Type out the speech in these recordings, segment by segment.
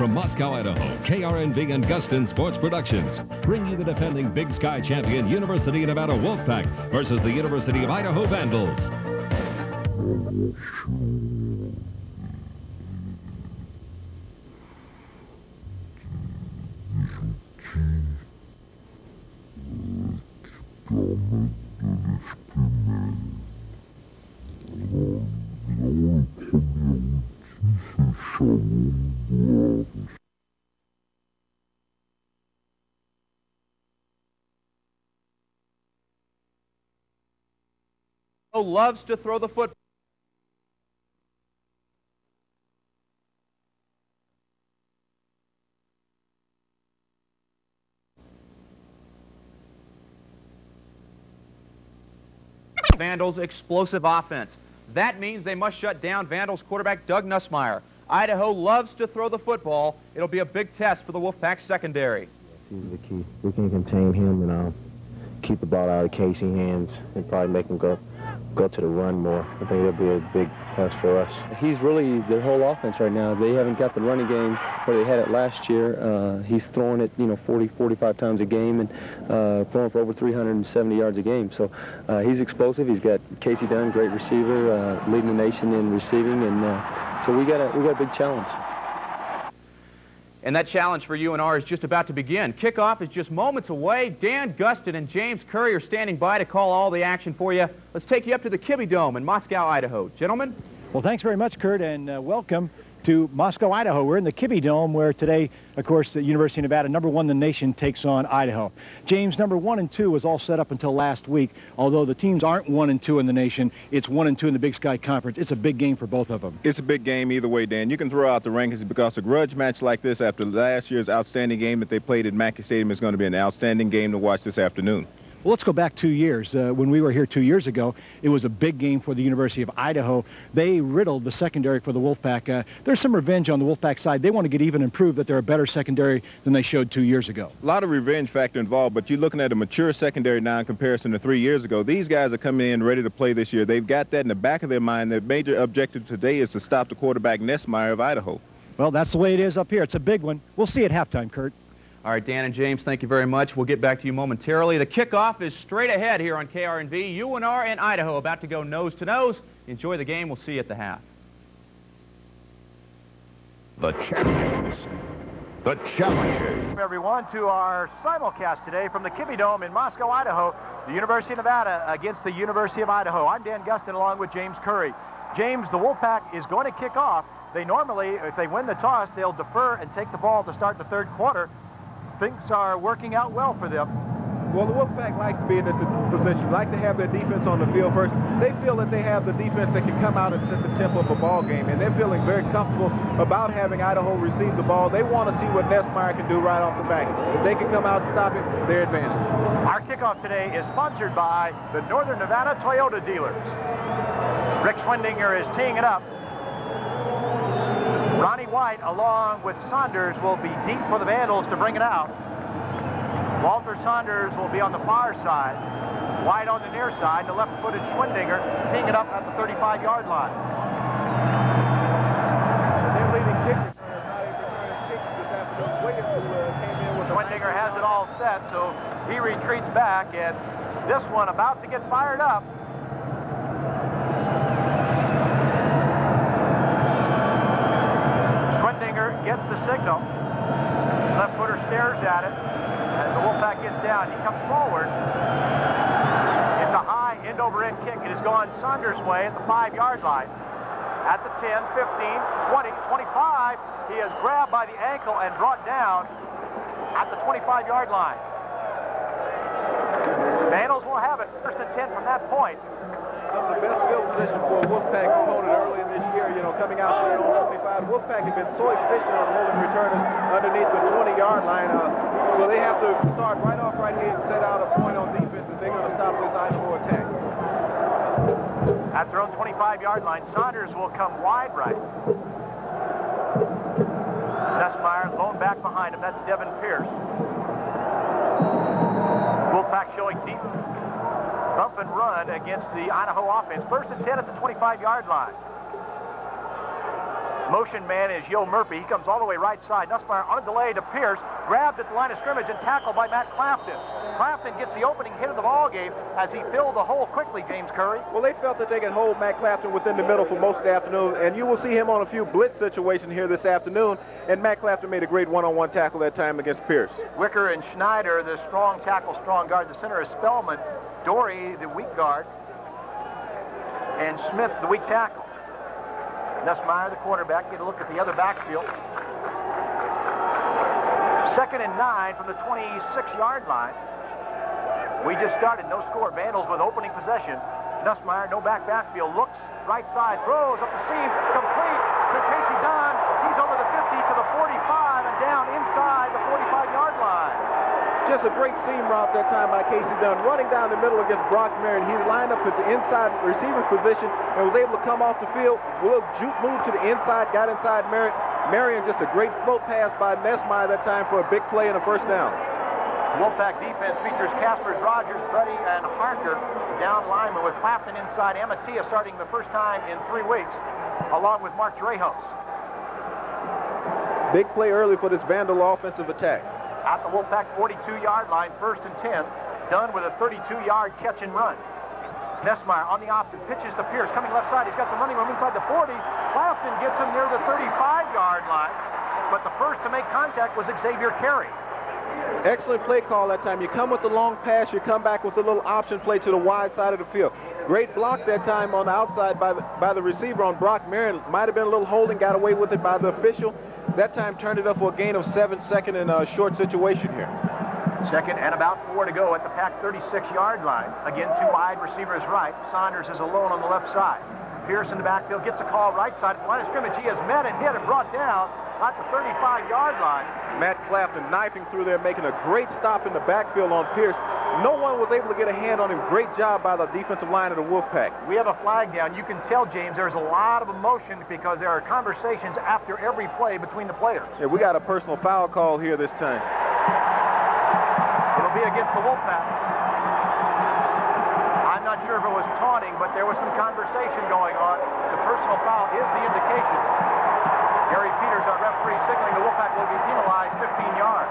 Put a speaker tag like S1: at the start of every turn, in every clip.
S1: from Moscow, Idaho, KRNV and Gustin Sports Productions bring you the defending Big Sky champion University of Nevada Wolfpack versus the University of Idaho Vandals.
S2: Loves to throw the football. Vandals' explosive offense. That means they must shut down Vandals quarterback Doug Nussmeier. Idaho loves to throw the football. It'll be a big test for the Wolfpack secondary.
S3: He's the key. We can contain him and uh, keep the ball out of Casey hands and probably make him go go to the run more. I think it'll be a big plus for us.
S4: He's really their whole offense right now. They haven't got the running game where they had it last year. Uh, he's throwing it, you know, 40, 45 times a game and uh, throwing for over 370 yards a game. So uh, he's explosive. He's got Casey Dunn, great receiver, uh, leading the nation in receiving, and uh, so we got a we got a big challenge.
S2: And that challenge for UNR is just about to begin. Kickoff is just moments away. Dan Gustin and James Curry are standing by to call all the action for you. Let's take you up to the Kibbie Dome in Moscow, Idaho. Gentlemen?
S5: Well, thanks very much, Kurt, and uh, welcome to Moscow, Idaho. We're in the Kibbie Dome where today, of course, the University of Nevada, number one in the nation, takes on Idaho. James, number one and two was all set up until last week. Although the teams aren't one and two in the nation, it's one and two in the Big Sky Conference. It's a big game for both of them.
S6: It's a big game either way, Dan. You can throw out the rankings because a grudge match like this after last year's outstanding game that they played at Mackay Stadium is going to be an outstanding game to watch this afternoon.
S5: Well, let's go back two years. Uh, when we were here two years ago, it was a big game for the University of Idaho. They riddled the secondary for the Wolfpack. Uh, there's some revenge on the Wolfpack side. They want to get even and prove that they're a better secondary than they showed two years ago.
S6: A lot of revenge factor involved, but you're looking at a mature secondary now in comparison to three years ago. These guys are coming in ready to play this year. They've got that in the back of their mind. Their major objective today is to stop the quarterback Nussmeier of Idaho.
S5: Well, that's the way it is up here. It's a big one. We'll see at halftime, Kurt.
S2: All right, Dan and James, thank you very much. We'll get back to you momentarily. The kickoff is straight ahead here on KRNV. UNR and Idaho about to go nose to nose. Enjoy the game. We'll see you at the half.
S1: The champions. The challengers.
S7: Welcome everyone to our simulcast today from the Kibbie Dome in Moscow, Idaho. The University of Nevada against the University of Idaho. I'm Dan Gustin along with James Curry. James, the Wolfpack is going to kick off. They normally, if they win the toss, they'll defer and take the ball to start the third quarter things are working out well for them.
S6: Well, the Wolfpack likes to be in this position, like to have their defense on the field first. They feel that they have the defense that can come out and set the tempo of a ball game, and they're feeling very comfortable about having Idaho receive the ball. They want to see what Nussmeier can do right off the bat. If they can come out and stop it, their advantage.
S7: Our kickoff today is sponsored by the Northern Nevada Toyota dealers. Rick Schwendinger is teeing it up. Ronnie White, along with Saunders, will be deep for the Vandals to bring it out. Walter Saunders will be on the far side. White on the near side. The left-footed Schwendinger teeing it up at the 35-yard line.
S6: Their leading kicker not able to return kicks this afternoon. Wiggins came in with
S7: Schwendinger has it all set, so he retreats back, and this one about to get fired up. Gets the signal. Left footer stares at it. As the Wolfpack gets down, he comes forward. It's a high end-over-end kick. It has gone Saunders' way at the five-yard line. At the 10, 15, 20, 25, he is grabbed by the ankle and brought down at the 25-yard line. Vandals will have it first and 10 from that point.
S6: Of the best field position for a Wolfpack opponent early in this year, you know, coming out there on 75. Wolfpack have been so efficient on holding returners underneath the 20-yard line. Uh, so they have to start right off right here and set out a point on defense if they're going to stop this Idaho attack.
S7: At their own 25-yard line, Saunders will come wide right. Nussmeier lone back behind him. That's Devin Pierce. Wolfpack showing deep bump and run against the Idaho offense. First and 10 at the 25-yard line. Motion man is Yo Murphy. He comes all the way right side. Nussmeier on delay to Pierce. Grabbed at the line of scrimmage and tackled by Matt Clafton. Clafton gets the opening hit of the ball game as he filled the hole quickly, James Curry.
S6: Well, they felt that they could hold Matt Clafton within the middle for most of the afternoon, and you will see him on a few blitz situations here this afternoon, and Matt Clafton made a great one-on-one tackle that time against Pierce.
S7: Wicker and Schneider, the strong tackle, strong guard. The center is Spellman. Dory, the weak guard. And Smith, the weak tackle. Nussmeier, the quarterback, get a look at the other backfield. Second and nine from the 26-yard line. We just started, no score. Vandals with opening possession. Nussmeier, no back backfield, looks right side, throws up the seam, complete to Casey Dunn. He's over the 50 to the 45 and down inside the 45-yard line.
S6: Just a great seam route that time by Casey Dunn, running down the middle against Brock Marion. He lined up at the inside receiver position and was able to come off the field. Will juke move to the inside, got inside Marion. Marion just a great float pass by Nussmeier that time for a big play and a first down.
S7: Wolfpack defense features Caspers, Rogers, Buddy, and Harker down lineman with Clafton inside. Amatia starting the first time in three weeks, along with Mark Drehos.
S6: Big play early for this Vandal offensive attack.
S7: At the Wolfpack 42-yard line, first and 10. Done with a 32-yard catch and run. Nussmeier on the option, pitches to Pierce, coming left side. He's got some running room inside the 40. Clafton gets him near the 35-yard line. But the first to make contact was Xavier Carey.
S6: Excellent play call that time. You come with the long pass, you come back with a little option play to the wide side of the field. Great block that time on the outside by the, by the receiver on Brock Marion. Might have been a little holding, got away with it by the official. That time turned it up for a gain of seven, second in a short situation here.
S7: Second and about four to go at the Pack 36-yard line. Again, two wide receivers right. Saunders is alone on the left side. Pierce in the backfield gets a call right side. At the line of scrimmage, he has met and hit and brought down at the 35-yard line.
S6: Matt Clafton knifing through there, making a great stop in the backfield on Pierce. No one was able to get a hand on him. Great job by the defensive line of the Wolfpack.
S7: We have a flag down. You can tell, James, there's a lot of emotion because there are conversations after every play between the players.
S6: Yeah, we got a personal foul call here this time.
S7: It'll be against the Wolfpack. I'm not sure if it was taunting, but there was some conversation going on. The personal foul is the indication. Gary Peters, our referee, signaling the Wolfpack will be penalized 15 yards.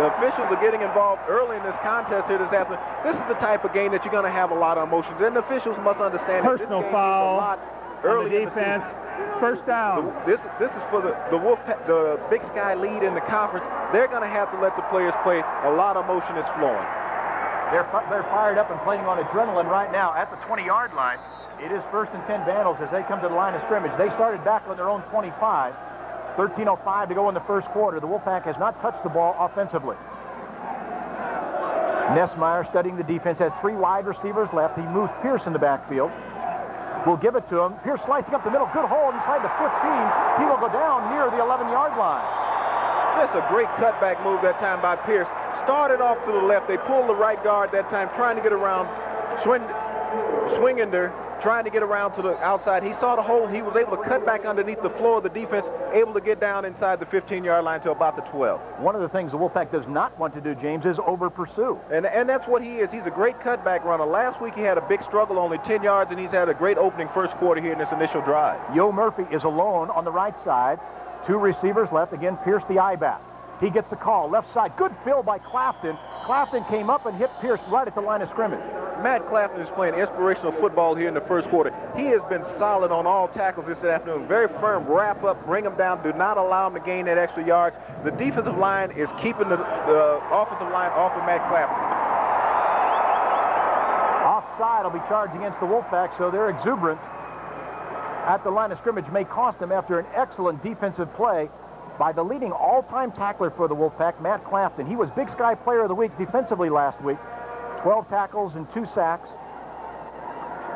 S6: The officials are getting involved early in this contest here this afternoon. This is the type of game that you're going to have a lot of emotions, and the officials must understand
S5: Personal
S6: that this game
S5: foul
S6: a lot early
S5: the defense.
S6: season.
S5: First down.
S6: The- this this is for the the Wolf the Big Sky lead in the conference. They're going to have to let the players play. A lot of emotion is flowing.
S7: They're, they're fired up and playing on adrenaline right now at the 20-yard line. It is first and 10 Vandals as they come to the line of scrimmage. They started back on their own 25. 13.05 to go in the first quarter. The Wolfpack has not touched the ball offensively. Nussmeier studying the defense, has three wide receivers left. He moves Pierce in the backfield. We'll give it to him. Pierce slicing up the middle. Good hold inside the 15. He will go down near the 11-yard line.
S6: Just a great cutback move that time by Pierce. Started off to the left. They pulled the right guard that time, trying to get around. Swing, swinging there, trying to get around to the outside. He saw the hole. He was able to cut back underneath the floor of the defense, able to get down inside the 15-yard line to about the 12.
S7: One of the things the Wolfpack does not want to do, James, is over-pursue.
S6: And, and that's what he is. He's a great cutback runner. Last week he had a big struggle, only 10 yards, and he's had a great opening first quarter here in this initial drive.
S7: Yo Murphy is alone on the right side. Two receivers left. Again, Pierce the eye back. He gets the call. Left side. Good fill by Clafton. Clafton came up and hit Pierce right at the line of scrimmage.
S6: Matt Clafton is playing inspirational football here in the first quarter. He has been solid on all tackles this afternoon. Very firm, wrap up, bring him down, do not allow him to gain that extra yards. The defensive line is keeping the, the offensive line off of Matt Clafton.
S7: Offside will be charged against the Wolfpack, so they're exuberant at the line of scrimmage may cost them after an excellent defensive play by the leading all-time tackler for the Wolfpack, Matt Clafton. He was Big Sky Player of the Week defensively last week. 12 tackles and two sacks.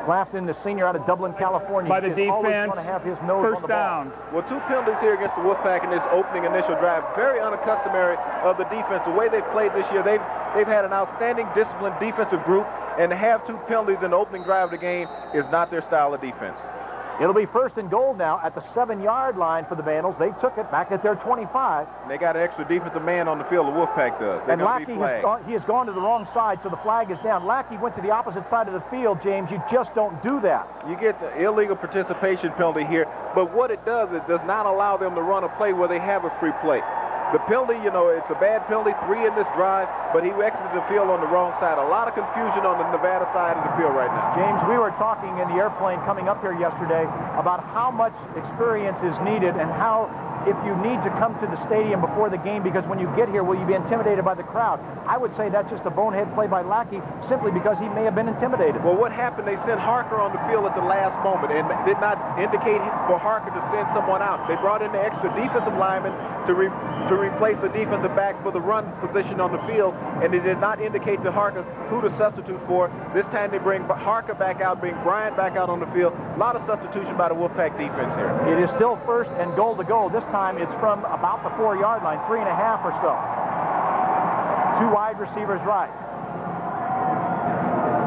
S7: Clafton, the senior out of Dublin, California,
S5: By the defense,
S7: to have his nose on
S5: First
S7: the ball.
S5: down.
S6: Well, two penalties here against the Wolfpack in this opening initial drive. Very unaccustomary of the defense. The way they've played this year, they've, they've had an outstanding disciplined defensive group, and to have two penalties in the opening drive of the game is not their style of defense.
S7: It'll be first and goal now at the seven-yard line for the Vandals. They took it back at their 25.
S6: They got an extra defensive man on the field, the Wolfpack does. They're
S7: and Lackey has gone, he has gone to the wrong side, so the flag is down. Lackey went to the opposite side of the field, James. You just don't do that.
S6: You get the illegal participation penalty here, but what it does, it does not allow them to run a play where they have a free play. The penalty, you know, it's a bad penalty, three in this drive, but he exited the field on the wrong side. A lot of confusion on the Nevada side of the field right now.
S7: James, we were talking in the airplane coming up here yesterday about how much experience is needed and how if you need to come to the stadium before the game because when you get here, will you be intimidated by the crowd? I would say that's just a bonehead play by Lackey simply because he may have been intimidated.
S6: Well, what happened, they sent Harker on the field at the last moment and did not indicate for Harker to send someone out. They brought in the extra defensive lineman to, re to replace the defensive back for the run position on the field, and they did not indicate to Harker who to substitute for. This time they bring Harker back out, bring Bryant back out on the field. A lot of substitution by the Wolfpack defense here.
S7: It is still first and goal to goal. This time it's from about the four-yard line, three and a half or so. Two wide receivers right.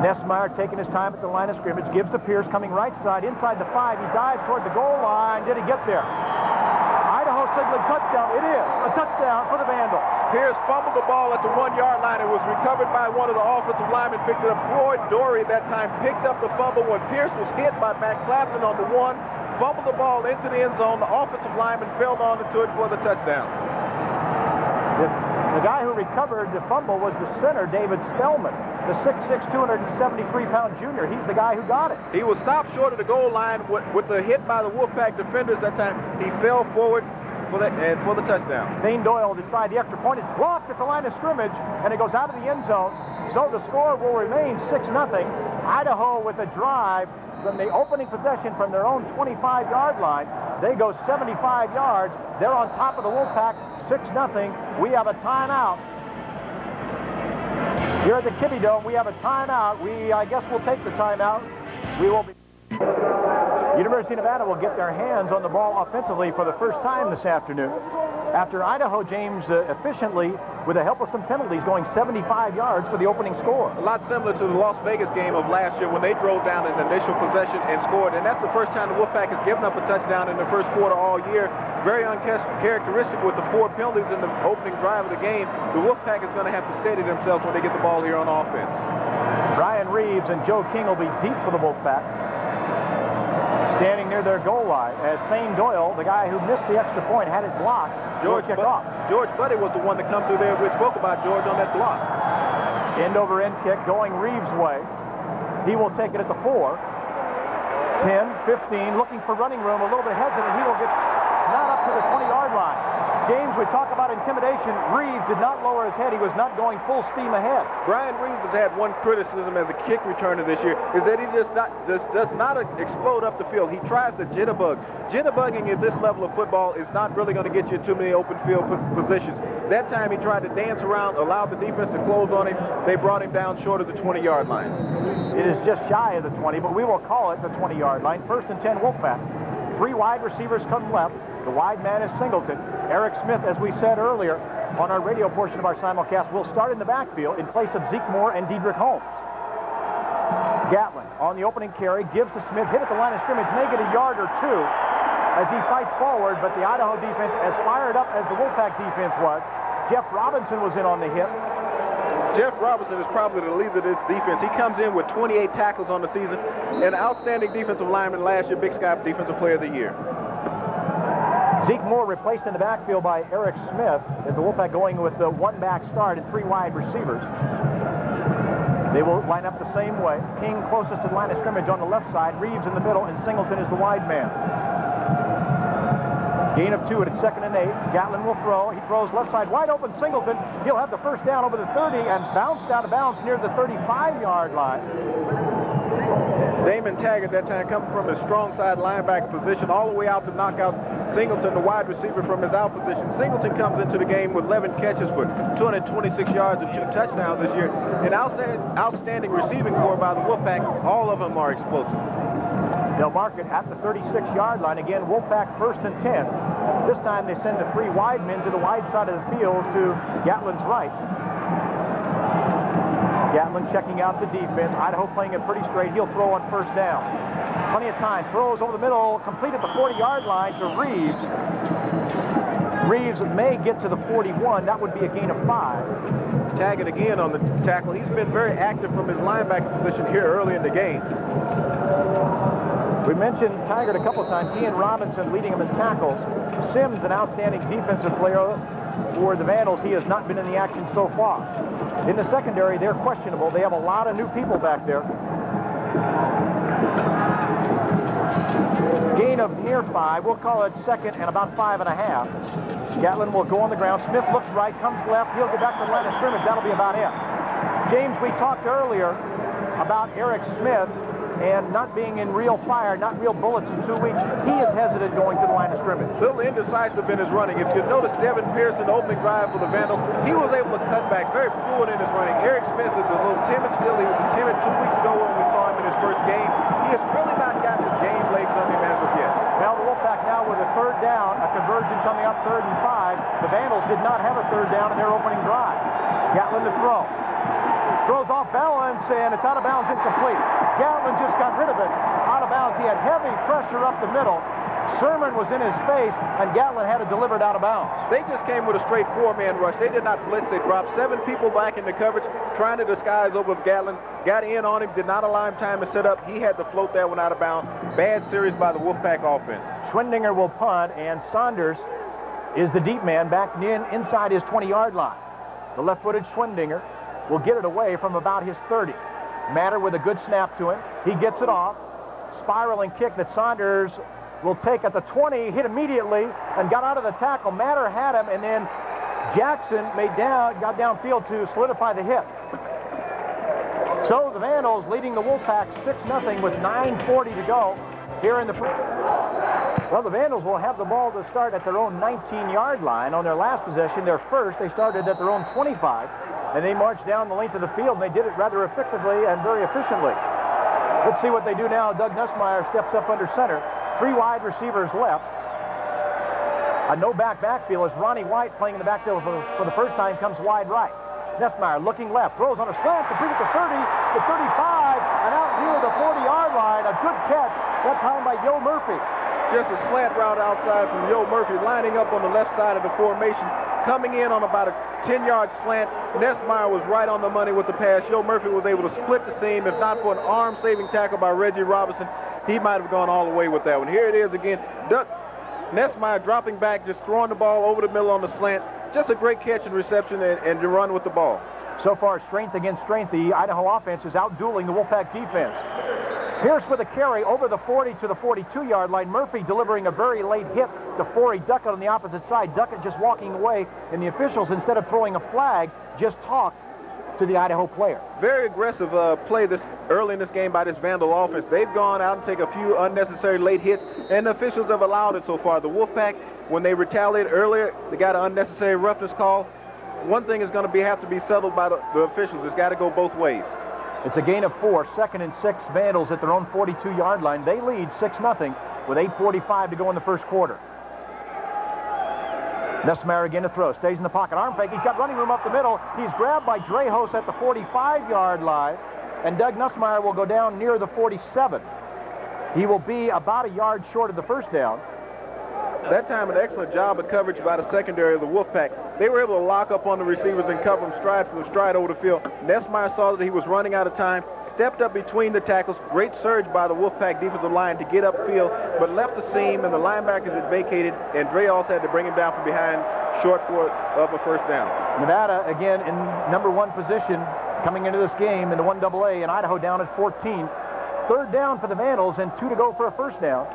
S7: Nussmeier taking his time at the line of scrimmage, gives to Pierce coming right side, inside the five. He dives toward the goal line. Did he get there? Signaling touchdown. It is a touchdown for the Vandals.
S6: Pierce fumbled the ball at the one-yard line. It was recovered by one of the offensive linemen, picked it up. Floyd Dory that time picked up the fumble when Pierce was hit by Matt Clafton on the one fumbled the ball into the end zone. The offensive lineman fell onto it for the touchdown.
S7: The, the guy who recovered the fumble was the center, David Spellman, the 6'6", 273-pound junior. He's the guy who got it.
S6: He was stopped short of the goal line with, with the hit by the Wolfpack defenders that time. He fell forward for the, and for the touchdown.
S7: Thane Doyle to try the extra point. It's blocked at the line of scrimmage, and it goes out of the end zone. So the score will remain 6-0. Idaho with a drive from the opening possession from their own 25-yard line. They go 75 yards. They're on top of the Wolfpack, 6-0. We have a timeout. Here at the Kibbie Dome, we have a timeout. We, I guess, will take the timeout. We will be... University of Nevada will get their hands on the ball offensively for the first time this afternoon after Idaho James uh, efficiently, with the help of some penalties, going 75 yards for the opening score.
S6: A lot similar to the Las Vegas game of last year when they drove down in the initial possession and scored. And that's the first time the Wolfpack has given up a touchdown in the first quarter all year. Very uncharacteristic with the four penalties in the opening drive of the game. The Wolfpack is going to have to steady themselves when they get the ball here on offense.
S7: Brian Reeves and Joe King will be deep for the Wolfpack standing near their goal line as Thane Doyle, the guy who missed the extra point, had it blocked. George, George, off.
S6: George Buddy was the one to come through there. We spoke about George on that block.
S7: End over end kick going Reeves' way. He will take it at the 4. 10, 15, looking for running room, a little bit hesitant. He will get not up to the 20-yard line. James, we talk about intimidation. Reeves did not lower his head. He was not going full steam ahead.
S6: Brian Reeves has had one criticism as a kick returner this year, is that he just not, just does not explode up the field. He tries to jitterbug. Jitterbugging at this level of football is not really going to get you too many open field positions. That time he tried to dance around, allowed the defense to close on him. They brought him down short of the 20-yard line.
S7: It is just shy of the 20, but we will call it the 20-yard line. First and 10, Wolfpack. Three wide receivers come left. The wide man is Singleton. Eric Smith, as we said earlier on our radio portion of our simulcast, will start in the backfield in place of Zeke Moore and Diedrich Holmes. Gatlin on the opening carry, gives to Smith, hit at the line of scrimmage, make it a yard or two as he fights forward, but the Idaho defense, as fired up as the Wolfpack defense was, Jeff Robinson was in on the hit.
S6: Jeff Robinson is probably the leader of this defense. He comes in with 28 tackles on the season, an outstanding defensive lineman last year, Big Sky Defensive Player of the Year.
S7: Zeke Moore replaced in the backfield by Eric Smith as the Wolfpack going with uh, the one-back start and three wide receivers. They will line up the same way. King closest to the line of scrimmage on the left side. Reeves in the middle, and Singleton is the wide man. Gain of two at its second and eight. Gatlin will throw. He throws left side wide open. Singleton. He'll have the first down over the 30 and bounced out of bounds near the 35-yard line.
S6: Damon Taggart that time coming from his strong side linebacker position all the way out to knock out Singleton, the wide receiver from his out position. Singleton comes into the game with 11 catches for 226 yards and two touchdowns this year. An outstanding, receiving corps by the Wolfpack. All of them are explosive.
S7: They'll mark it at the 36-yard line. Again, Wolfpack first and 10. This time they send the three wide men to the wide side of the field to Gatlin's right. Gatlin checking out the defense. Idaho playing it pretty straight. He'll throw on first down. Plenty of time. Throws over the middle, complete at the 40-yard line to Reeves. Reeves may get to the 41. That would be a gain of five.
S6: Taggart again on the tackle. He's been very active from his linebacker position here early in the game.
S7: We mentioned Taggart a couple times. He and Robinson leading him in tackles. Sims, an outstanding defensive player for the Vandals. He has not been in the action so far. In the secondary, they're questionable. They have a lot of new people back there. Gain of near five. We'll call it second and about five and a half. Gatlin will go on the ground. Smith looks right, comes left. He'll get back to the line of scrimmage. That'll be about it. James, we talked earlier about Eric Smith and not being in real fire, not real bullets in two weeks. He is hesitant going to the line of scrimmage.
S6: A little indecisive in his running. If you notice Devin Pearson, opening drive for the Vandals, he was able to cut back, very fluid in his running. Eric Smith is a little timid still. He was timid two weeks ago when we saw him in his first game. He has really not gotten his game legs under him as of yet.
S7: Now the Wolfpack now with a third down, a conversion coming up third and five. The Vandals did not have a third down in their opening drive. Gatlin to throw. Throws off balance, and it's out of bounds incomplete. Gatlin just got rid of it. Out of bounds. He had heavy pressure up the middle. Sermon was in his face, and Gatlin had it delivered out of bounds.
S6: They just came with a straight four-man rush. They did not blitz. They dropped seven people back into coverage, trying to disguise over Gatlin. Got in on him, did not allow him time to set up. He had to float that one out of bounds. Bad series by the Wolfpack offense.
S7: Schwendinger will punt, and Saunders is the deep man back in inside his 20-yard line. The left-footed Schwendinger will get it away from about his 30. Matter with a good snap to him. He gets it off. Spiraling kick that Saunders will take at the 20, hit immediately, and got out of the tackle. Matter had him, and then Jackson made down, got downfield to solidify the hit. So the Vandals leading the Wolfpack 6-0 with 9.40 to go here in the... Well, the Vandals will have the ball to start at their own 19-yard line. On their last possession, their first, they started at their own 25, and they marched down the length of the field, and they did it rather effectively and very efficiently. Let's see what they do now. Doug Nussmeier steps up under center. Three wide receivers left. A no-back backfield as Ronnie White playing in the backfield for, for the first time comes wide right. Nussmeier looking left, throws on a slant, complete at the 30, the 35, and out near the 40-yard line. A good catch, that time by Yo Murphy.
S6: Just a slant route outside from Yo Murphy, lining up on the left side of the formation, coming in on about a 10-yard slant. Nussmeier was right on the money with the pass. Yo Murphy was able to split the seam. If not for an arm-saving tackle by Reggie Robinson, he might have gone all the way with that one. Here it is again. Doug Nussmeier dropping back, just throwing the ball over the middle on the slant. Just a great catch and reception and, and to run with the ball.
S7: So far, strength against strength, the Idaho offense is outdueling the Wolfpack defense. Pierce with a carry over the 40 to the 42-yard line. Murphy delivering a very late hit to Forey Duckett on the opposite side. Duckett just walking away, and the officials, instead of throwing a flag, just talked to the Idaho player.
S6: Very aggressive uh, play this early in this game by this Vandal offense. They've gone out and taken a few unnecessary late hits, and the officials have allowed it so far. The Wolfpack, when they retaliated earlier, they got an unnecessary roughness call. One thing is going to be have to be settled by the, the officials. It's got to go both ways.
S7: It's a gain of four, second and six Vandals at their own 42-yard line. They lead 6-0 with 8.45 to go in the first quarter. Nussmeier again to throw. Stays in the pocket. Arm fake. He's got running room up the middle. He's grabbed by Drehos at the 45-yard line. And Doug Nussmeier will go down near the 47. He will be about a yard short of the first down.
S6: That time, an excellent job of coverage by the secondary of the Wolfpack. They were able to lock up on the receivers and cover them stride for stride over the field. Nussmeier saw that he was running out of time, stepped up between the tackles. Great surge by the Wolfpack defensive line to get upfield, but left the seam, and the linebackers had vacated, and Drehos had to bring him down from behind, short for of a first down.
S7: Nevada, again, in number one position coming into this game in the 1AA, and Idaho down at 14. Third down for the Vandals, and two to go for a first down.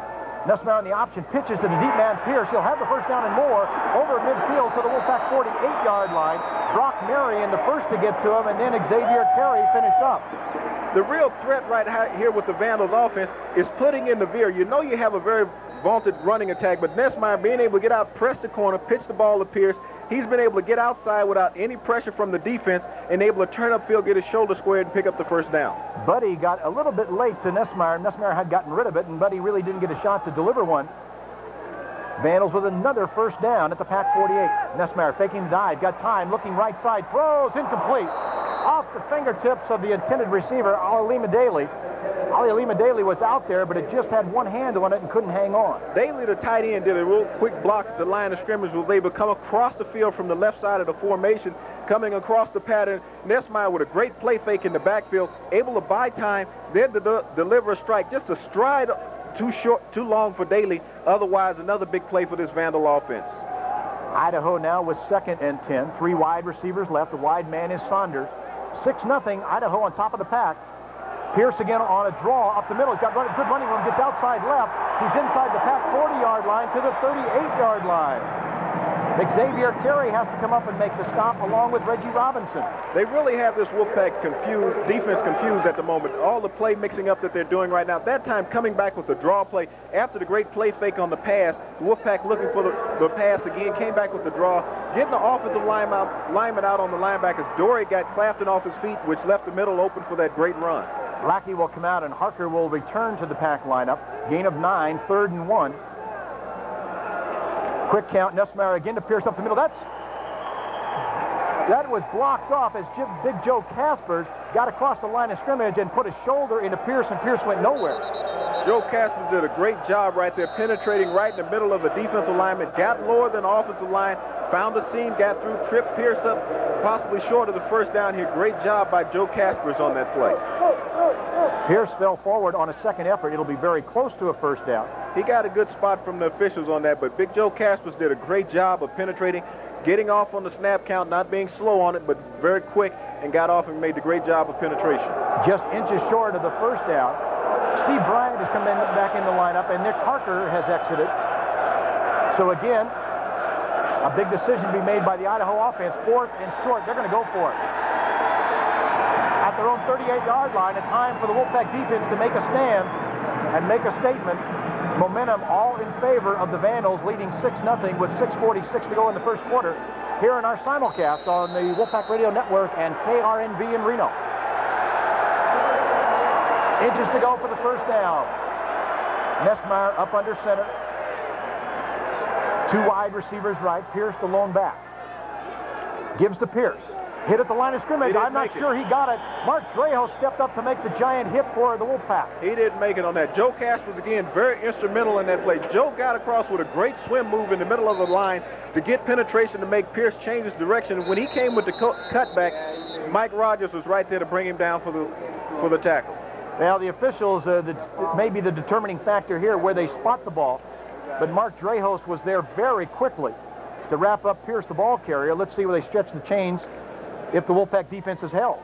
S7: Nussmeier on the option, pitches to the deep man Pierce. He'll have the first down and more over midfield to the Wolfpack 48-yard line. Brock Marion the first to get to him, and then Xavier Terry finished up.
S6: The real threat right here with the Vandals offense is putting in the veer. You know you have a very vaunted running attack, but Nussmeier being able to get out, press the corner, pitch the ball to Pierce, he's been able to get outside without any pressure from the defense and able to turn upfield, get his shoulder squared, and pick up the first down.
S7: Buddy got a little bit late to Nussmeier. Nussmeier had gotten rid of it, and Buddy really didn't get a shot to deliver one. Vandals with another first down at the Pack 48. Nussmeier faking the dive, got time, looking right side, throws, incomplete. Off the fingertips of the intended receiver, Ali Alima Daly. Ali Alima Daly was out there, but it just had one hand on it and couldn't hang on.
S6: Daly, the tight end, did a real quick block at the line of scrimmage was able to come across the field from the left side of the formation, coming across the pattern. Nussmeier with a great play fake in the backfield, able to buy time, then to de deliver a strike. Just a stride too short, too long for Daly. Otherwise, another big play for this Vandal offense.
S7: Idaho now with second and 10. Three wide receivers left. The wide man is Saunders. 6 nothing. Idaho on top of the pack. Pierce again on a draw up the middle. He's got good running room. Gets outside left. He's inside the pack 40-yard line to the 38-yard line. Xavier Carey has to come up and make the stop along with Reggie Robinson.
S6: They really have this Wolfpack confused, defense confused at the moment. All the play mixing up that they're doing right now. That time coming back with the draw play after the great play fake on the pass. The Wolfpack looking for the, the pass again, came back with the draw, getting the offensive line out, lineman out on the linebackers. Dory got Clafton off his feet, which left the middle open for that great run.
S7: Lackey will come out and Harker will return to the pack lineup. Gain of nine, third and one. Quick count, Nussmeier again to Pierce up the middle. That's that was blocked off as Jim, Big Joe Caspers got across the line of scrimmage and put a shoulder into Pierce, and Pierce went nowhere.
S6: Joe Caspers did a great job right there, penetrating right in the middle of the defensive lineman, got lower than the offensive line, found the seam, got through, tripped Pierce up, possibly short of the first down here. Great job by Joe Caspers on that play.
S7: Pierce fell forward on a second effort. It'll be very close to a first down.
S6: He got a good spot from the officials on that, but Big Joe Caspers did a great job of penetrating, getting off on the snap count, not being slow on it, but very quick, and got off and made the great job of penetration.
S7: Just inches short of the first down. Steve Bryant has come in, back in the lineup, and Nick Harker has exited. So again, a big decision to be made by the Idaho offense. Fourth and short. They're going to go for it. At their own 38-yard line, a time for the Wolfpack defense to make a stand and make a statement. Momentum all in favor of the Vandals, leading 6-0 with 6.46 to go in the first quarter here in our simulcast on the Wolfpack Radio Network and KRNV in Reno. Inches to go for the first down. Nussmeier up under center. Two wide receivers right. Pierce the lone back. Gives to Pierce. Hit at the line of scrimmage. I'm not sure he got it. Mark Drehos stepped up to make the giant hit for the Wolfpack.
S6: He didn't make it on that. Joe Cass was, again, very instrumental in that play. Joe got across with a great swim move in the middle of the line to get penetration to make Pierce change his direction. When he came with the cutback, Mike Rogers was right there to bring him down for the, for the tackle.
S7: Now, the officials, uh, the, maybe the determining factor here where they spot the ball, but Mark Drehos was there very quickly to wrap up Pierce, the ball carrier. Let's see where they stretch the chains if the Wolfpack defense is held.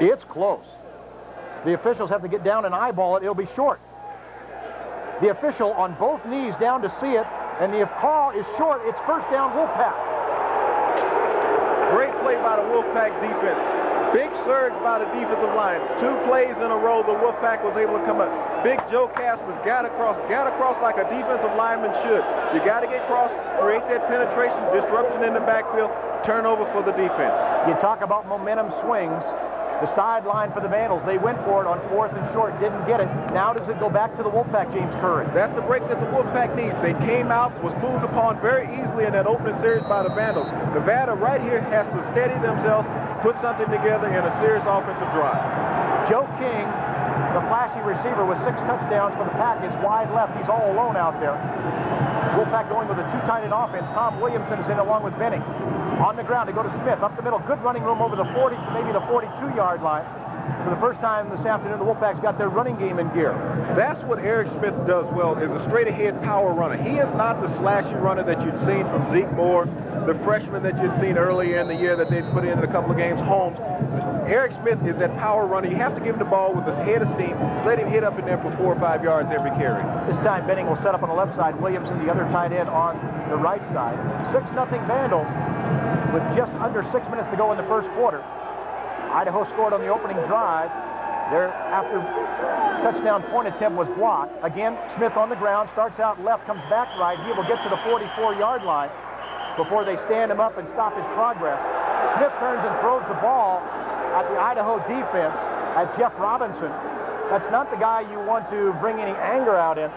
S7: It's close. The officials have to get down and eyeball it. It'll be short. The official on both knees down to see it, and the call is short. It's first down Wolfpack.
S6: Great play by the Wolfpack defense. Big surge by the defensive line. Two plays in a row, the Wolfpack was able to come up. Big Joe Caspers got across, got across like a defensive lineman should. You got to get across, create that penetration, disruption in the backfield, turnover for the defense.
S7: You talk about momentum swings. The sideline for the Vandals. They went for it on fourth and short, didn't get it. Now does it go back to the Wolfpack, James Curry?
S6: That's the break that the Wolfpack needs. They came out, was moved upon very easily in that opening series by the Vandals. Nevada right here has to steady themselves, put something together in a serious offensive drive.
S7: Joe King, the flashy receiver with six touchdowns for the pack, is wide left. He's all alone out there. Wolfpack going with a two tight end offense. Tom Williamson is in along with Benning. On the ground, they go to Smith, up the middle. Good running room over the 40 to maybe the 42-yard line. For the first time this afternoon, the Wolfpack's got their running game in gear.
S6: That's what Eric Smith does well, is a straight-ahead power runner. He is not the slashy runner that you'd seen from Zeke Moore, the freshman that you'd seen earlier in the year that they'd put in a couple of games, Holmes. Eric Smith is that power runner. You have to give him the ball with his head of steam. Let him hit up in there for four or five yards every carry.
S7: This time, Benning will set up on the left side. Williamson, the other tight end, on the right side. 6-0 Vandals with just under six minutes to go in the first quarter. Idaho scored on the opening drive. Their after touchdown point attempt was blocked. Again, Smith on the ground, starts out left, comes back right. He will get to the 44-yard line before they stand him up and stop his progress. Smith turns and throws the ball at the Idaho defense at Jeff Robinson. That's not the guy you want to bring any anger out in.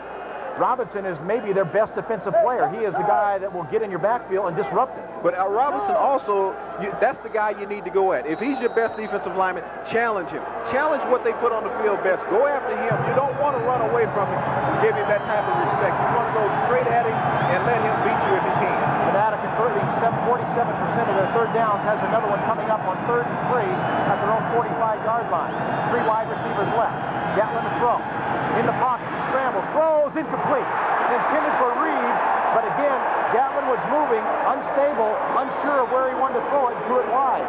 S7: Robinson is maybe their best defensive player. He is the guy that will get in your backfield and disrupt it.
S6: But uh, Robinson also, you, that's the guy you need to go at. If he's your best defensive lineman, challenge him. Challenge what they put on the field best. Go after him. You don't want to run away from him give him that type of respect. You want to go straight at him and let him beat you if he can.
S7: Nevada converting 47% of their third downs, has another one coming up on third and three at their own 45-yard line. Three wide receivers left. Gatlin to throw. In the pocket, throws, incomplete. Intended for Reeves, but again, Gatlin was moving, unstable, unsure of where he wanted to throw it, and threw it wide.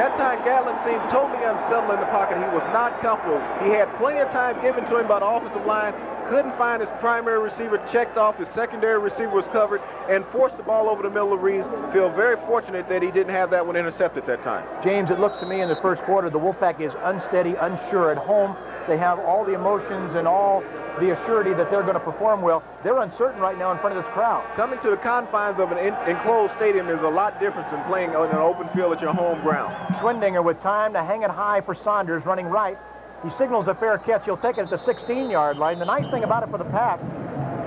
S6: That time, Gatlin seemed totally unsettled in the pocket. He was not comfortable. He had plenty of time given to him by the offensive line, couldn't find his primary receiver checked off, his secondary receiver was covered, and forced the ball over the middle of Reeves. Feel very fortunate that he didn't have that one intercepted that time.
S7: James, it looks to me in the first quarter, the Wolfpack is unsteady, unsure at home. They have all the emotions and all the assurity that they're going to perform well. They're uncertain right now in front of this crowd.
S6: Coming to the confines of an enclosed stadium is a lot different than playing on an open field at your home ground.
S7: Schwendinger with time to hang it high for Saunders, running right. He signals a fair catch. He'll take it at the 16-yard line. The nice thing about it for the Pack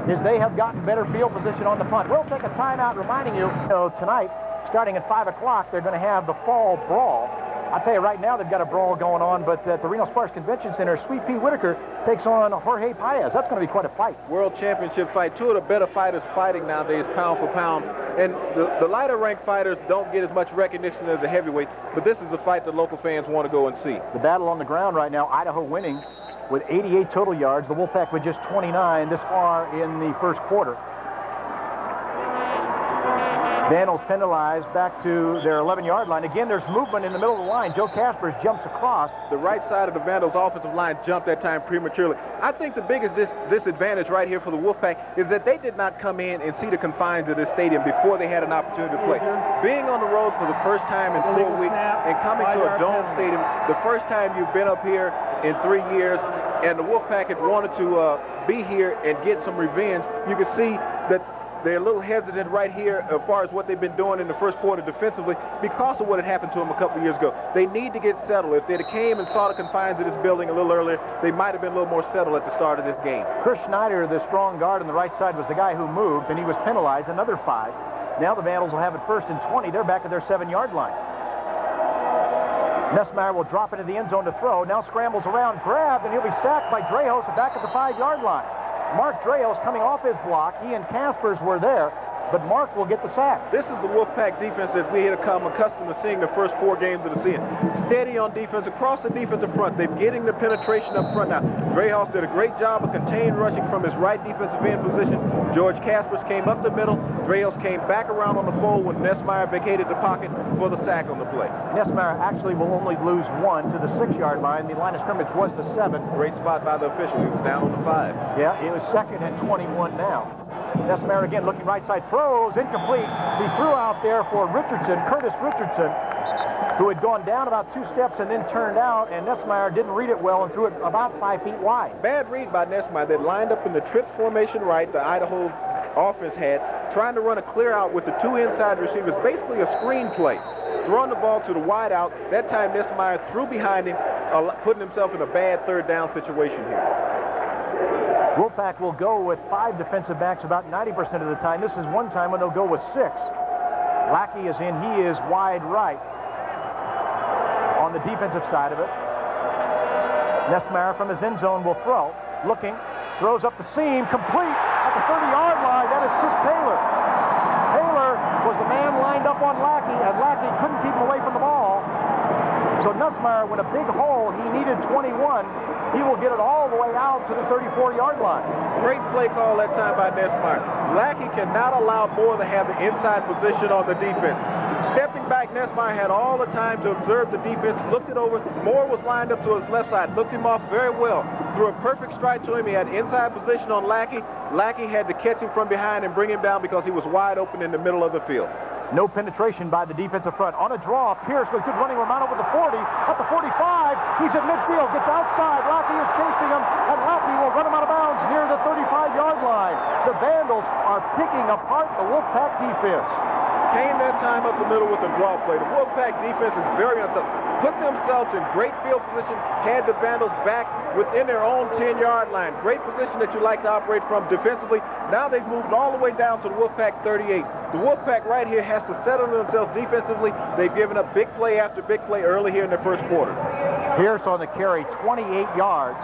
S7: is they have gotten better field position on the punt. We'll take a timeout reminding you, you know, tonight, starting at 5 o'clock, they're going to have the fall brawl. I tell you right now, they've got a brawl going on, but at the Reno Sparks Convention Center, Sweet Pea Whitaker takes on Jorge Paez. That's going to be quite a fight.
S6: World Championship fight. Two of the better fighters fighting nowadays, pound for pound. And the, the lighter ranked fighters don't get as much recognition as the heavyweight, but this is a fight that local fans want to go and see.
S7: The battle on the ground right now, Idaho winning with 88 total yards. The Wolfpack with just 29 this far in the first quarter. Vandals penalized back to their 11-yard line. Again, there's movement in the middle of the line. Joe Caspers jumps across.
S6: The right side of the Vandals offensive line jumped that time prematurely. I think the biggest dis disadvantage right here for the Wolfpack is that they did not come in and see the confines of this stadium before they had an opportunity to play. Being on the road for the first time in four weeks and coming to a dome stadium, the first time you've been up here in three years, and the Wolfpack had wanted to uh, be here and get some revenge, you can see that they're a little hesitant right here as far as what they've been doing in the first quarter defensively because of what had happened to them a couple years ago. They need to get settled. If they'd came and saw the confines of this building a little earlier, they might have been a little more settled at the start of this game.
S7: Chris Schneider, the strong guard on the right side, was the guy who moved, and he was penalized another five. Now the Vandals will have it first and 20. They're back at their seven-yard line. Nussmeier will drop into the end zone to throw. Now scrambles around, grabbed, and he'll be sacked by Drehos back at the five-yard line. Mark Drehos coming off his block. He and Caspers were there, but Mark will get the sack.
S6: This is the Wolfpack defense that we had come accustomed to seeing the first four games of the season. Steady on defense, across the defensive front. They're getting the penetration up front now. Drehos did a great job of contained rushing from his right defensive end position. George Caspers came up the middle. Drehos came back around on the fold when Nussmeier vacated the pocket for the sack on the play.
S7: Nussmeier actually will only lose one to the six-yard line. The line of scrimmage was the seven.
S6: Great spot by the official. He was down on the five.
S7: Yeah, it was second and 21 now. Nussmeier again looking right side, throws, incomplete. He threw out there for Richardson, Curtis Richardson, who had gone down about two steps and then turned out, and Nussmeier didn't read it well and threw it about five feet wide.
S6: Bad read by Nussmeier. They lined up in the trip formation right, the Idaho offense had, trying to run a clear out with the two inside receivers, basically a screen play. Throwing the ball to the wide out. That time Nussmeier threw behind him, uh, putting himself in a bad third down situation here.
S7: Wolfpack will go with five defensive backs about 90% of the time. This is one time when they'll go with six. Lackey is in. He is wide right on the defensive side of it. Nussmeier from his end zone will throw. Looking. Throws up the seam. Complete at the 30-yard line. That is Chris Taylor. Taylor was the man lined up on Lackey, and Lackey couldn't keep him away from the ball. So Nussmeier, with a big hole, he needed 21. He will get it all the way out to the 34-yard line.
S6: Great play call that time by Nussmeier. Lackey cannot allow Moore to have the inside position on the defense. Stepping back, Nussmeier had all the time to observe the defense, looked it over. Moore was lined up to his left side, looked him off very well. Threw a perfect strike to him. He had inside position on Lackey. Lackey had to catch him from behind and bring him down because he was wide open in the middle of the field.
S7: No penetration by the defensive front. On a draw, Pierce with good running Romano with the 40. At the 45, he's at midfield, gets outside. Lackey is chasing him, and Lackey will run him out of bounds near the 35-yard line. The Vandals are picking apart the Wolfpack defense.
S6: Contain that time up the middle with the draw play. The Wolfpack defense is very unsettled. Put themselves in great field position, had the Vandals back within their own 10-yard line. Great position that you like to operate from defensively. Now they've moved all the way down to the Wolfpack 38. The Wolfpack right here has to settle themselves defensively. They've given up big play after big play early here in the first quarter.
S7: Pierce on the carry, 28 yards.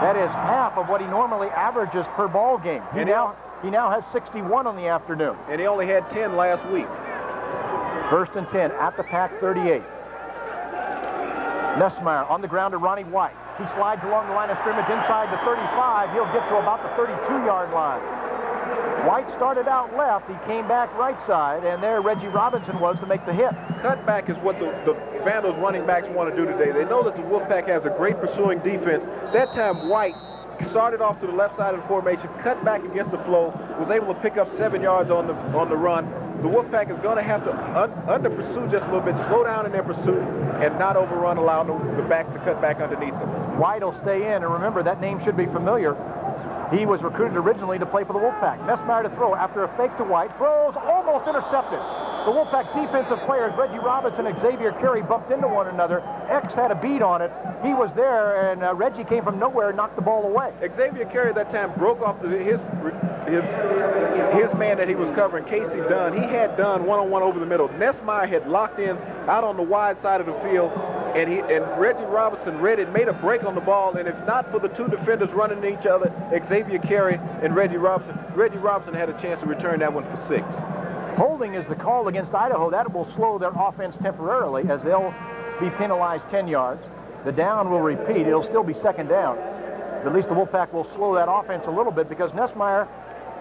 S7: That is half of what he normally averages per ball game. He, now, he now has 61 on the afternoon.
S6: And he only had 10 last week.
S7: First and 10 at the pack 38. Nussmeier on the ground to Ronnie White. He slides along the line of scrimmage inside the 35. He'll get to about the 32-yard line. White started out left. He came back right side, and there Reggie Robinson was to make the hit.
S6: Cutback is what the, the Vandals running backs want to do today. They know that the Wolfpack has a great pursuing defense. That time, White started off to the left side of the formation, cut back against the flow, was able to pick up seven yards on the on the run. The Wolfpack is going to have to un under pursue just a little bit, slow down in their pursuit, and not overrun, allow the, the backs to cut back underneath them.
S7: White will stay in, and remember, that name should be familiar. He was recruited originally to play for the Wolfpack. Nussmeier to throw after a fake to White. Throws almost intercepted. The Wolfpack defensive players, Reggie Robinson and Xavier Carey, bumped into one another. X had a beat on it. He was there, and uh, Reggie came from nowhere and knocked the ball away.
S6: Xavier Carey that time broke off the, his, his, his man that he was covering, Casey Dunn. He had Dunn one-on-one -on -one over the middle. Nussmeier had locked in out on the wide side of the field, and he and Reggie Robinson read it, made a break on the ball, and if not for the two defenders running each other, Xavier Carey and Reggie Robinson, Reggie Robinson had a chance to return that one for six.
S7: Holding is the call against Idaho. That will slow their offense temporarily as they'll be penalized 10 yards. The down will repeat. It'll still be second down. But At least the Wolfpack will slow that offense a little bit because Nussmeier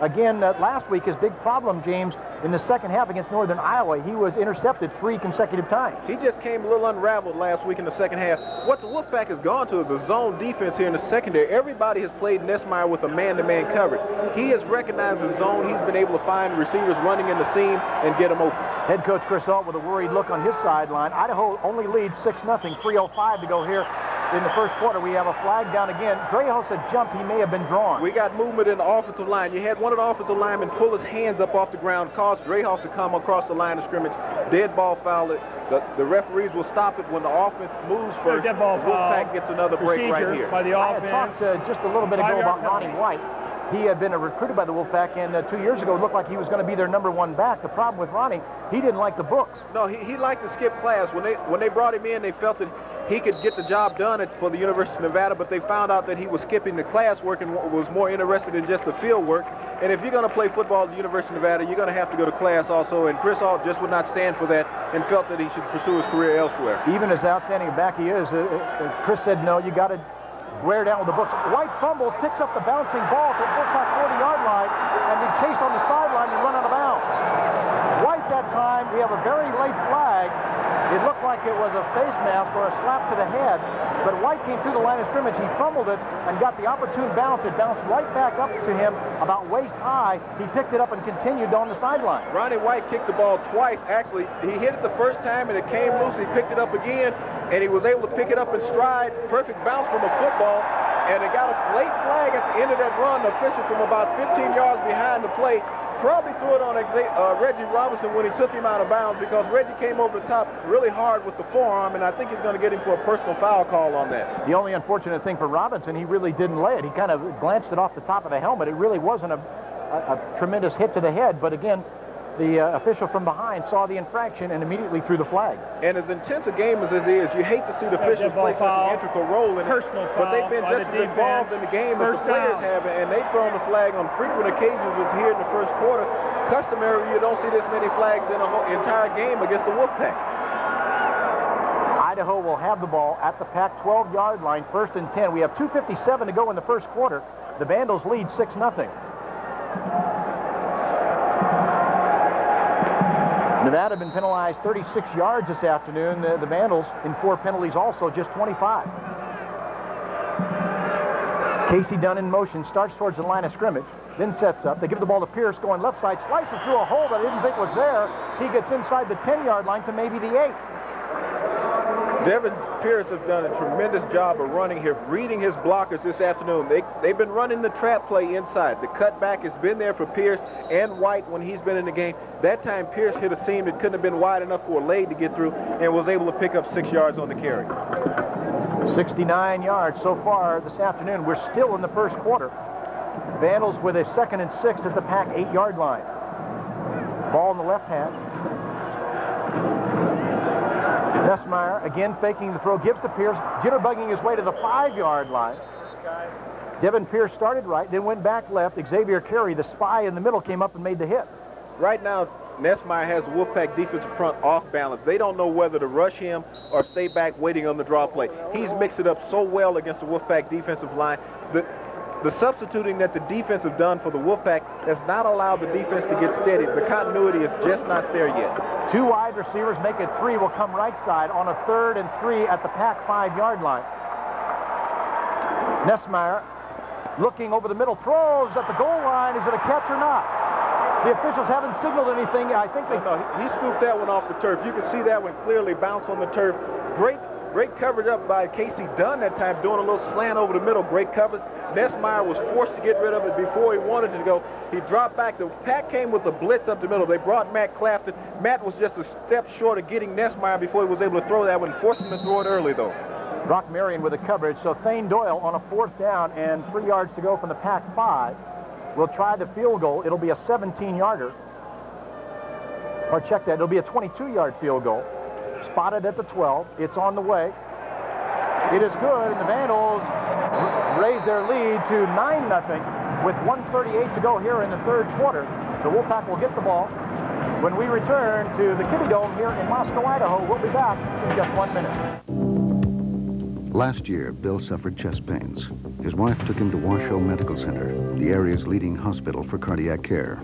S7: Again, uh, last week, his big problem, James, in the second half against Northern Iowa, he was intercepted three consecutive times.
S6: He just came a little unraveled last week in the second half. What the Wolfpack has gone to is a zone defense here in the secondary. Everybody has played Nussmeier with a man-to-man -man coverage. He has recognized the zone. He's been able to find receivers running in the seam and get them open.
S7: Head coach Chris Ault with a worried look on his sideline. Idaho only leads 6-0, 3.05 to go here in the first quarter. We have a flag down again. Drehos had jumped. He may have been drawn.
S6: We got movement in the offensive line. You had one of the offensive linemen pull his hands up off the ground, cause Drehos to come across the line of scrimmage. Dead ball foul. it. The, the referees will stop it when the offense moves first.
S8: Dead ball foul.
S6: gets another break right here.
S8: By the offense.
S7: I had talked uh, just a little bit ago about Ronnie White. He had been recruited by the Wolfpack, and uh, two years ago, it looked like he was going to be their number one back. The problem with Ronnie, he didn't like the books.
S6: No, he, he liked to skip class. When they when they brought him in, they felt that he could get the job done at, for the University of Nevada, but they found out that he was skipping the classwork and was more interested in just the field work. And if you're going to play football at the University of Nevada, you're going to have to go to class also. And Chris Ault just would not stand for that and felt that he should pursue his career elsewhere.
S7: Even as outstanding a back he is, uh, uh, Chris said, no, you got to wear down with the books. White fumbles, picks up the bouncing ball to the 40-yard line, and then chased on the sideline and run out of bounds. White that time, we have a very late flag it looked like it was a face mask or a slap to the head, but White came through the line of scrimmage. He fumbled it and got the opportune bounce. It bounced right back up to him about waist high. He picked it up and continued on the sideline.
S6: Ronnie White kicked the ball twice. Actually, he hit it the first time and it came loose. He picked it up again, and he was able to pick it up in stride. Perfect bounce from a football and it got a late flag at the end of that run. The official from about 15 yards behind the plate probably threw it on uh, Reggie Robinson when he took him out of bounds because Reggie came over the top really hard with the forearm, and I think he's going to get him for a personal foul call on that.
S7: The only unfortunate thing for Robinson, he really didn't lay it. He kind of glanced it off the top of the helmet. It really wasn't a, a, a tremendous hit to the head, but again, the uh, official from behind saw the infraction and immediately threw the flag.
S6: And as intense a game as this is, you hate to see the officials play such an integral role in
S8: Personal
S6: it. But they've been just as involved in the game as the players down. have, and they've thrown the flag on frequent occasions as here in the first quarter. Customary, you don't see this many flags in an entire game against the Wolfpack.
S7: Idaho will have the ball at the Pac 12-yard line, first and 10. We have 2.57 to go in the first quarter. The Vandals lead 6-0. Nevada been penalized 36 yards this afternoon. The, the Vandals in four penalties also, just 25. Casey Dunn in motion, starts towards the line of scrimmage, then sets up. They give the ball to Pierce going left side, slices through a hole that I didn't think was there. He gets inside the 10-yard line to maybe the 8.
S6: Devin Pierce has done a tremendous job of running here, reading his blockers this afternoon. They, they've been running the trap play inside. The cutback has been there for Pierce and White when he's been in the game. That time Pierce hit a seam that couldn't have been wide enough for a to get through and was able to pick up six yards on the carry.
S7: 69 yards so far this afternoon. We're still in the first quarter. Vandals with a second and six at the pack eight-yard line. Ball in the left hand. Nussmeier again faking the throw, gives to Pierce, jitterbugging his way to the five-yard line. Devin Pierce started right, then went back left. Xavier Carey, the spy in the middle, came up and made the hit.
S6: Right now, Nussmeier has Wolfpack defensive front off balance. They don't know whether to rush him or stay back waiting on the draw play. He's mixed it up so well against the Wolfpack defensive line. The, the substituting that the defense have done for the Wolfpack has not allowed the defense to get steady. The continuity is just not there yet.
S7: Two wide receivers make it three, will come right side on a third and three at the pack five-yard line. Nussmeier looking over the middle, throws at the goal line. Is it a catch or not? The officials haven't signaled anything. I think they...
S6: No, he scooped that one off the turf. You can see that one clearly bounce on the turf. Great Great coverage up by Casey Dunn that time, doing a little slant over the middle. Great coverage. Nussmeier was forced to get rid of it before he wanted to go. He dropped back. The pack came with a blitz up the middle. They brought Matt Clafton. Matt was just a step short of getting Nussmeier before he was able to throw that one. Forced him to throw it early, though.
S7: Brock Marion with the coverage. So Thane Doyle on a fourth down and three yards to go from the pack five will try the field goal. It'll be a 17-yarder. Or check that. It'll be a 22-yard field goal spotted at the 12. It's on the way. It is good, and the Vandals raise their lead to 9-0 with 138 to go here in the third quarter. The Wolfpack will get the ball. When we return to the Kibbie Dome here in Moscow, Idaho, we'll be back in just one minute.
S8: Last year, Bill suffered chest pains. His wife took him to Washoe Medical Center, the area's leading hospital for cardiac care.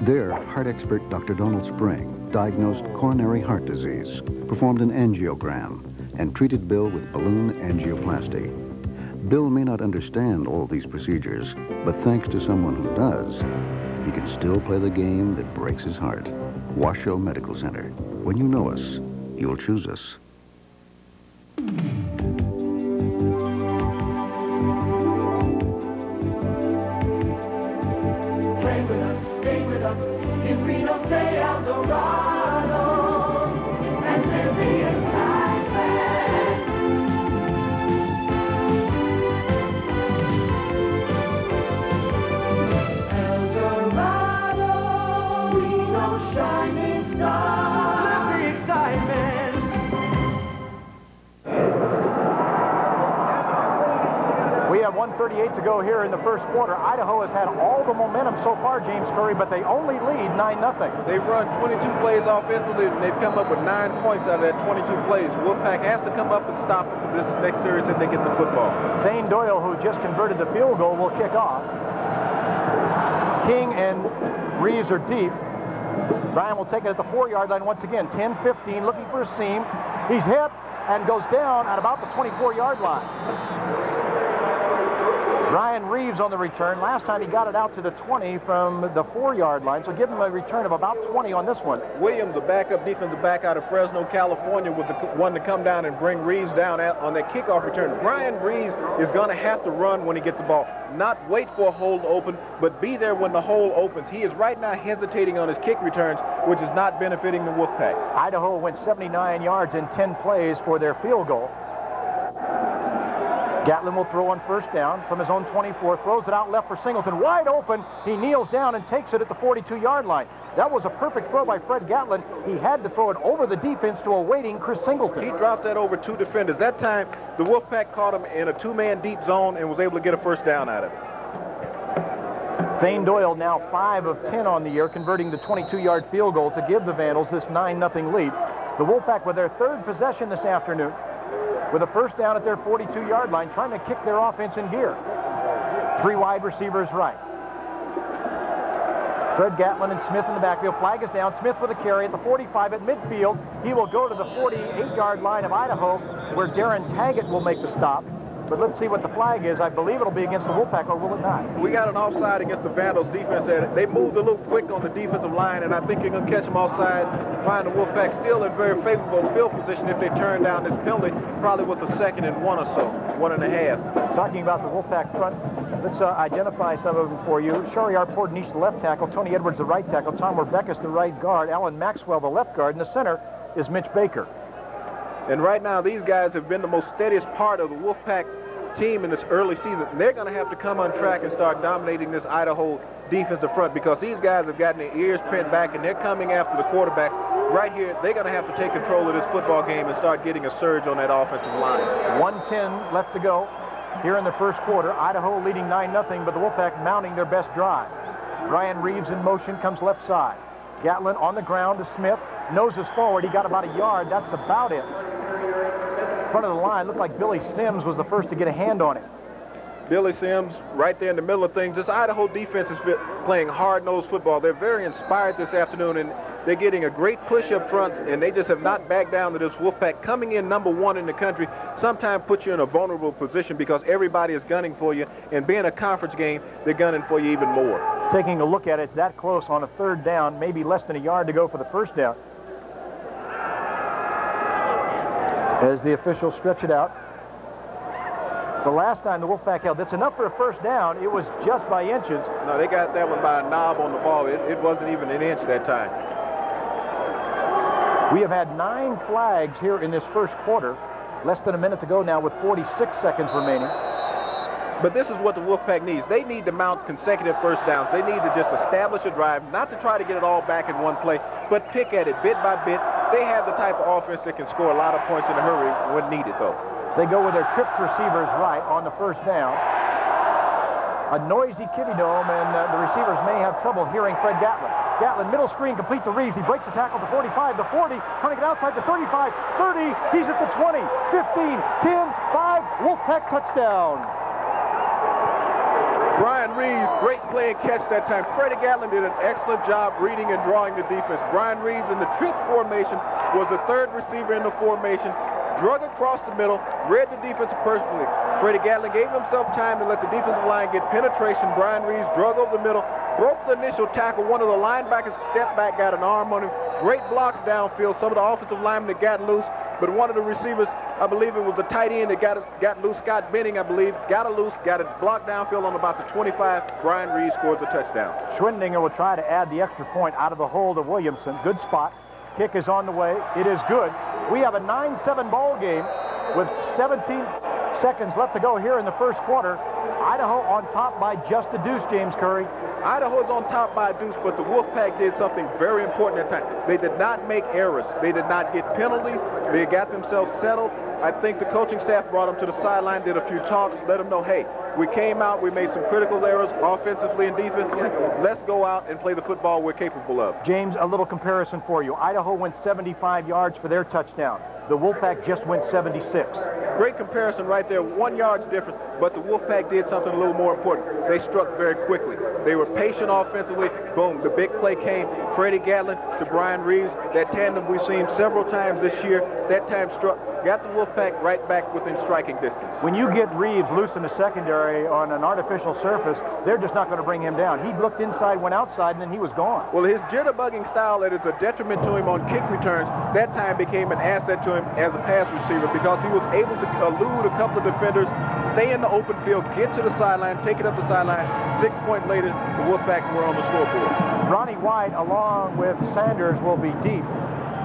S8: There, heart expert Dr. Donald Spring diagnosed coronary heart disease, performed an angiogram, and treated Bill with balloon angioplasty. Bill may not understand all these procedures, but thanks to someone who does, he can still play the game that breaks his heart. Washoe Medical Center. When you know us, you'll choose us.
S7: Has had all the momentum so far, James Curry, but they only lead 9-0.
S6: They've run 22 plays offensively, and they've come up with nine points out of that 22 plays. Wolfpack has to come up and stop them for this next series if they get the football.
S7: Thane Doyle, who just converted the field goal, will kick off. King and Reeves are deep. Brian will take it at the four-yard line once again. 10-15, looking for a seam. He's hit and goes down at about the 24-yard line. Brian Reeves on the return. Last time he got it out to the 20 from the four-yard line, so give him a return of about 20 on this one.
S6: Williams, the backup defensive back out of Fresno, California, was the one to come down and bring Reeves down on that kickoff return. Brian Reeves is going to have to run when he gets the ball. Not wait for a hole to open, but be there when the hole opens. He is right now hesitating on his kick returns, which is not benefiting the Wolfpack.
S7: Idaho went 79 yards in 10 plays for their field goal. Gatlin will throw on first down from his own 24, throws it out left for Singleton, wide open. He kneels down and takes it at the 42-yard line. That was a perfect throw by Fred Gatlin. He had to throw it over the defense to a waiting Chris Singleton.
S6: He dropped that over two defenders. That time, the Wolfpack caught him in a two-man deep zone and was able to get a first down out of it.
S7: Thane Doyle now 5 of 10 on the year, converting the 22-yard field goal to give the Vandals this 9-0 lead. The Wolfpack with their third possession this afternoon with a first down at their 42-yard line, trying to kick their offense in gear. Three wide receivers right. Fred Gatlin and Smith in the backfield. Flag is down. Smith with a carry at the 45 at midfield. He will go to the 48-yard line of Idaho, where Darren Taggart will make the stop. But let's see what the flag is. I believe it'll be against the Wolfpack, or will it not?
S6: We got an offside against the Vandals defense. There. They moved a little quick on the defensive line, and I think you're going to catch them offside. Find the Wolfpack still in very favorable field position if they turn down this penalty, probably with a second and one or so, one and a half.
S7: Talking about the Wolfpack front, let's uh, identify some of them for you. Shariar Portniche, the left tackle, Tony Edwards, the right tackle, Tom Rebeckus, the right guard, Alan Maxwell, the left guard, In the center is Mitch Baker.
S6: And right now, these guys have been the most steadiest part of the Wolfpack team in this early season. They're going to have to come on track and start dominating this Idaho defensive front because these guys have gotten their ears pinned back and they're coming after the quarterbacks. Right here, they're going to have to take control of this football game and start getting a surge on that offensive line.
S7: 110 left to go here in the first quarter. Idaho leading 9-0, but the Wolfpack mounting their best drive. Brian Reeves in motion comes left side. Gatlin on the ground to Smith. Noses forward. He got about a yard. That's about it front of the line. Looked like Billy Sims was the first to get a hand on it.
S6: Billy Sims right there in the middle of things. This Idaho defense is playing hard-nosed football. They're very inspired this afternoon, and they're getting a great push up front, and they just have not backed down to this Wolfpack. Coming in number one in the country sometimes puts you in a vulnerable position because everybody is gunning for you, and being a conference game, they're gunning for you even more.
S7: Taking a look at it, that close on a third down, maybe less than a yard to go for the first down. As the officials stretch it out. The last time the Wolfpack held, that's enough for a first down. It was just by inches.
S6: No, they got that one by a knob on the ball. It, it wasn't even an inch that time.
S7: We have had nine flags here in this first quarter. Less than a minute to go now with 46 seconds remaining.
S6: But this is what the Wolfpack needs. They need to mount consecutive first downs. They need to just establish a drive, not to try to get it all back in one play, but pick at it bit by bit. They have the type of offense that can score a lot of points in a hurry when needed, though.
S7: They go with their tripped receivers right on the first down. A noisy Kibbie Dome, and uh, the receivers may have trouble hearing Fred Gatlin. Gatlin, middle screen, complete to Reeves. He breaks the tackle to 45, to 40, trying to get outside to 35, 30. He's at the 20, 15, 10, 5. Wolfpack touchdown.
S6: Brian Reeves, great play and catch that time. Freddie Gatlin did an excellent job reading and drawing the defense. Brian Reeves in the trip formation was the third receiver in the formation, drug across the middle, read the defense personally. Freddie Gatlin gave himself time to let the defensive line get penetration. Brian Reeves drug over the middle, broke the initial tackle. One of the linebackers stepped back, got an arm on him. Great blocks downfield. Some of the offensive linemen that got loose, but one of the receivers I believe it was the tight end that got it, got loose. Scott Benning, I believe, got it loose, got it blocked downfield on about the 25. Brian Reed scores a touchdown.
S7: Schwendinger will try to add the extra point out of the hole to Williamson. Good spot. Kick is on the way. It is good. We have a 9-7 ball game with 17 seconds left to go here in the first quarter. Idaho on top by just a deuce, James Curry.
S6: Idaho is on top by a deuce, but the Wolfpack did something very important that time. They did not make errors. They did not get penalties. They got themselves settled. I think the coaching staff brought him to the sideline, did a few talks, let him know, hey, we came out, we made some critical errors offensively and defensively. Let's go out and play the football we're capable of.
S7: James, a little comparison for you. Idaho went 75 yards for their touchdown. The Wolfpack just went 76.
S6: Great comparison right there. One yard's different, but the Wolfpack did something a little more important. They struck very quickly. They were patient offensively. Boom, the big play came. Freddie Gatlin to Brian Reeves. That tandem we've seen several times this year. That time struck, got the Wolfpack right back within striking distance.
S7: When you get Reeves loose in the secondary on an artificial surface, they're just not going to bring him down. He looked inside, went outside, and then he was gone.
S6: Well, his jitterbugging style that is a detriment to him on kick returns, that time became an asset to him as a pass receiver because he was able to elude a couple of defenders, stay in the open field, get to the sideline, take it up the sideline. Six point later, the Wolfpack were on the scoreboard.
S7: Ronnie White, along with Sanders, will be deep.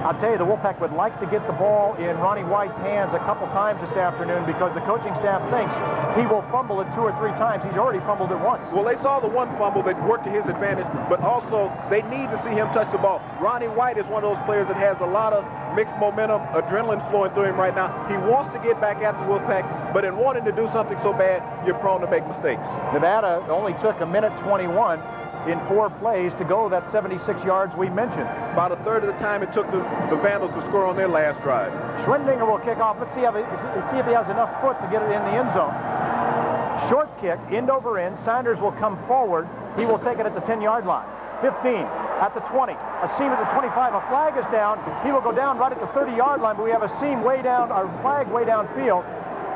S7: I'll tell you, the Wolfpack would like to get the ball in Ronnie White's hands a couple times this afternoon because the coaching staff thinks he will fumble it two or three times. He's already fumbled it once.
S6: Well, they saw the one fumble that worked to his advantage, but also they need to see him touch the ball. Ronnie White is one of those players that has a lot of mixed momentum, adrenaline flowing through him right now. He wants to get back after Wolfpack, but in wanting to do something so bad, you're prone to make mistakes.
S7: Nevada only took a minute 21 in four plays to go that 76 yards we mentioned.
S6: About a third of the time it took the, the Vandals to score on their last drive.
S7: Schwendinger will kick off. Let's see, how he, see if he has enough foot to get it in the end zone. Short kick, end over end. Sanders will come forward. He will take it at the 10-yard line. 15, at the 20, a seam at the 25. A flag is down. He will go down right at the 30-yard line, but we have a seam way down, our flag way downfield.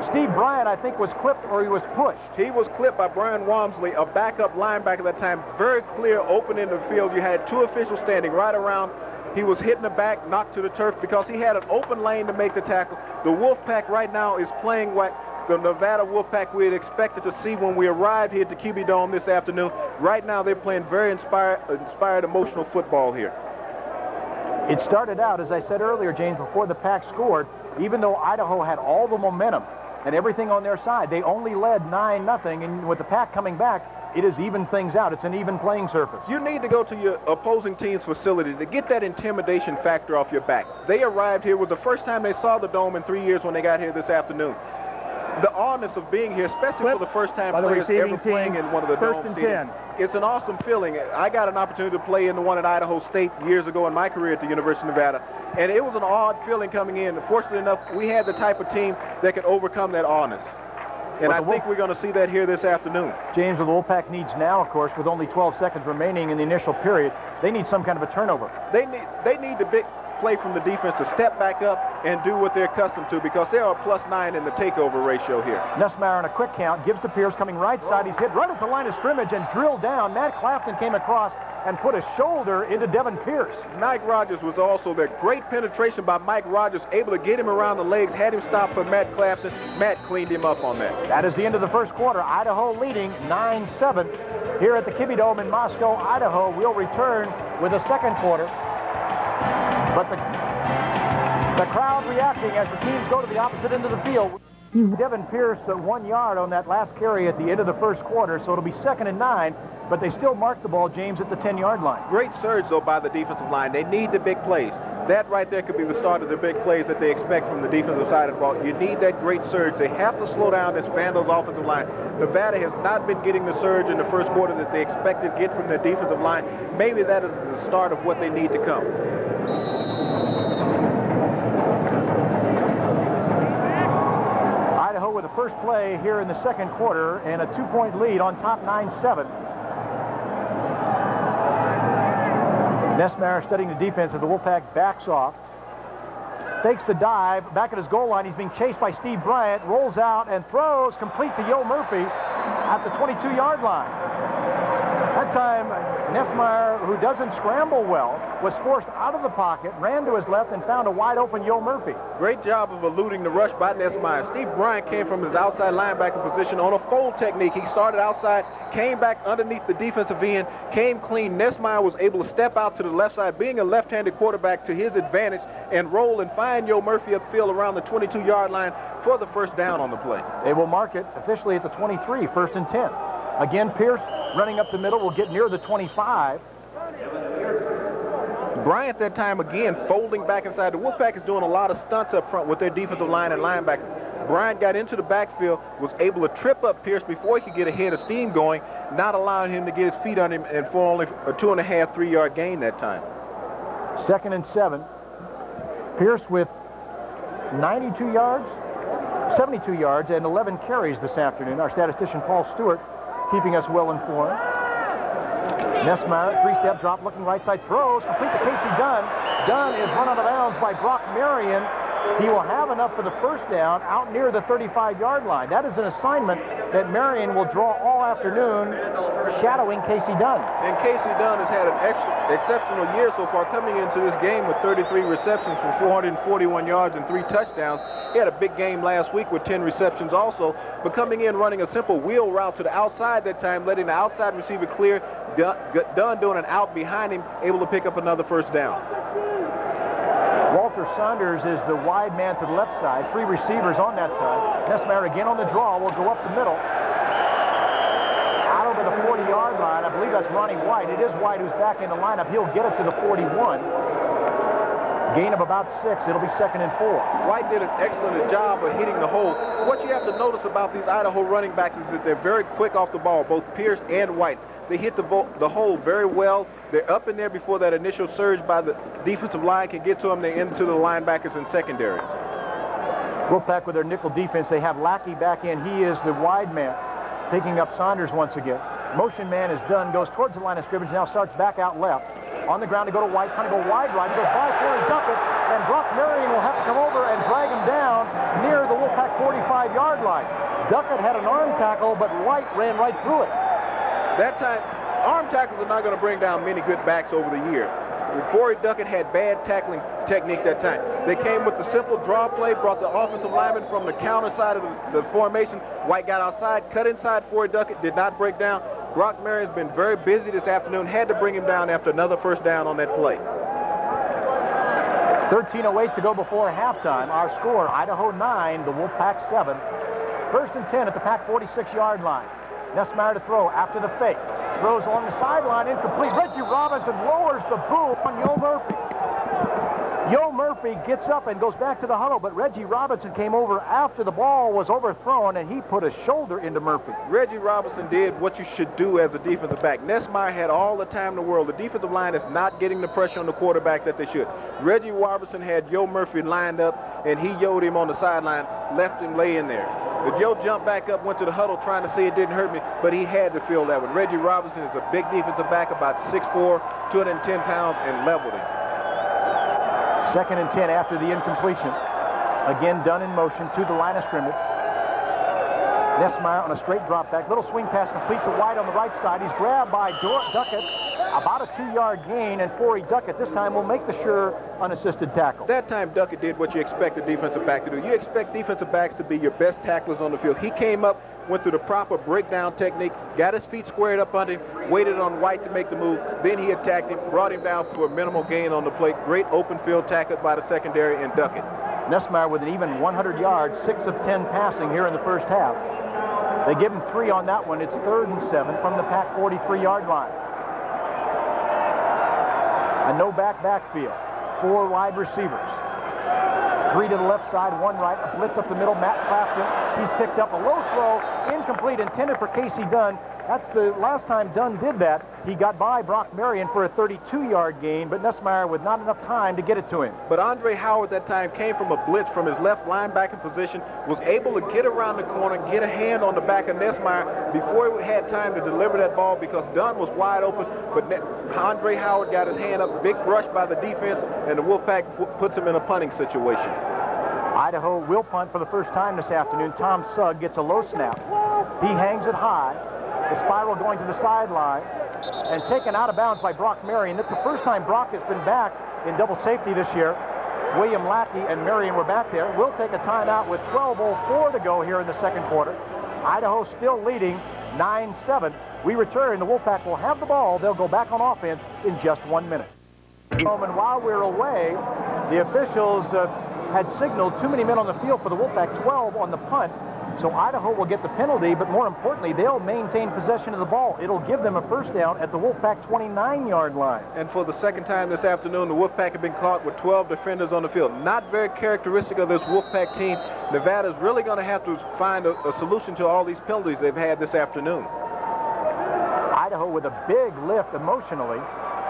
S7: Steve Bryant, I think, was clipped or he was pushed.
S6: He was clipped by Brian Walmsley, a backup linebacker at that time. Very clear, open in the field. You had two officials standing right around. He was hitting the back, knocked to the turf because he had an open lane to make the tackle. The Wolfpack right now is playing what the Nevada Wolfpack we had expected to see when we arrived here at the Kibbie Dome this afternoon. Right now, they're playing very inspired, inspired emotional football here.
S7: It started out, as I said earlier, James, before the pack scored, even though Idaho had all the momentum and everything on their side, they only led 9-0, and with the pack coming back, it has evened things out. It's an even playing surface.
S6: You need to go to your opposing team's facility to get that intimidation factor off your back. They arrived here. was the first time they saw the dome in three years when they got here this afternoon the awness of being here, especially Clip for the first time players ever playing in one of the
S7: first and ten.
S6: It's an awesome feeling. I got an opportunity to play in the one at Idaho State years ago in my career at the University of Nevada, and it was an odd feeling coming in. Fortunately enough, we had the type of team that could overcome that awness. And I think we're going to see that here this afternoon.
S7: James, the Wolfpack needs now, of course, with only 12 seconds remaining in the initial period, they need some kind of a turnover.
S6: They need they need the big play from the defense to step back up and do what they're accustomed to because they are plus nine in the takeover ratio here.
S7: Nussmeier on a quick count gives to Pierce coming right side. He's hit right at the line of scrimmage and drilled down. Matt Clafton came across and put a shoulder into Devin Pierce.
S6: Mike Rogers was also there. Great penetration by Mike Rogers, able to get him around the legs, had him stop for Matt Clafton. Matt cleaned him up on that.
S7: That is the end of the first quarter. Idaho leading 9-7 here at the Kibbie Dome in Moscow, Idaho. We'll return with a second quarter. But the, the crowd reacting as the teams go to the opposite end of the field. Devin Pierce uh, one yard on that last carry at the end of the first quarter, so it'll be second and nine, but they still mark the ball, James, at the 10-yard line.
S6: Great surge, though, by the defensive line. They need the big plays. That right there could be the start of the big plays that they expect from the defensive side of the ball. You need that great surge. They have to slow down this Vandals offensive line. Nevada has not been getting the surge in the first quarter that they expected to get from their defensive line. Maybe that is the start of what they need to come.
S7: with the first play here in the second quarter and a two-point lead on top 9-7. Nussmeier studying the defense as the Wolfpack backs off. Takes the dive, back at his goal line. He's being chased by Steve Bryant, rolls out and throws complete to Yo Murphy at the 22-yard line. Time, Nussmeier, who doesn't scramble well, was forced out of the pocket, ran to his left, and found a wide-open Yo Murphy.
S6: Great job of eluding the rush by Nussmeier. Steve Bryant came from his outside linebacker position on a fold technique. He started outside, came back underneath the defensive end, came clean. Nussmeier was able to step out to the left side, being a left-handed quarterback to his advantage, and roll and find Yo Murphy upfield around the 22-yard line for the first down on the play.
S7: They will mark it officially at the 23, first and 10. Again, Pierce running up the middle will get near the 25.
S6: Bryant that time again folding back inside. The Wolfpack is doing a lot of stunts up front with their defensive line and linebackers. Bryant got into the backfield, was able to trip up Pierce before he could get a head of steam going, not allowing him to get his feet on him and for only a two and a half, three yard gain that time.
S7: Second and seven. Pierce with 92 yards, 72 yards, and 11 carries this afternoon. Our statistician, Paul Stewart, keeping us well informed. Nussmeier, three-step drop, looking right side, throws, complete to Casey Dunn. Dunn is run out of bounds by Brock Marion. He will have enough for the first down out near the 35-yard line. That is an assignment that Marion will draw all afternoon, shadowing Casey Dunn.
S6: And Casey Dunn has had an extra, exceptional year so far, coming into this game with 33 receptions for 441 yards and three touchdowns. He had a big game last week with 10 receptions also, but coming in running a simple wheel route to the outside that time, letting the outside receiver clear, Dunn doing an out behind him, able to pick up another first down.
S7: Walter Saunders is the wide man to the left side. Three receivers on that side. Nussmeier again on the draw. Will go up the middle. Out over the 40-yard line. I believe that's Ronnie White. It is White who's back in the lineup. He'll get it to the 41. Gain of about six. It'll be second and four.
S6: White did an excellent job of hitting the hole. What you have to notice about these Idaho running backs is that they're very quick off the ball, both Pierce and White. They hit the, the hole very well. They're up in there before that initial surge by the defensive line can get to them. They're into the linebackers and secondary.
S7: Wolfpack with their nickel defense. They have Lackey back in. He is the wide man, picking up Saunders once again. Motion man is done, goes towards the line of scrimmage, now starts back out left. On the ground to go to White, trying to go wide right. Goes by Forey Duckett, and Brock Marion will have to come over and drag him down near the Wolfpack 45-yard line. Duckett had an arm tackle, but White ran right through it.
S6: That time, arm tackles are not going to bring down many good backs over the year. Forey Duckett had bad tackling technique that time. They came with the simple draw play, brought the offensive lineman from the counter side of the, the formation. White got outside, cut inside Forey Duckett, did not break down. Brock Marion's been very busy this afternoon, had to bring him down after another first down on that play.
S7: 13.08 to go before halftime. Our score, Idaho 9, the Wolfpack 7. First and 10 at the Pack 46-yard line. Nussmeier to throw after the fake. Throws along the sideline, incomplete. Reggie Robinson lowers the boom on Yo Murphy. Yo Murphy gets up and goes back to the huddle, but Reggie Robinson came over after the ball was overthrown, and he put a shoulder into Murphy.
S6: Reggie Robinson did what you should do as a defensive back. Nussmeier had all the time in the world. The defensive line is not getting the pressure on the quarterback that they should. Reggie Robinson had Yo Murphy lined up, and he yoed him on the sideline, left him lay in there. But Yo jumped back up, went to the huddle trying to see it didn't hurt me, but he had to feel that one. Reggie Robinson is a big defensive back, about 6'4", 210 pounds, and leveled him.
S7: Second and 10 after the incompletion. Again, done in motion to the line of scrimmage. Nussmeier on a straight drop back. Little swing pass complete to White on the right side. He's grabbed by Duckett. About a two-yard gain, and Forey Duckett this time will make the sure unassisted tackle.
S6: That time Duckett did what you expect a defensive back to do. You expect defensive backs to be your best tacklers on the field. He came up, went through the proper breakdown technique, got his feet squared up under him, waited on White to make the move. Then he attacked him, brought him down for a minimal gain on the plate. Great open field tackle by the secondary and Duckett.
S7: Nussmeier with an even 100 yards, 6 of 10 passing here in the first half. They give him three on that one. It's third and seven from the Pack 43-yard line. A no-back backfield. Four wide receivers. Three to the left side, one right. A blitz up the middle. Matt Clafton. He's picked up a low throw, incomplete, intended for Casey Dunn. That's the last time Dunn did that. He got by Brock Marion for a 32-yard gain, but Nussmeier with not enough time to get it to him.
S6: But Andre Howard that time came from a blitz from his left linebacker position, was able to get around the corner, get a hand on the back of Nussmeier before he had time to deliver that ball because Dunn was wide open, but Andre Howard got his hand up, big rush by the defense, and the Wolfpack puts him in a punting situation.
S7: Idaho will punt for the first time this afternoon. Tom Sugg gets a low snap. He hangs it high. The spiral going to the sideline and taken out of bounds by Brock Marion. That's the first time Brock has been back in double safety this year. William Lackey and Marion were back there. We'll take a timeout with 12.04 to go here in the second quarter. Idaho still leading 9-7. We return. The Wolfpack will have the ball. They'll go back on offense in just one minute. And while we're away, the officials uh, had signaled too many men on the field for the Wolfpack, 12 on the punt. So Idaho will get the penalty, but more importantly, they'll maintain possession of the ball. It'll give them a first down at the Wolfpack 29-yard line.
S6: And for the second time this afternoon, the Wolfpack have been caught with 12 defenders on the field. Not very characteristic of this Wolfpack team. Nevada's really going to have to find a, a solution to all these penalties they've had this afternoon.
S7: Idaho with a big lift emotionally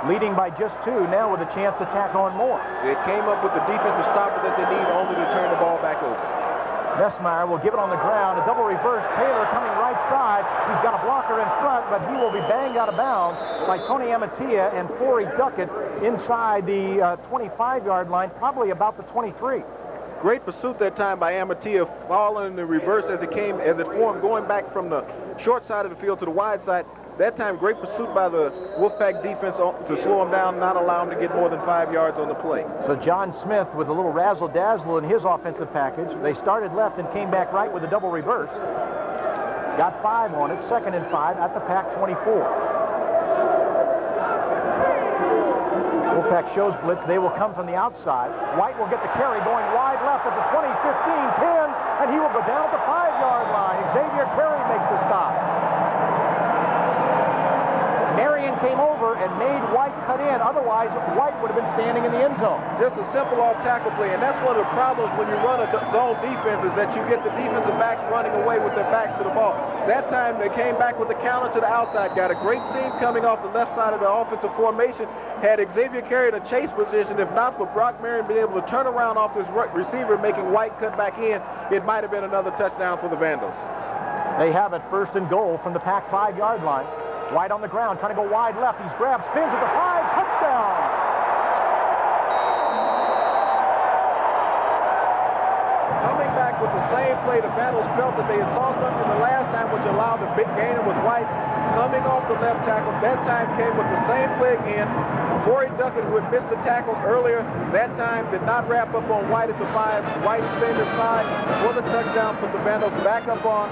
S7: leading by just two, now with a chance to tack on more.
S6: It came up with the defensive stopper that they need only to turn the ball back over.
S7: Nussmeier will give it on the ground. A double reverse. Taylor coming right side. He's got a blocker in front, but he will be banged out of bounds by Tony Amatia and Forey Duckett inside the 25-yard uh, line, probably about the 23.
S6: Great pursuit that time by Amatia, following the reverse as it came, as it formed, going back from the short side of the field to the wide side. That time, great pursuit by the Wolfpack defense to slow him down, not allow him to get more than five yards on the play.
S7: So John Smith with a little razzle-dazzle in his offensive package. They started left and came back right with a double reverse. Got five on it, second and five at the pack 24. Wolfpack shows blitz. They will come from the outside. White will get the carry going wide left at the 20, 15, 10, and he will go down at the five-yard line. Xavier Carey makes the stop came over and made White cut in. Otherwise, White would have been standing in the end zone.
S6: Just a simple off-tackle play, and that's one of the problems when you run a zone defense is that you get the defensive backs running away with their backs to the ball. That time, they came back with the counter to the outside, got a great seam coming off the left side of the offensive formation, had Xavier in a chase position. If not for Brock Marion being able to turn around off his receiver, making White cut back in, it might have been another touchdown for the Vandals.
S7: They have it first and goal from the pack five-yard line. White on the ground, trying to go wide left. He's grabbed, spins at the five, touchdown!
S6: Coming back with the same play, the Vandals felt that they had saw something the last time, which allowed the big gainer with White coming off the left tackle. That time came with the same play again. Forey Duckett, who had missed the tackle earlier, that time did not wrap up on White at the five. White stayed inside for the touchdown, put the Vandals back up on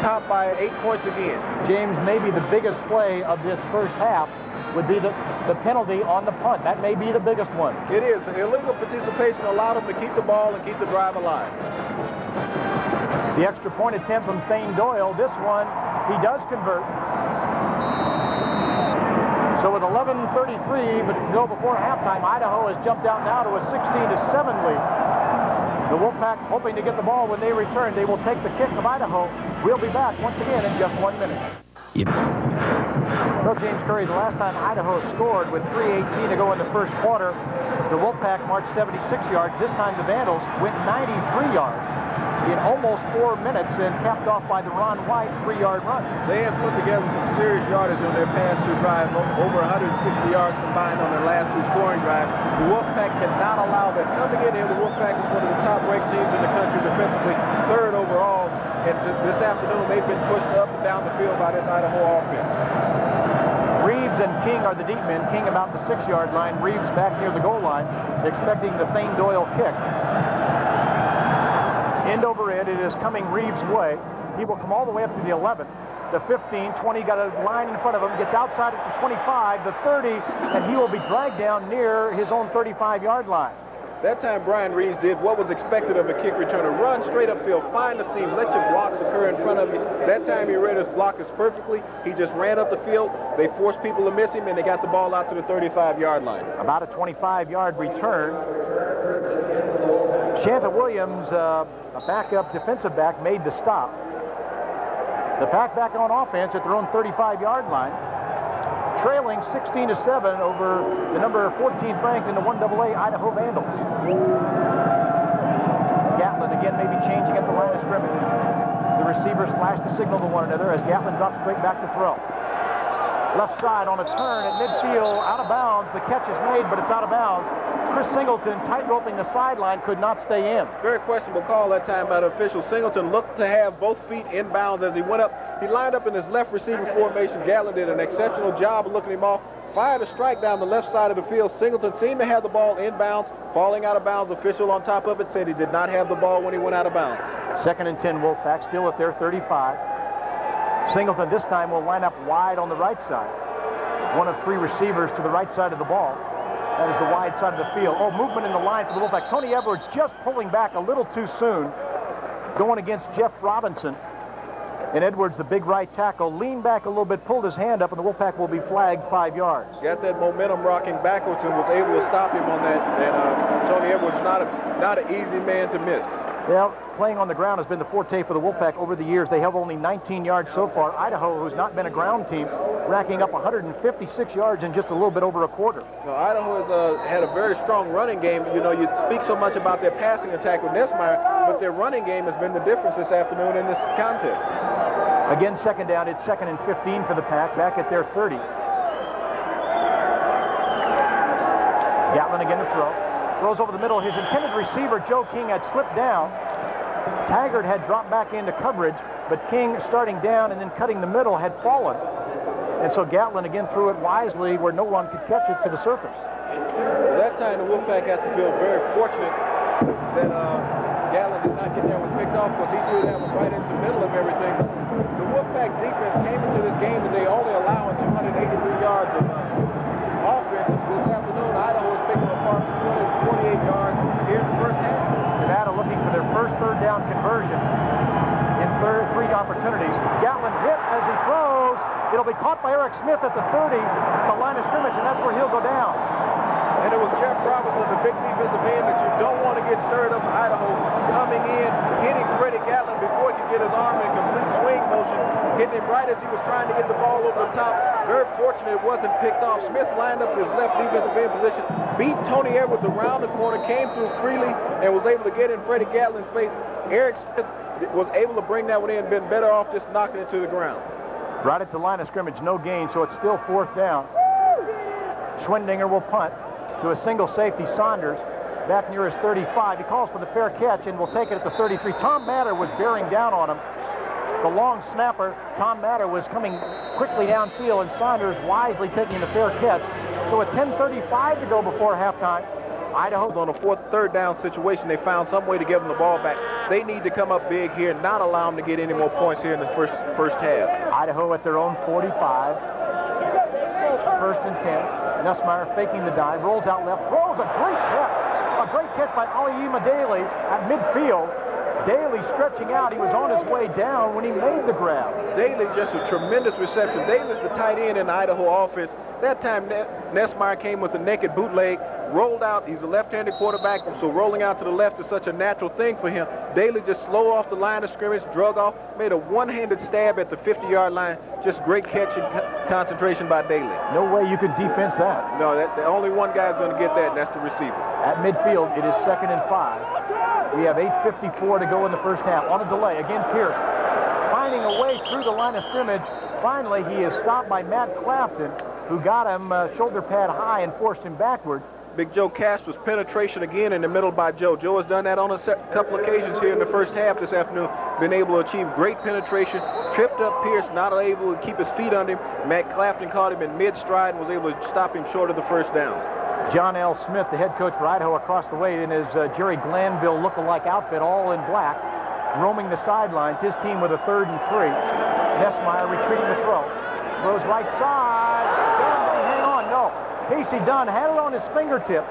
S6: top by eight points again.
S7: James, maybe the biggest play of this first half would be the, the penalty on the punt. That may be the biggest one.
S6: It is. Illegal participation allowed them to keep the ball and keep the drive alive.
S7: The extra point attempt from Thane Doyle. This one, he does convert. So with 11.33 but to go before halftime, Idaho has jumped out now to a 16 to 7 lead. The Wolfpack hoping to get the ball when they return. They will take the kick of Idaho. We'll be back once again in just one minute. Well, James Curry, the last time Idaho scored with 3.18 to go in the first quarter, the Wolfpack marched 76 yards. This time the Vandals went 93 yards in almost four minutes and capped off by the Ron White three-yard run.
S6: They have put together some serious yardage on their past two drives, over 160 yards combined on their last two scoring drives. The Wolfpack cannot allow that. Coming in here, the Wolfpack is one of the top-ranked teams in the country defensively, third overall. And this afternoon, they've been pushed up and down the field by this Idaho offense.
S7: Reeves and King are the deep men. King about the six-yard line. Reeves back near the goal line, expecting the Thane Doyle kick. End over end, it is coming Reeves' way. He will come all the way up to the 11, the 15, 20, got a line in front of him, gets outside at the 25, the 30, and he will be dragged down near his own 35-yard line.
S6: That time, Brian Reeves did what was expected of a kick returner. Run straight upfield, find the seam, let your blocks occur in front of you. That time, he read his blockers perfectly. He just ran up the field. They forced people to miss him, and they got the ball out to the 35-yard line.
S7: About a 25-yard return. Shanta Williams, uh, a backup defensive back, made the stop. The pack back on offense at their own 35-yard line trailing 16 to 7 over the number 14th ranked in the 1AA Idaho Vandals. Gatlin again maybe changing at the line of scrimmage. The receivers flash the signal to one another as Gatlin drops straight back to throw. Left side on a turn at midfield, out of bounds. The catch is made, but it's out of bounds. Chris Singleton tight roping the sideline could not stay in.
S6: Very questionable call that time by the official. Singleton looked to have both feet in bounds as he went up. He lined up in his left receiver formation. Gatlin did an exceptional job of looking him off. Fired a strike down the left side of the field. Singleton seemed to have the ball in bounds, falling out of bounds. Official on top of it said he did not have the ball when he went out of bounds.
S7: Second and 10 Wolfpack still at their 35. Singleton this time will line up wide on the right side. One of three receivers to the right side of the ball. That is the wide side of the field. Oh, movement in the line for the Wolfpack. Tony Edwards just pulling back a little too soon. Going against Jeff Robinson. And Edwards, the big right tackle, leaned back a little bit, pulled his hand up, and the Wolfpack will be flagged five yards.
S6: Got that momentum rocking backwards and was able to stop him on that. And uh, Tony Edwards, not, a, not an easy man to miss.
S7: Well, playing on the ground has been the forte for the Wolfpack over the years. They have only 19 yards so far. Idaho, who's not been a ground team, racking up 156 yards in just a little bit over a quarter.
S6: No, Idaho has uh, had a very strong running game. You know, you speak so much about their passing attack with Nussmeier, but their running game has been the difference this afternoon in this contest.
S7: Again, second down. It's second and 15 for the Pack, back at their 30. Gatlin again to throw. Throws over the middle. His intended receiver, Joe King, had slipped down. Taggart had dropped back into coverage, but King, starting down and then cutting the middle, had fallen. And so Gatlin again threw it wisely where no one could catch it to the surface.
S6: That time the Wolfpack had to feel very fortunate that uh, Gatlin did not get there when picked off because he threw that one right into the middle of everything. The Wolfpack defense came into this game and they only allowing 283 yards of uh, offense. This afternoon, Idaho is picking them apart for 248 yards here in the first half.
S7: Nevada looking for their first third down conversion in third, three opportunities. Gatlin hit as he throws. It'll be caught by Eric Smith at the 30, the line of scrimmage, and that's where he'll go down.
S6: And it was Jeff Robinson, the big defensive end that you don't want to get stirred up in Idaho, coming in, hitting Freddie Gatlin before he could get his arm in complete swing motion, hitting him right as he was trying to get the ball over the top. Very fortunate it wasn't picked off. Smith lined up his left defensive end position, beat Tony Edwards around the corner, came through freely, and was able to get in Freddie Gatlin's face. Eric was able to bring that one in, been better off just knocking it to the ground.
S7: Right at the line of scrimmage, no gain, so it's still fourth down. Schwendinger will punt to a single safety Saunders back near his 35. He calls for the fair catch and will take it at the 33. Tom Matter was bearing down on him. The long snapper, Tom Matter, was coming quickly downfield, and Saunders wisely taking the fair catch. So with 10.35 to go before halftime, Idaho
S6: on a fourth, third down situation. They found some way to give them the ball back. They need to come up big here, not allow them to get any more points here in the first first half.
S7: Idaho at their own 45. First and 10. Nussmeier faking the dive, rolls out left, throws a great catch. A great catch by Aliyima Daly at midfield. Daly stretching out. He was on his way down when he made the grab.
S6: Daly just a tremendous reception. Daly's the tight end in the Idaho offense. That time, Nussmeier came with a naked bootleg, rolled out. He's a left-handed quarterback, so rolling out to the left is such a natural thing for him. Daly just slow off the line of scrimmage, drug off, made a one-handed stab at the 50-yard line. Just great catch and concentration by Daly.
S7: No way you could defense that.
S6: No, that, the only one guy's going to get that, and that's the receiver.
S7: At midfield, it is second and five. We have 8.54 to go in the first half. On a delay, again, Pierce finding a way through the line of scrimmage. Finally, he is stopped by Matt Clafton, who got him uh, shoulder pad high and forced him backward.
S6: Big Joe Cash was penetration again in the middle by Joe. Joe has done that on a couple occasions here in the first half this afternoon. Been able to achieve great penetration. Tripped up Pierce, not able to keep his feet under him. Matt Clafton caught him in mid-stride and was able to stop him short of the first down.
S7: John L. Smith, the head coach for Idaho across the way in his uh, Jerry Glanville look-alike outfit, all in black, roaming the sidelines. His team with a third and three. Nussmeier retreating the throw. Throws right side. Casey Dunn had it on his fingertips.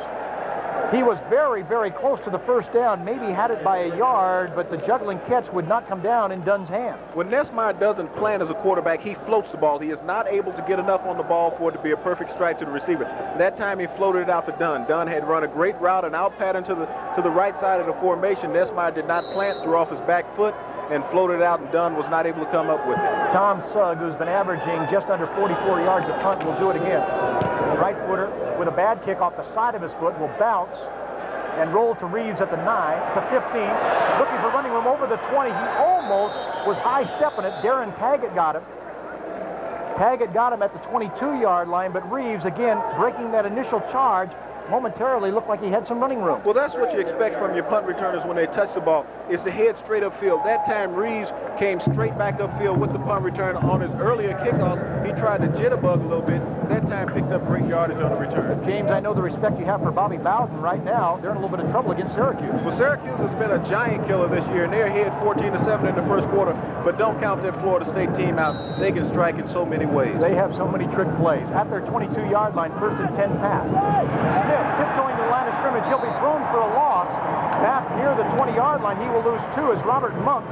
S7: He was very, very close to the first down, maybe had it by a yard, but the juggling catch would not come down in Dunn's hand.
S6: When Nussmeier doesn't plan as a quarterback, he floats the ball. He is not able to get enough on the ball for it to be a perfect strike to the receiver. That time he floated it out to Dunn. Dunn had run a great route, an out pattern to the, to the right side of the formation. Nussmeier did not plant, threw off his back foot, and floated out, and Dunn was not able to come up with it.
S7: Tom Sugg, who's been averaging just under 44 yards a punt, will do it again. Right footer with a bad kick off the side of his foot will bounce and roll to Reeves at the 9, to 15, looking for running room over the 20. He almost was high-stepping it. Darren Taggart got him. Taggart got him at the 22-yard line, but Reeves, again, breaking that initial charge, momentarily looked like he had some running room.
S6: Well, that's what you expect from your punt returners when they touch the ball, is to head straight upfield. That time, Reeves came straight back upfield with the punt return on his earlier kickoff. He tried to jitterbug a little bit. That time picked up great yardage on the return.
S7: James, I know the respect you have for Bobby Bowden right now. They're in a little bit of trouble against Syracuse.
S6: Well, Syracuse has been a giant killer this year, and they're ahead 14 to 7 in the first quarter. But don't count that Florida State team out. They can strike in so many ways.
S7: They have so many trick plays. At their 22-yard line, first and 10 pass. Smith tiptoeing to the line of scrimmage. He'll be thrown for a loss. Back near the 20-yard line, he will lose two as Robert Monk,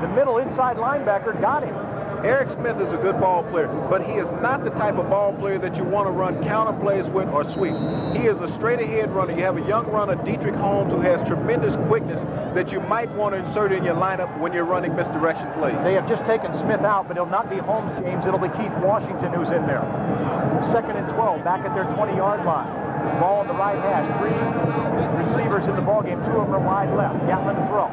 S7: the middle inside linebacker, got him.
S6: Eric Smith is a good ball player, but he is not the type of ball player that you want to run counter plays with or sweep. He is a straight-ahead runner. You have a young runner, Dedrick Holmes, who has tremendous quickness that you might want to insert in your lineup when you're running misdirection plays.
S7: They have just taken Smith out, but it'll not be Holmes, James. It'll be Keith Washington who's in there. Second and 12, back at their 20-yard line. Ball on the right hash. Three receivers in the ballgame. Two of them are wide left. Gatlin throw.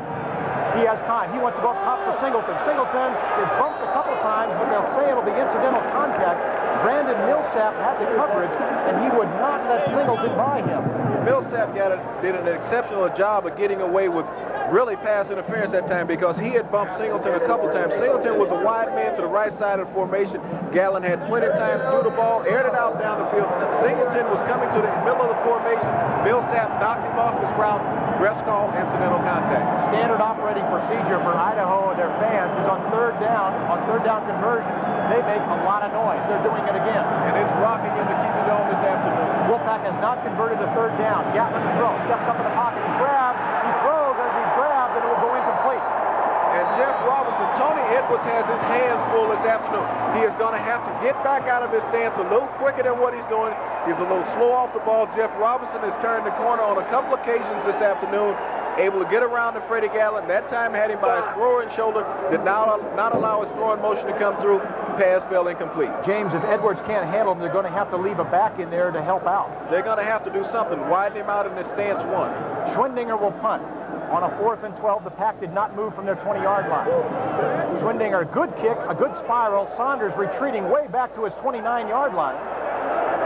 S7: He has time. He wants to go up top for Singleton. Singleton is bumped a couple times, but they'll say it'll be incidental contact. Brandon Millsap had the coverage, and he would not let Singleton by him.
S6: Millsap got a, did an exceptional job of getting away with really pass interference that time because he had bumped Singleton a couple times. Singleton was a wide man to the right side of the formation. Gatlin had plenty of time to throw the ball, aired it out down the field. Singleton was coming to the middle of the formation. Millsap knocked him off his route. Refs call incidental contact.
S7: Standard operating procedure for Idaho and their fans is on third down, on third down conversions, they make a lot of noise. They're doing it again.
S6: And it's rocking in the Kibbie Dome this afternoon.
S7: Wolfpack has not converted to third down. Gatlin to throw. Steps up in the pocket. He's Robinson.
S6: Tony Edwards has his hands full this afternoon. He is going to have to get back out of his stance a little quicker than what he's doing. He's a little slow off the ball. Jeff Robinson has turned the corner on a couple occasions this afternoon, able to get around to Freddie Gatlin. That time had him by his thrower and shoulder, did not, not allow his throwing motion to come through. Pass fell incomplete.
S7: James, if Edwards can't handle him, they're going to have to leave a back in there to help out.
S6: They're going to have to do something. Widen him out in this stance one.
S7: Schwendinger will punt. On a fourth and 12, the pack did not move from their 20-yard line. Schwendinger, good kick, a good spiral. Saunders retreating way back to his 29-yard line.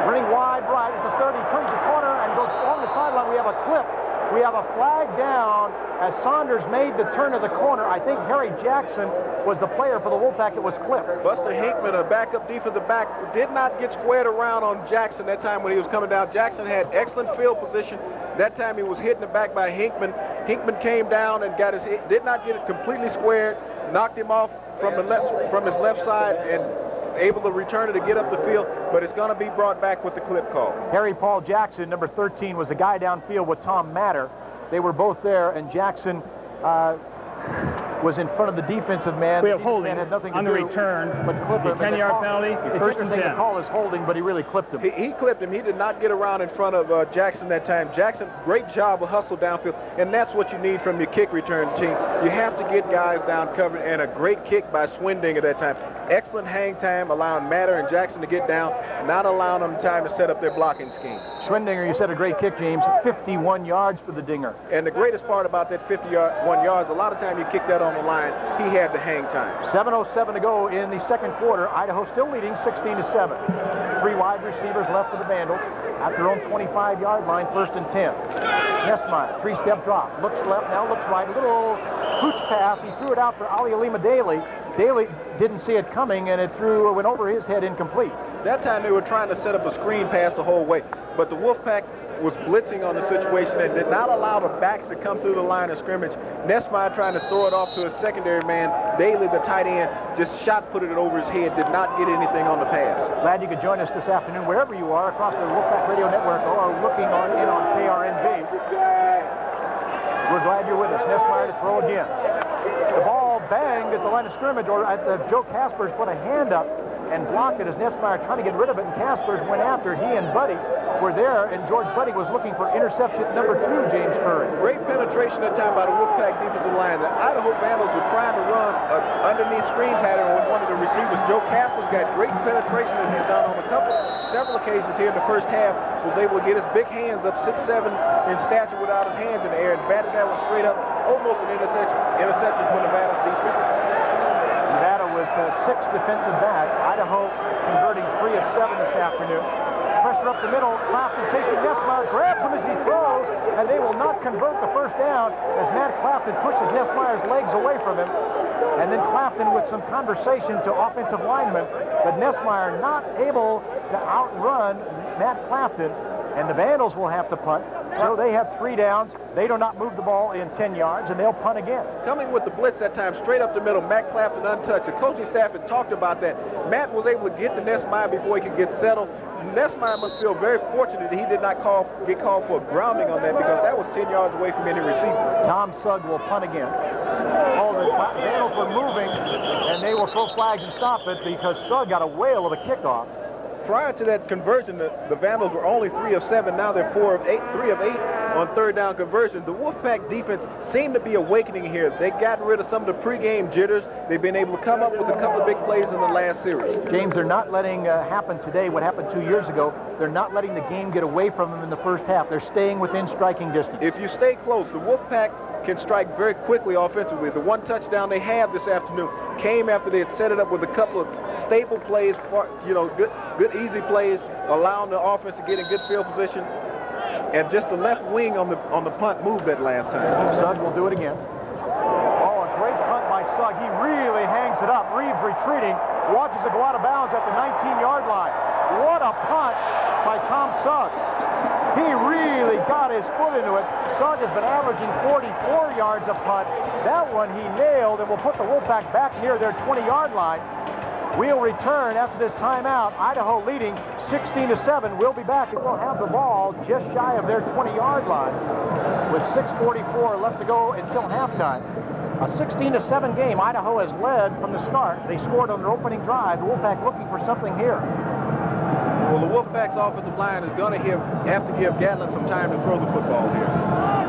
S7: Running wide right at the 30, turns the corner and goes along the sideline. We have a clip. We have a flag down as Saunders made the turn of the corner. I think Harry Jackson was the player for the Wolfpack that was clipped.
S6: Buster Hinkman, a backup defensive back, did not get squared around on Jackson that time when he was coming down. Jackson had excellent field position. That time he was hitting the back by Hinkman. Hinkman came down and got his did not get it completely squared, knocked him off from the left from his left side and able to return it to get up the field, but it's going to be brought back with the clip call.
S7: Harry Paul Jackson, number 13, was the guy downfield with Tom Matter. They were both there, and Jackson uh, was in front of the defensive man.
S9: We have holding
S7: had nothing to
S9: on
S7: do,
S9: the return.
S7: But clip him.
S9: 10-yard penalty,
S7: It's
S9: first and
S7: interesting
S9: 10.
S7: the call is holding, but he really clipped him.
S6: He, he clipped him. He did not get around in front of uh, Jackson that time. Jackson, great job of hustle downfield, and that's what you need from your kick return team. You have to get guys down covered, and a great kick by Swinding at that time. Excellent hang time, allowing Matter and Jackson to get down, not allowing them time to set up their blocking scheme.
S7: Schwendinger, you said a great kick, James. 51 yards for the dinger.
S6: And the greatest part about that 51 yards, a lot of time you kick that on the line, he had the hang time.
S7: 7.07 to go in the second quarter. Idaho still leading 16 to 7. Three wide receivers left for the Vandals at their own 25-yard line, first and 10. Nussmeier, three-step drop. Looks left, now looks right. A little pooch pass. He threw it out for Ali Alima Daly. Daly didn't see it coming, and it threw went over his head incomplete.
S6: That time they were trying to set up a screen pass the whole way, but the Wolfpack was blitzing on the situation and did not allow the backs to come through the line of scrimmage. Nussmeier trying to throw it off to a secondary man. Daly, the tight end, just shot put it over his head, did not get anything on the pass.
S7: Glad you could join us this afternoon, wherever you are, across the Wolfpack Radio Network or looking on in on KRNV. We're glad you're with us. Nussmeier to throw again. The ball banged at the line of scrimmage, or Joe Caspers put a hand up and blocked it as Nussmeier trying to get rid of it, and Caspers went after. He and Buddy were there, and George Buddy was looking for interception number two, James Curry.
S6: Great penetration that time by the Wolfpack defensive line. The Idaho Vandals were trying to run an underneath screen pattern with one of the receivers. Joe Caspers got great penetration as he's done on a couple, several occasions here in the first half. Was able to get his big hands up 6'7 in stature without his hands in the air and batted that one straight up, almost an interception, interception for Nevada's defense.
S7: With uh, six defensive backs. Idaho converting three of seven this afternoon. Pressure up the middle. Clafton chasing Nussmeier. Grabs him as he throws, and they will not convert the first down as Matt Clafton pushes Nussmeier's legs away from him. And then Clafton with some conversation to offensive linemen, but Nussmeier not able to outrun Matt Clafton, and the Vandals will have to punt. So they have three downs. They do not move the ball in 10 yards, and they'll punt again.
S6: Coming with the blitz that time, straight up the middle, Matt Clafton untouched. The coaching staff had talked about that. Matt was able to get to Nussmeier before he could get settled. Nussmeier must feel very fortunate that he did not call get called for grounding on that because that was 10 yards away from any receiver.
S7: Tom Sugg will punt again. Oh, the Vandals were moving, and they will throw flags and stop it because Sugg got a whale of a kickoff.
S6: Prior to that conversion, the, the Vandals were only three of seven. Now they're four of eight, three of eight on third down conversion. The Wolfpack defense seemed to be awakening here. They got rid of some of the pregame jitters. They've been able to come up with a couple of big plays in the last series.
S7: James, they're not letting uh, happen today what happened two years ago. They're not letting the game get away from them in the first half. They're staying within striking distance.
S6: If you stay close, the Wolfpack can strike very quickly offensively. The one touchdown they had this afternoon came after they had set it up with a couple of stable plays, you know, good, good easy plays, allowing the offense to get in good field position. And just the left wing on the on the punt moved that last time.
S7: Sugg will do it again. Oh, a great punt by Sugg. He really hangs it up. Reeves retreating, watches it go out of bounds at the 19-yard line. What a punt by Tom Sugg. He really got his foot into it. Sugg has been averaging 44 yards a punt. That one he nailed and will put the Wolfpack back near their 20-yard line. We'll return after this timeout. Idaho leading 16 to 7. We'll be back and we'll have the ball just shy of their 20-yard line with 6:44 left to go until halftime. A 16 to 7 game. Idaho has led from the start. They scored on their opening drive. The Wolfpack looking for something here.
S6: Well, the Wolfpack's offensive line is going to have to give Gatlin some time to throw the football here.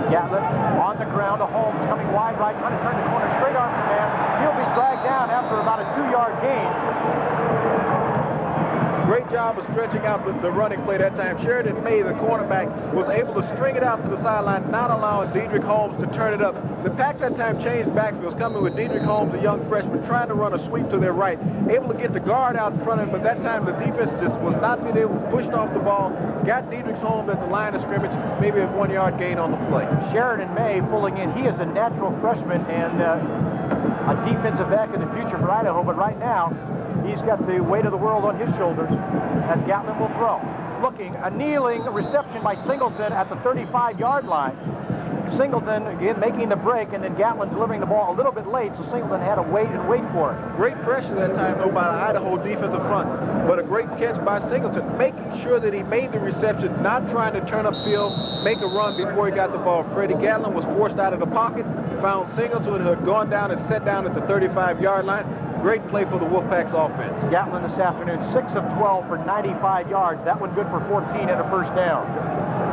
S7: Gatlin on the ground to Holmes coming wide right, trying to turn the corner straight arm to man. He'll be dragged down after about a two-yard gain.
S6: Great job of stretching out the, the running play that time. Sheridan May, the cornerback, was able to string it out to the sideline, not allowing Dedrick Holmes to turn it up. The pack that time changed backfields, coming with Dedrick Holmes, a young freshman, trying to run a sweep to their right, able to get the guard out in front of him, but that time the defense just was not being able to push off the ball, got Dedrick Holmes at the line of scrimmage, maybe a one-yard gain on the play.
S7: Sheridan May pulling in. He is a natural freshman and uh, a defensive back in the future for Idaho, but right now he's got the weight of the world on his shoulders as Gatlin will throw. Looking, a kneeling reception by Singleton at the 35-yard line. Singleton, again, making the break, and then Gatlin delivering the ball a little bit late, so Singleton had to wait and wait for it.
S6: Great pressure that time, though, by the Idaho defensive front. But a great catch by Singleton, making sure that he made the reception, not trying to turn upfield, make a run before he got the ball. Freddie Gatlin was forced out of the pocket, found Singleton who had gone down and set down at the 35-yard line. Great play for the Wolfpack's offense.
S7: Gatlin this afternoon, 6 of 12 for 95 yards. That one good for 14 and a first down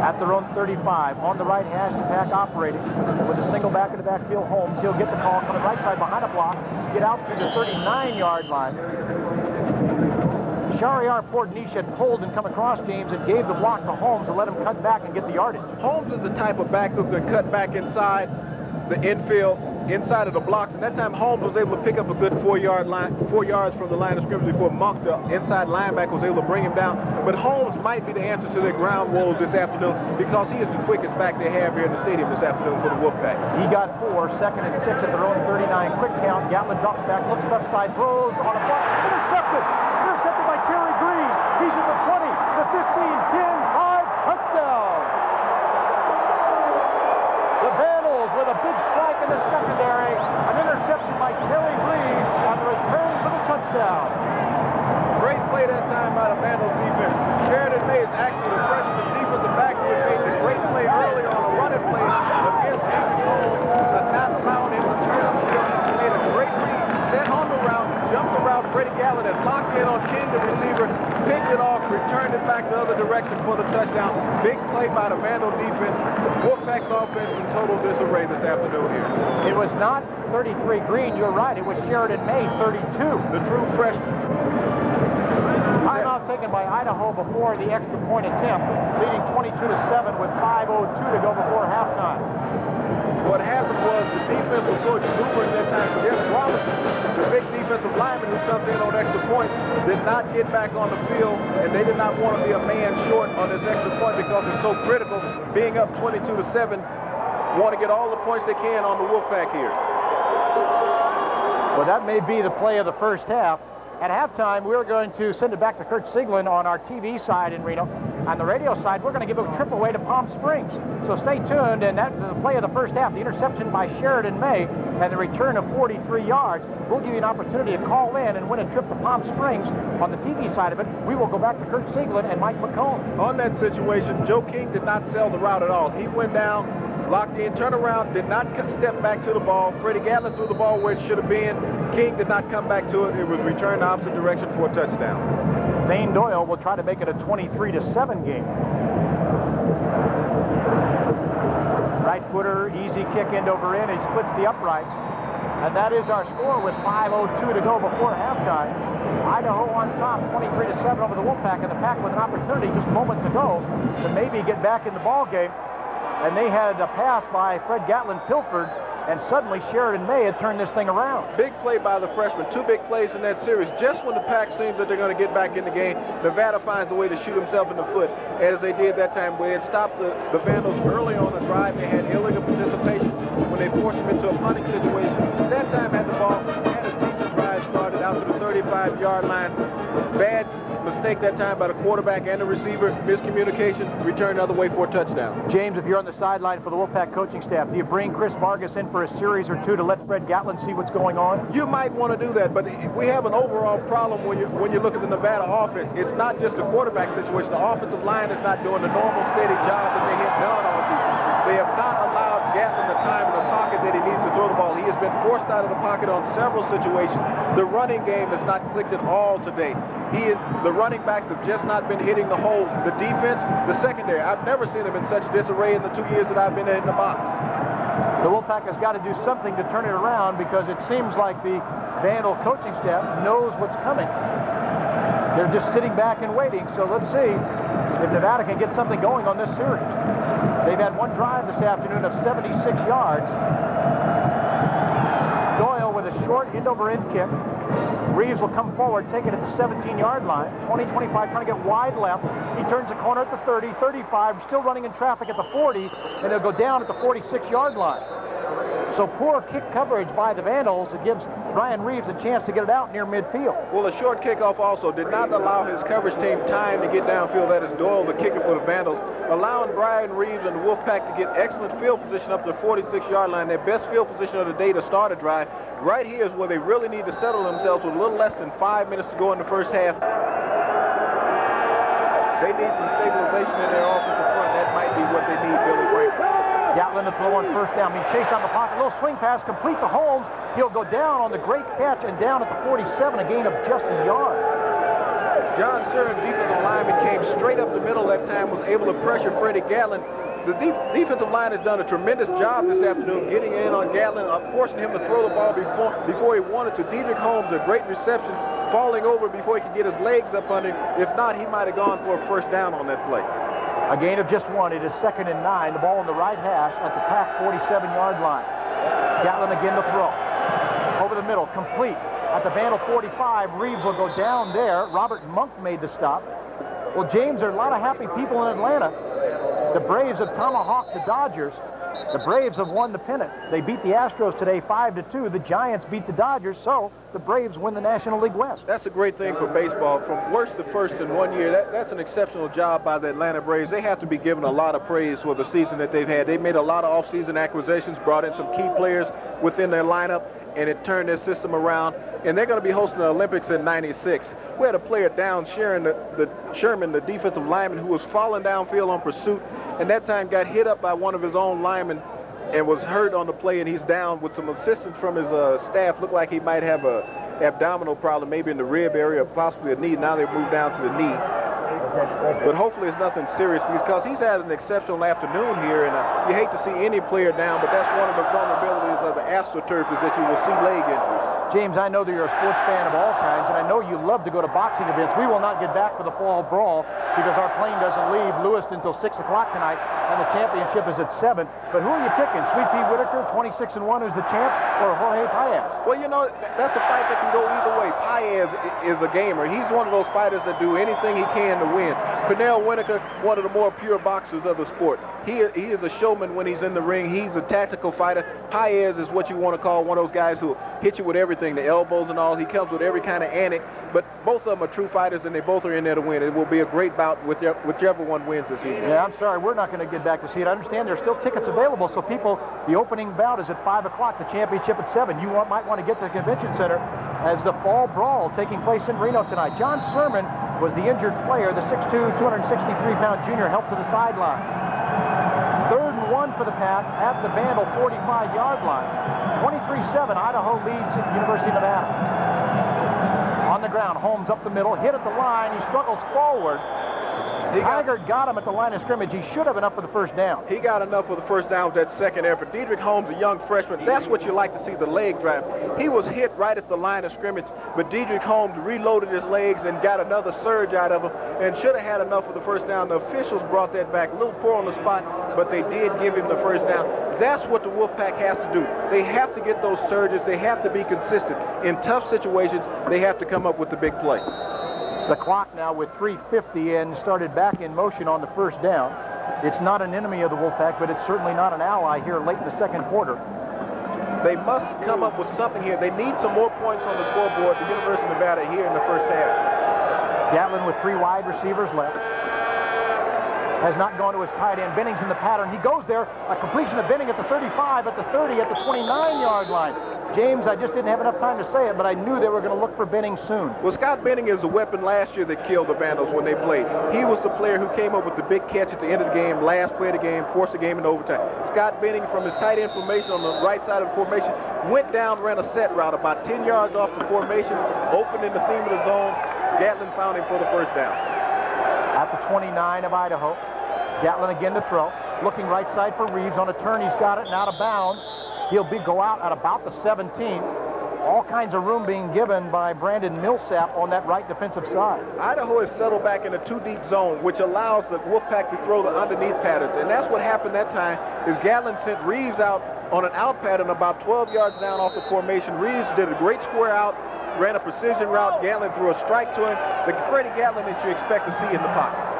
S7: at their own 35. On the right hash, the pack operating with a single back in the backfield. Holmes, he'll get the call coming right side behind a block, get out to the 39-yard line. Shariar Portniche had pulled and come across James and gave the block to Holmes and let him cut back and get the yardage.
S6: Holmes is the type of back who can cut back inside the infield inside of the blocks. And that time Holmes was able to pick up a good four-yard line, four yards from the line of scrimmage before Monk, the inside linebacker, was able to bring him down. But Holmes might be the answer to their ground woes this afternoon because he is the quickest back they have here in the stadium this afternoon for the Wolfpack.
S7: He got four, second and six at their own 39. Quick count. Gatlin drops back, looks left side, throws on a block. Intercepted! Intercepted by Kerry Green. He's at the 20, the 15, 10, 5, touchdown! The Vandals with a big strike in the secondary. An interception by Kerry Green on the return for the touchdown.
S6: Great play that time by the Vandals defense. Sheridan May is actually the freshman defensive back who made the great play earlier on a running play against David Cole, but. He made a great read, set on the route, jumped around Freddie and locked in on King, the receiver, picked it off, returned it back the other direction for the touchdown. Big play by the Vandal defense. Wolfpack's offense in total disarray this afternoon here.
S7: It was not 33 Green, you're right. It was Sheridan May, 32.
S6: The true freshman.
S7: Timeout taken by Idaho before the extra point attempt, leading 22 to 7 with 5.02 to go before halftime.
S6: What happened was the defense was so exuberant that time. Jeff Robinson, the big defensive lineman who comes in on extra points, did not get back on the field, and they did not want to be a man short on this extra point because it's so critical. Being up 22 to 7, want to get all the points they can on the Wolfpack here.
S7: Well, that may be the play of the first half. At halftime, we're going to send it back to Kurt Sieglin on our TV side in Reno. On the radio side, we're going to give a trip away to Palm Springs. So stay tuned, and that's the play of the first half. The interception by Sheridan May and the return of 43 yards. We'll give you an opportunity to call in and win a trip to Palm Springs. On the TV side of it, we will go back to Kurt Sieglin and Mike McComb.
S6: On that situation, Joe King did not sell the route at all. He went down, locked in, turned around, did not step back to the ball. Freddie Gatlin threw the ball where it should have been. King did not come back to it. It was returned the opposite direction for a touchdown.
S7: Thane Doyle will try to make it a 23 to 7 game. Right footer, easy kick end over end. He splits the uprights. And that is our score with 5.02 to go before halftime. Idaho on top, 23 to 7 over the Wolfpack, and the Pack with an opportunity just moments ago to maybe get back in the ball game. And they had a pass by Fred Gatlin Pilford, and suddenly Sheridan May had turned this thing around.
S6: Big play by the freshman. Two big plays in that series. Just when the Pack seems that they're going to get back in the game, Nevada finds a way to shoot himself in the foot, as they did that time. They had stopped the, the Vandals early on the drive. They had illegal participation when they forced them into a punting situation. That time had the ball, had a decent drive started out to the 35-yard line. Bad mistake that time by the quarterback and the receiver. Miscommunication. Return the other way for a touchdown.
S7: James, if you're on the sideline for the Wolfpack coaching staff, do you bring Chris Vargas in for a series or two to let Fred Gatlin see what's going on?
S6: You might want to do that, but we have an overall problem when you when you look at the Nevada offense. It's not just the quarterback situation. The offensive line is not doing the normal steady job that they have done all season. They have not allowed Gatlin the time in the pocket that he needs to throw the He has been forced out of the pocket on several situations. The running game has not clicked at all today. He is, the running backs have just not been hitting the hole. The defense, the secondary, I've never seen them in such disarray in the two years that I've been in the box.
S7: The Wolfpack has got to do something to turn it around because it seems like the Vandal coaching staff knows what's coming. They're just sitting back and waiting, so let's see if Nevada can get something going on this series. They've had one drive this afternoon of 76 yards. With a short end-over-end kick. Reeves will come forward, take it at the 17-yard line. 20, 25, trying to get wide left. He turns the corner at the 30, 35, still running in traffic at the 40, and he'll go down at the 46-yard line. So poor kick coverage by the Vandals. It gives Brian Reeves a chance to get it out near midfield.
S6: Well, a short kickoff also did not allow his coverage team time to get downfield. That is Doyle, the kicker for the Vandals, allowing Brian Reeves and the Wolfpack to get excellent field position up to the 46-yard line, their best field position of the day to start a drive. Right here is where they really need to settle themselves with a little less than five minutes to go in the first half. They need some stabilization in their offensive front. That might be what they need, Billy Franklin.
S7: Gatlin to throw on first down. Being chased on the pocket. A little swing pass complete to Holmes. He'll go down on the great catch and down at the 47, a gain of just a yard.
S6: John Surin, defensive lineman, came straight up the middle that time, was able to pressure Freddie Gatlin. The de defensive line has done a tremendous job this afternoon getting in on Gatlin, uh, forcing him to throw the ball before, before he wanted to. Dedrick Holmes, a great reception, falling over before he could get his legs up under him. If not, he might have gone for a first down on that play.
S7: A gain of just one. It is second and nine. The ball in the right hash at the Pack 47-yard line. Gatlin again to throw. Over the middle, complete. At the Vandal 45, Reeves will go down there. Robert Monk made the stop. Well, James, there are a lot of happy people in Atlanta. The Braves have tomahawked the Dodgers. The Braves have won the pennant. They beat the Astros today 5 to 2. The Giants beat the Dodgers, so the Braves win the National League West.
S6: That's a great thing for baseball. From worst to first in one year, that, that's an exceptional job by the Atlanta Braves. They have to be given a lot of praise for the season that they've had. They made a lot of off-season acquisitions, brought in some key players within their lineup, and it turned their system around. And they're going to be hosting the Olympics in 96. We had a player down, Sharon, the, the Sherman, the defensive lineman, who was falling downfield on pursuit, and that time got hit up by one of his own linemen and was hurt on the play, and he's down with some assistance from his uh, staff. Looked like he might have a abdominal problem, maybe in the rib area, or possibly a knee. Now they've moved down to the knee. But hopefully it's nothing serious because he's had an exceptional afternoon here, and uh, you hate to see any player down, but that's one of the vulnerabilities of the AstroTurf is that you will see leg injuries.
S7: James, I know that you're a sports fan of all kinds, and I know you love to go to boxing events. We will not get back for the fall brawl because our plane doesn't leave Lewiston until 6 o'clock tonight, and the championship is at 7. But who are you picking? Sweet Pea Whitaker, 26 and 1, who's the champ, or Jorge Paez?
S6: Well, you know, that's a fight that can go either way. Paez is a gamer. He's one of those fighters that do anything he can to win. Pernell Whitaker, one of the more pure boxers of the sport. He, he is a showman when he's in the ring. He's a tactical fighter. Paez is what you want to call one of those guys who hit you with everything, the elbows and all. He comes with every kind of antic. But both of them are true fighters, and they both are in there to win. It will be a great bout with whichever one wins this evening.
S7: Yeah, I'm sorry. We're not going to get back to see it. I understand there's still tickets available, so people, the opening bout is at 5 o'clock, the championship at 7. You want, might want to get to the convention center as the fall brawl taking place in Reno tonight. John Sermon was the injured player. The 6'2", 263-pound junior helped to the sideline. For the Pack at the Vandal 45-yard line. 23-7, Idaho leads University of Nevada. On the ground, Holmes up the middle, hit at the line. He struggles forward. Tiger got him at the line of scrimmage. He should have enough for the first down.
S6: He got enough for the first down with that second effort. Dedrick Holmes, a young freshman, that's what you like to see, the leg drive. He was hit right at the line of scrimmage, but Dedrick Holmes reloaded his legs and got another surge out of him and should have had enough for the first down. The officials brought that back. A little poor on the spot, but they did give him the first down. That's what the Wolfpack has to do. They have to get those surges. They have to be consistent. In tough situations, they have to come up with the big play.
S7: The clock now with 3.50 and started back in motion on the first down. It's not an enemy of the Wolfpack, but it's certainly not an ally here late in the second quarter.
S6: They must come up with something here. They need some more points on the scoreboard, the University of Nevada, here in the first half.
S7: Gatlin with three wide receivers left. Has not gone to his tight end. Benning's in the pattern. He goes there. A completion of Benning at the 35, at the 30, at the 29-yard line. James, I just didn't have enough time to say it, but I knew they were going to look for Benning soon.
S6: Well, Scott Benning is the weapon last year that killed the Vandals when they played. He was the player who came up with the big catch at the end of the game, last play of the game, forced the game in overtime. Scott Benning, from his tight end formation on the right side of the formation, went down, ran a set route about 10 yards off the formation, opened in the seam of the zone. Gatlin found him for the first down.
S7: At the 29 of Idaho, Gatlin again to throw. Looking right side for Reeves. On a turn, he's got it and out of bounds. He'll be go out at about the 17. all kinds of room being given by Brandon Millsap on that right defensive side.
S6: Idaho is settled back in a two-deep zone, which allows the Wolfpack to throw the underneath patterns. And that's what happened that time, is Gatlin sent Reeves out on an out pattern about 12 yards down off the formation. Reeves did a great square out, ran a precision route. Gatlin threw a strike to him. The Freddie Gatlin that you expect to see in the pocket.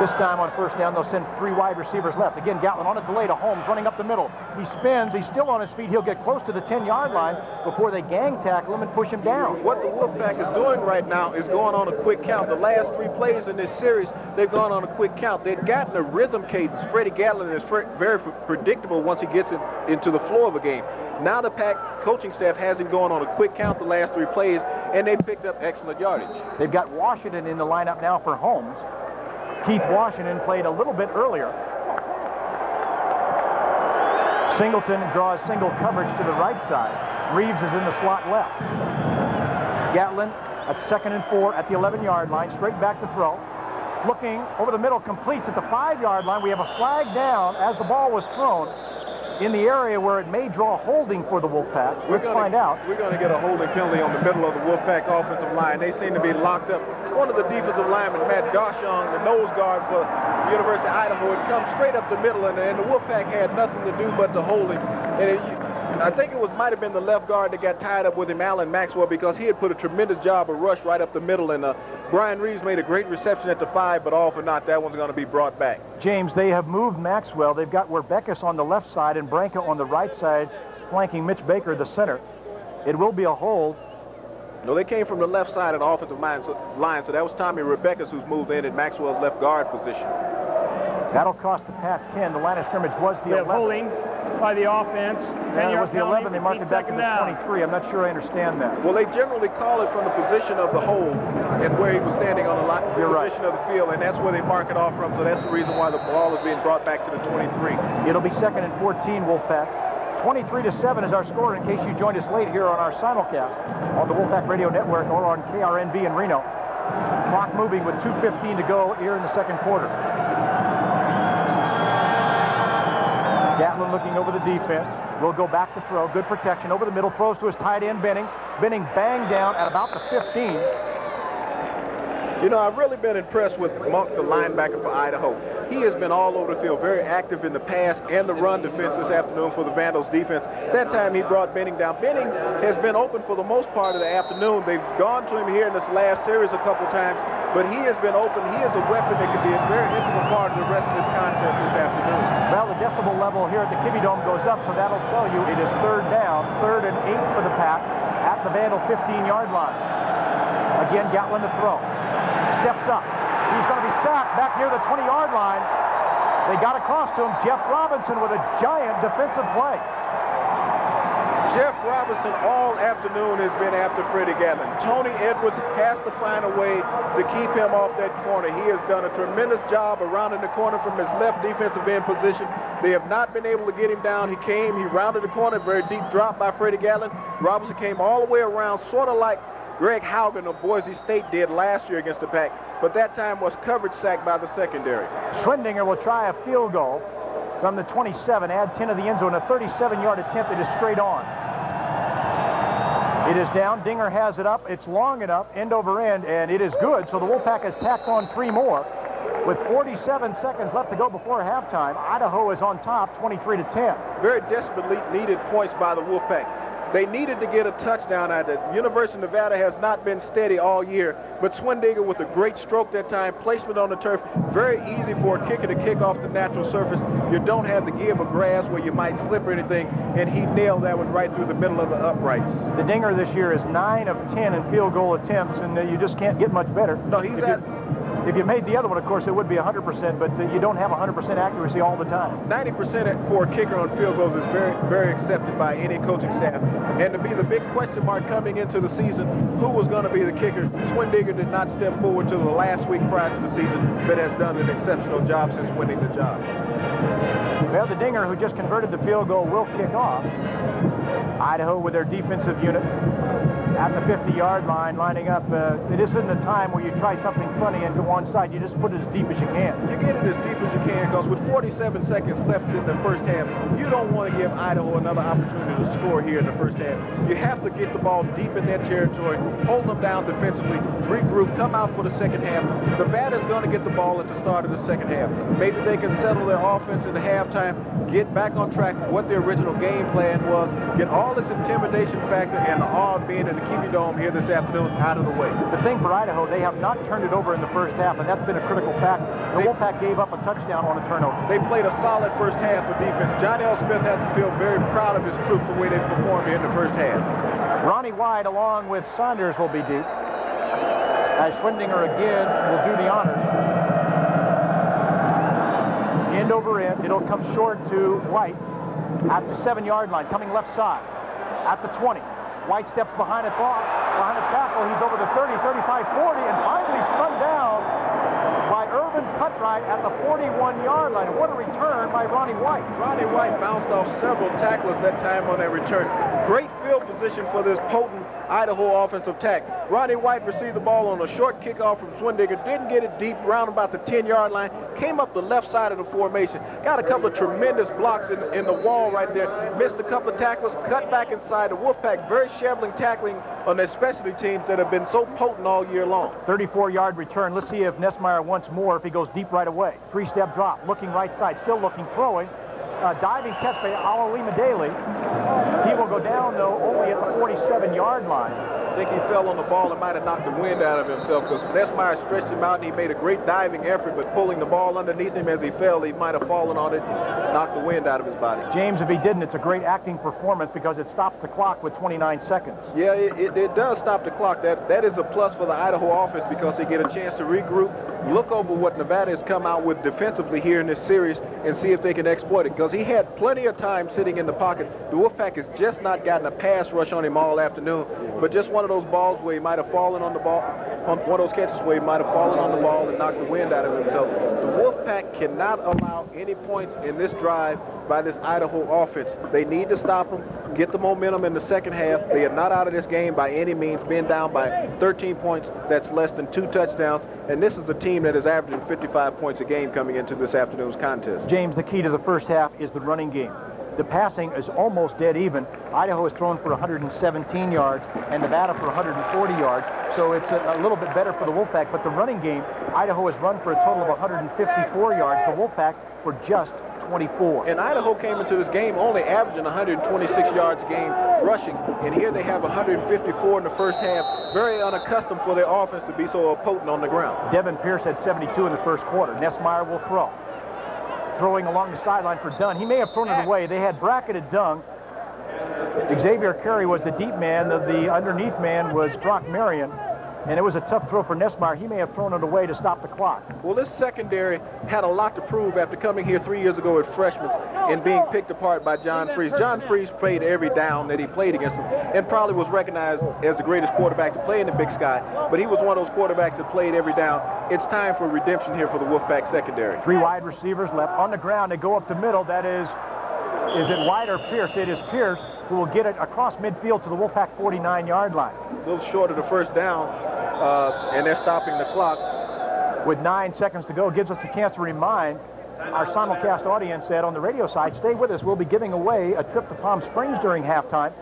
S7: This time on first down, they'll send three wide receivers left. Again, Gatlin on a delay to Holmes, running up the middle. He spins. He's still on his feet. He'll get close to the 10-yard line before they gang tackle him and push him down.
S6: What the Wolfpack is doing right now is going on a quick count. The last three plays in this series, they've gone on a quick count. They've gotten a rhythm cadence. Freddie Gatlin is very predictable once he gets in, into the flow of a game. Now the Pack coaching staff has him going on a quick count the last three plays, and they picked up excellent yardage.
S7: They've got Washington in the lineup now for Holmes. Keith Washington played a little bit earlier. Singleton draws single coverage to the right side. Reeves is in the slot left. Gatlin at second and four at the 11-yard line, straight back to throw. Looking over the middle, completes at the five-yard line. We have a flag down as the ball was thrown in the area where it may draw holding for the Wolfpack. Let's
S6: gonna,
S7: find out.
S6: We're going to get a holding penalty on the middle of the Wolfpack offensive line. They seem to be locked up. One of the defensive linemen, Matt Goshong, the nose guard for the University of Idaho, had come straight up the middle, and, and the Wolfpack had nothing to do but to hold him. And it, I think it was might have been the left guard that got tied up with him, Alan Maxwell, because he had put a tremendous job of rush right up the middle, and uh, Brian Reeves made a great reception at the five, but all for not, that one's going to be brought back.
S7: James, they have moved Maxwell. They've got Werbeckis on the left side and Branca on the right side, flanking Mitch Baker, the center. It will be a hold.
S6: No, they came from the left side of the offensive line, so, line, so that was Tommy Rebecca's who's moved in at Maxwell's left guard position.
S7: That'll cost the Pack 10. The line of scrimmage was the 11.
S9: holding by the offense.
S7: Yeah, it was the 11. They marked it back to the 23. I'm not sure I understand that.
S6: Well, they generally call it from the position of the hold and where he was standing on the, line, the position right. of the field, and that's where they mark it off from. So that's the reason why the ball is being brought back to the 23.
S7: It'll be second and 14, Wolfpack. 23 to 7 is our score in case you joined us late here on our simulcast on the Wolfpack Radio Network or on KRNV in Reno. Clock moving with 2.15 to go here in the second quarter. Gatlin looking over the defense. Will go back to throw. Good protection over the middle. Throws to his tight end, Benning. Benning banged down at about the 15.
S6: You know, I've really been impressed with Monk, the linebacker for Idaho. He has been all over the field, very active in the pass and the run defense this afternoon for the Vandals defense. That time he brought Benning down. Benning has been open for the most part of the afternoon. They've gone to him here in this last series a couple times, but he has been open. He is a weapon that could be a very integral part of the rest of this contest this afternoon.
S7: Well, the decibel level here at the Kibbie Dome goes up, so that'll tell you it is third down, third and eight for the Pack at the Vandal 15-yard line. Again, Gatlin to throw steps up. He's going to be sacked back near the 20-yard line. They got across to him. Jeff Robinson with a giant defensive play.
S6: Jeff Robinson all afternoon has been after Freddie Gatlin. Tony Edwards has to find a way to keep him off that corner. He has done a tremendous job around in the corner from his left defensive end position. They have not been able to get him down. He came, he rounded the corner, very deep drop by Freddie Gatlin. Robinson came all the way around, sort of like Greg Haugen of Boise State did last year against the Pack, but that time was coverage sack by the secondary.
S7: Schwendinger will try a field goal from the 27, add 10 to the end zone, a 37-yard attempt. It is straight on. It is down. Dinger has it up. It's long enough, end over end, and it is good. So the Wolfpack has tacked on three more. With 47 seconds left to go before halftime, Idaho is on top, 23 to 10.
S6: Very desperately needed points by the Wolfpack. They needed to get a touchdown out of it. University of Nevada has not been steady all year, but Schwendinger with a great stroke that time, placement on the turf, very easy for a kicker to kick off the natural surface. You don't have the give of grass where you might slip or anything, and he nailed that one right through the middle of the uprights.
S7: The Dinger this year is 9 of 10 in field goal attempts, and uh, you just can't get much better.
S6: No, he's at...
S7: If you made the other one, of course, it would be 100%, but uh, you don't have 100% accuracy all the time.
S6: 90% for a kicker on field goals is very, very accepted by any coaching staff. And to be the big question mark coming into the season, who was going to be the kicker? Schwendinger did not step forward to the last week prior to the season, but has done an exceptional job since winning the job.
S7: Well, the Dinger, who just converted the field goal, will kick off. Idaho with their defensive unit at the 50-yard line, lining up. Uh, it isn't a time where you try something funny and go onside. You just put it as deep as you can.
S6: You get it as deep as you can because with 47 seconds left in the first half, you don't want to give Idaho another opportunity to score here in the first half. You have to get the ball deep in their territory, hold them down defensively, regroup, come out for the second half. Nevada's going to get the ball at the start of the second half. Maybe they can settle their offense in the halftime, get back on track what their original game plan was, get all this intimidation factor and the of being in the Kibbie Dome here this afternoon out of the way.
S7: The thing for Idaho, they have not turned it over in the first half, and that's been a critical factor. The they, Wolfpack gave up a touchdown on a turnover.
S6: They played a solid first half of defense. John L. Smith has to feel very proud of his troops the way they performed here in the first half.
S7: Ronnie White, along with Saunders, will be deep. As Schwendinger again will do the honors. End over end. It'll come short to White at the seven-yard line, coming left side. At the 20. White steps behind a thought, behind a tackle. He's over the 30, 35, 40, and finally spun down by Irvin Cutright at the 41-yard line. What a return by Ronnie White.
S6: Ronnie White bounced off several tacklers that time on that return. Great field position for this potent Idaho offensive attack. Ronnie White received the ball on a short kickoff from Schwendinger, didn't get it deep, round about the 10-yard line, came up the left side of the formation, got a couple of tremendous blocks in, in the wall right there, missed a couple of tackles, cut back inside. The Wolfpack very shoveling tackling on their specialty teams that have been so potent all year long.
S7: 34-yard return. Let's see if Nussmeier wants more if he goes deep right away. Three-step drop, looking right side, still looking, throwing. Uh, diving catch by Alima Daly. He will go down, though, only at the 47-yard line I
S6: think he fell on the ball and might have knocked the wind out of himself because Nussmeier stretched him out and he made a great diving effort, but pulling the ball underneath him as he fell, he might have fallen on it, knocked the wind out of his body.
S7: James, if he didn't, it's a great acting performance because it stops the clock with 29 seconds.
S6: Yeah, it, it, it does stop the clock. That That is a plus for the Idaho offense because they get a chance to regroup, look over what Nevada has come out with defensively here in this series and see if they can exploit it because he had plenty of time sitting in the pocket. The Wolfpack has just not gotten a pass rush on him all afternoon, but just one of those balls where he might have fallen on the ball, on one of those catches where he might have fallen on the ball and knocked the wind out of himself. The Wolfpack cannot allow any points in this drive by this Idaho offense. They need to stop them, get the momentum in the second half. They are not out of this game by any means, being down by 13 points. That's less than two touchdowns. And this is a team that is averaging 55 points a game coming into this afternoon's contest.
S7: James, the key to the first half is the running game. The passing is almost dead even. Idaho has thrown for 117 yards and Nevada for 140 yards. So it's a, a, little bit better for the Wolfpack. But the running game, Idaho has run for a total of 154 yards. The Wolfpack for just 24.
S6: And Idaho came into this game only averaging 126 yards a game rushing. And here they have 154 in the first half. Very unaccustomed for their offense to be so potent on the ground.
S7: Devin Pierce had 72 in the first quarter. Nussmeier will throw throwing along the sideline for Dunn. He may have thrown it away. They had bracketed Dunn. Xavier Carey was the deep man. The, the underneath man was Brock Marion and it was a tough throw for Nussmeier. He may have thrown it away to stop the clock.
S6: Well, this secondary had a lot to prove after coming here three years ago as freshmen and being picked apart by John Friesz. John Friesz played every down that he played against him and probably was recognized as the greatest quarterback to play in the Big Sky, but he was one of those quarterbacks that played every down. It's time for redemption here for the Wolfpack secondary.
S7: Three wide receivers left on the ground. They go up the middle. That is, is it White or Pierce? It is Pierce who will get it across midfield to the Wolfpack 49-yard line.
S6: A little short of the first down uh, and they're stopping the clock.
S7: With nine seconds to go, gives us a chance to remind our simulcast audience that on the radio side, stay with us. We'll be giving away a trip to Palm Springs during halftime.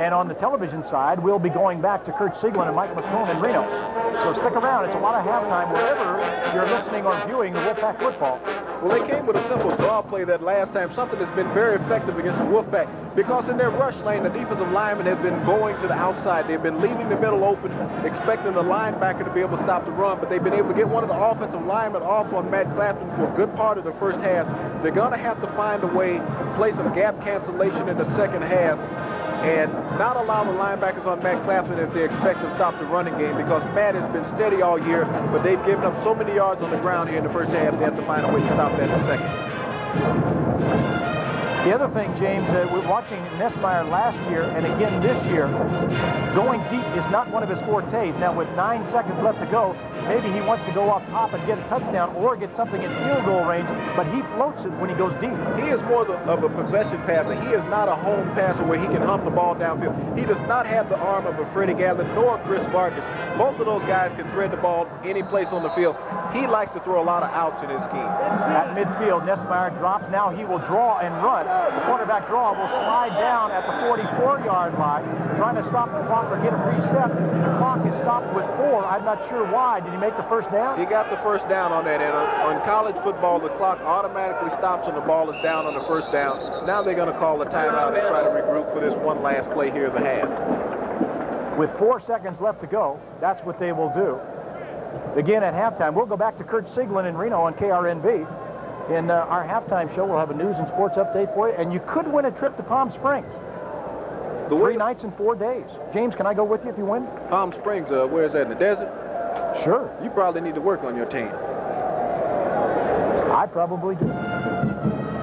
S7: And on the television side, we'll be going back to Kurt Sieglin and Mike McComb in Reno. So stick around. It's a lot of halftime wherever you're listening or viewing the Wolfpack football.
S6: Well, they came with a simple draw play that last time, something that's been very effective against the Wolfpack. Because in their rush lane, the defensive linemen have been going to the outside. They've been leaving the middle open, expecting the linebacker to be able to stop the run, but they've been able to get one of the offensive linemen off on Matt Clafton for a good part of the first half. They're going to have to find a way to play some gap cancellation in the second half and not allow the linebackers on Matt Clafton if they expect to stop the running game because Matt has been steady all year, but they've given up so many yards on the ground here in the first half, they have to find a way to stop that in the second.
S7: The other thing, James, uh, we're watching Nussmeier last year and again this year, going deep is not one of his fortes. Now, with nine seconds left to go, maybe he wants to go off top and get a touchdown or get something in field goal range, but he floats it when he goes deep.
S6: He is more of a possession passer. He is not a home passer where he can hump the ball downfield. He does not have the arm of a Freddie Gatlin nor Chris Vargas. Both of those guys can thread the ball any place on the field. He likes to throw a lot of outs in his scheme.
S7: At midfield, Nussmeier drops. Now he will draw and run. The quarterback draw will slide down at the 44-yard line, trying to stop the clock or get a reset. The clock is stopped with four. I'm not sure why. Did he make the first down?
S6: He got the first down on that. And uh, on college football, the clock automatically stops when the ball is down on the first down. Now they're going to call a timeout and try to regroup for this one last play here in the half.
S7: With four seconds left to go, that's what they will do. Again, at halftime, we'll go back to Kurt Siegelen in Reno on KRNV. In uh, our halftime show, we'll have a news and sports update for you, and you could win a trip to Palm Springs. The Three nights and four days. James, can I go with you if you win?
S6: Palm Springs, uh, where is that, in the desert?
S7: Sure.
S6: You probably need to work on your team.
S7: I probably do.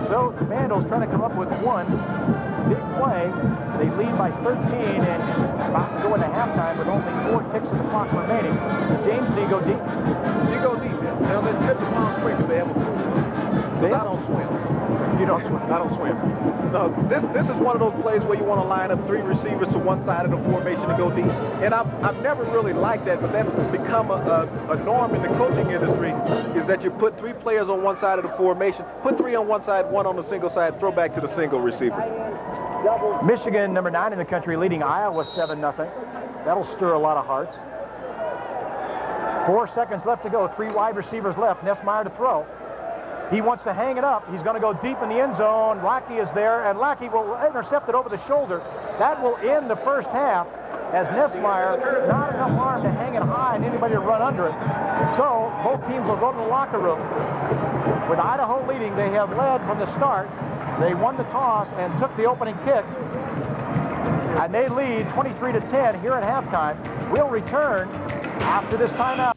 S7: So the Vandals trying to come up with one big play. They lead by 13 and about to go into halftime with only four ticks of the clock remaining. James, do you go deep?
S6: No, this this is one of those plays where you want to line up three receivers to one side of the formation to go deep. And I've, I've never really liked that, but that's become a, a, a norm in the coaching industry is that you put three players on one side of the formation, put three on one side, one on the single side, throw back to the single receiver.
S7: Michigan, number nine in the country, leading Iowa 7-0. That'll stir a lot of hearts. Four seconds left to go. Three wide receivers left. Nussmeier to throw. He wants to hang it up. He's going to go deep in the end zone. Lackey is there, and Lackey will intercept it over the shoulder. That will end the first half as Nussmeier, not enough arm to hang it high and anybody to run under it. So both teams will go to the locker room. With Idaho leading, they have led from the start. They won the toss and took the opening kick. And they lead 23 to 10 here at halftime. We'll return after this timeout.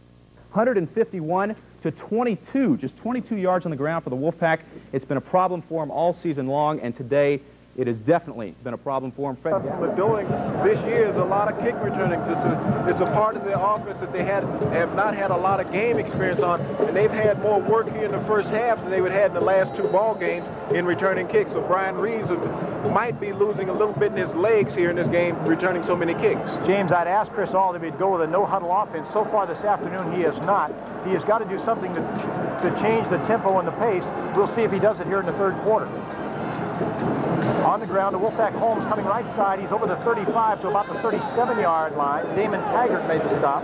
S2: 151 to 22, just 22 yards on the ground for the Wolfpack. It's been a problem for them all season long, and today it has definitely been a problem for him. Fred.
S6: But doing this year is a lot of kick returning. It's a, it's a part of their offense that they had have not had a lot of game experience on, and they've had more work here in the first half than they would have had in the last two ball games in returning kicks. So Brian Reeves might be losing a little bit in his legs here in this game, returning so many kicks.
S7: James, I'd ask Chris Ault if he'd go with a no-huddle offense. So far this afternoon, he has not. He has got to do something to, to change the tempo and the pace. We'll see if he does it here in the third quarter. On the ground, the Wolfpack Holmes coming right side. He's over the 35 to about the 37-yard line. Damon Taggart made the stop.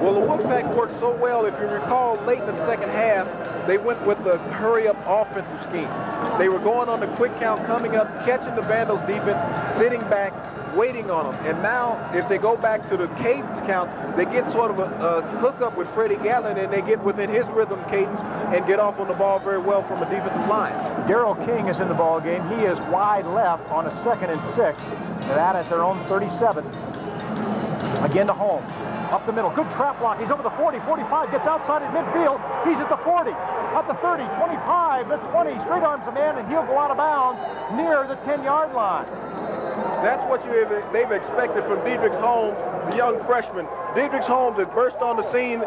S6: Well, the Wolfpack worked so well. If you recall, late in the second half, they went with the hurry-up offensive scheme. They were going on the quick count, coming up, catching the Vandals defense, sitting back, waiting on them. And now, if they go back to the cadence count, they get sort of a, a hookup with Freddie Gatlin, and they get within his rhythm cadence and get off on the ball very well from a defensive line.
S7: Daryl King is in the ball game. He is wide left on a second and six. They're at their own 37. Again to Holmes. Up the middle. Good trap block. He's over the 40, 45. Gets outside at midfield. He's at the 40. At the 30, 25, the 20. Straight arms a man, and he'll go out of bounds near the 10-yard line.
S6: That's what you they've expected from Dedrick Holmes, the young freshman. Dedrick Holmes had burst on the scene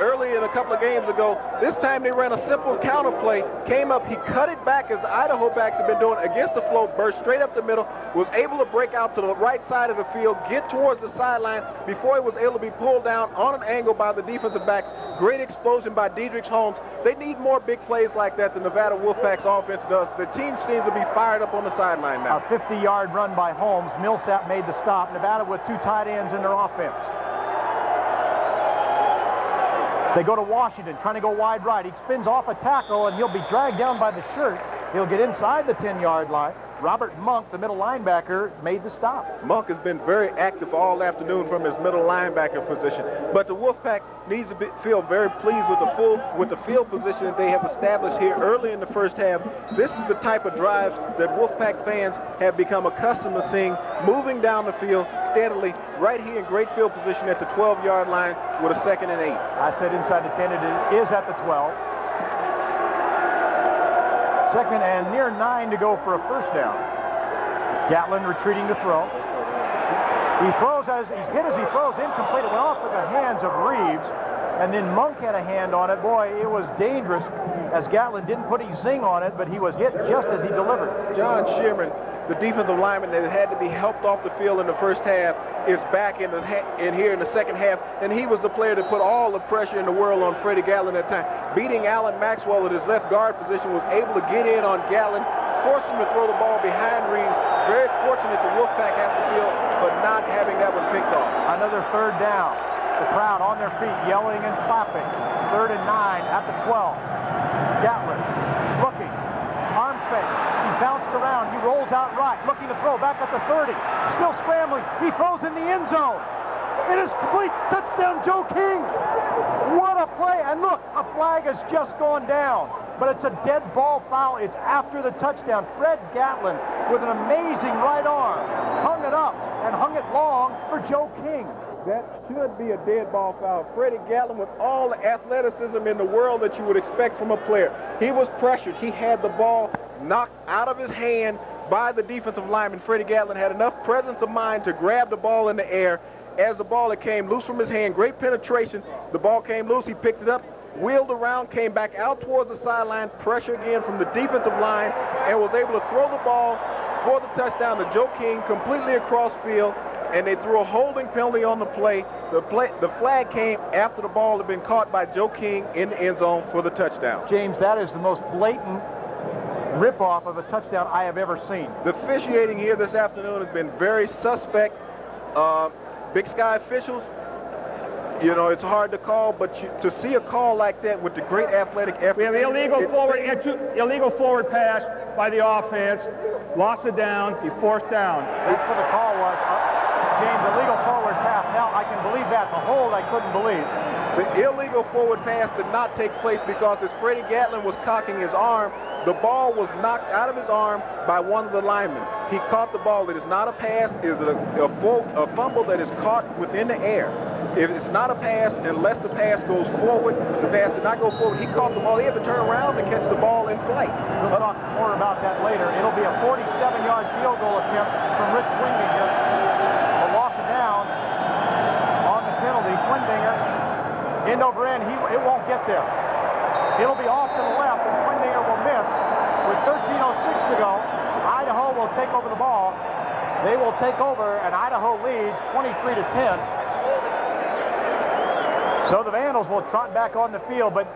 S6: early in a couple of games ago. This time they ran a simple counter play, came up, he cut it back as Idaho backs have been doing against the flow, burst straight up the middle, was able to break out to the right side of the field, get towards the sideline before he was able to be pulled down on an angle by the defensive backs. Great explosion by Dedrick Holmes. They need more big plays like that the Nevada Wolfpack's offense does. The team seems to be fired up on the sideline now.
S7: A 50-yard run by Holmes. Millsap made the stop. Nevada with two tight ends in their offense. They go to Washington, trying to go wide right. He spins off a tackle, and he'll be dragged down by the shirt. He'll get inside the 10-yard line. Robert Monk, the middle linebacker, made the stop.
S6: Monk has been very active all afternoon from his middle linebacker position. But the Wolfpack needs to be, feel very pleased with the full with the field position that they have established here early in the first half. This is the type of drives that Wolfpack fans have become accustomed to seeing, moving down the field steadily right here in great field position at the 12-yard line with a second and eight.
S7: I said inside the 10, it is at the 12. Second and near nine to go for a first down. Gatlin retreating to throw. He throws as he's hit as he throws, incomplete. It went off of the hands of Reeves. And then Monk had a hand on it. Boy, it was dangerous as Gatlin didn't put any zing on it, but he was hit just as he delivered.
S6: John Sherman, the defensive lineman that had to be helped off the field in the first half, is back in, the in here in the second half, and he was the player that put all the pressure in the world on Freddie Gatlin at that time. Beating Alan Maxwell at his left guard position was able to get in on Gatlin, force him to throw the ball behind Reeves. Very fortunate the Wolfpack has the field, but not having that one picked off.
S7: Another third down. The crowd on their feet, yelling and clapping. Third and nine at the 12. Gatlin looking. Arm fake. He's bounced around. He rolls out right, looking to throw back at the 30. Still scrambling. He throws in the end zone. It is complete. Touchdown, Joe King. What a play. And look, a flag has just gone down. But it's a dead ball foul. It's after the touchdown. Fred Gatlin with an amazing right arm hung it up and hung it long for Joe King.
S6: That should be a dead ball foul. Freddie Gatlin with all the athleticism in the world that you would expect from a player. He was pressured. He had the ball knocked out of his hand by the defensive lineman. Freddie Gatlin had enough presence of mind to grab the ball in the air. As the ball it came loose from his hand, great penetration. The ball came loose. He picked it up, wheeled around, came back out towards the sideline, pressure again from the defensive line, and was able to throw the ball for the touchdown to Joe King completely across field and they threw a holding penalty on the play. The play, the flag came after the ball had been caught by Joe King in the end zone for the touchdown.
S7: James, that is the most blatant ripoff of a touchdown I have ever seen.
S6: The officiating here this afternoon has been very suspect. Uh, Big Sky officials, you know, it's hard to call, but you, to see a call like that with the great athletic effort.
S9: We have illegal forward, illegal forward pass by the offense. Lost it down, he forced down.
S7: That's what the call was. Uh, James, illegal forward pass. Now, I can believe that. The hold, I couldn't believe.
S6: The illegal forward pass did not take place because as Freddie Gatlin was cocking his arm, the ball was knocked out of his arm by one of the linemen. He caught the ball. It is not a pass. It is a, a, full, a fumble that is caught within the air. If it's not a pass, unless the pass goes forward, the pass did not go forward. He caught the ball. He had to turn around to catch the ball in flight.
S7: We'll talk more about that later. It'll be a 47-yard field goal attempt from Rich Schwendinger A loss of down on the penalty. Schwendinger, End over end, he, it won't get there. It'll be off to the left, will miss. With 13.06 to go, Idaho will take over the ball. They will take over, and Idaho leads 23 to 10. So the Vandals will trot back on the field, but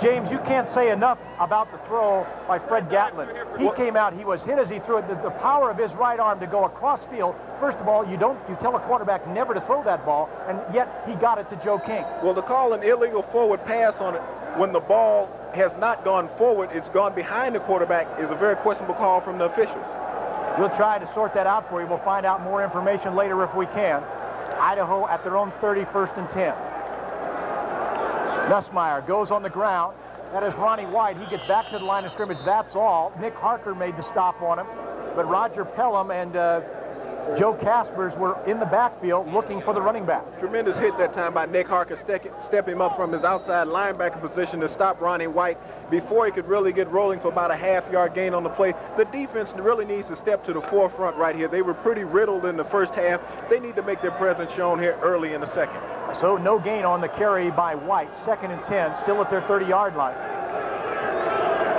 S7: James, you can't say enough about the throw by Fred Gatlin. He came out, he was hit as he threw it. The, the, power of his right arm to go across field. First of all, you don't you tell a quarterback never to throw that ball, and yet he got it to Joe King.
S6: Well, to call an illegal forward pass on it when the ball has not gone forward, it's gone behind the quarterback is a very questionable call from the officials.
S7: We'll try to sort that out for you. We'll find out more information later if we can. Idaho at their own 31st and 10. Nussmeier goes on the ground. That is Ronnie White. He gets back to the line of scrimmage. That's all. Nick Harker made the stop on him. But Roger Pelham and uh, Joe Caspers were in the backfield looking for the running back.
S6: Tremendous hit that time by Nick Harker, stepping him up from his outside linebacker position to stop Ronnie White before he could really get rolling for about a half-yard gain on the play. The defense really needs to step to the forefront right here. They were pretty riddled in the first half. They need to make their presence shown here early in the second.
S7: So no gain on the carry by White. Second and 10, still at their 30-yard line.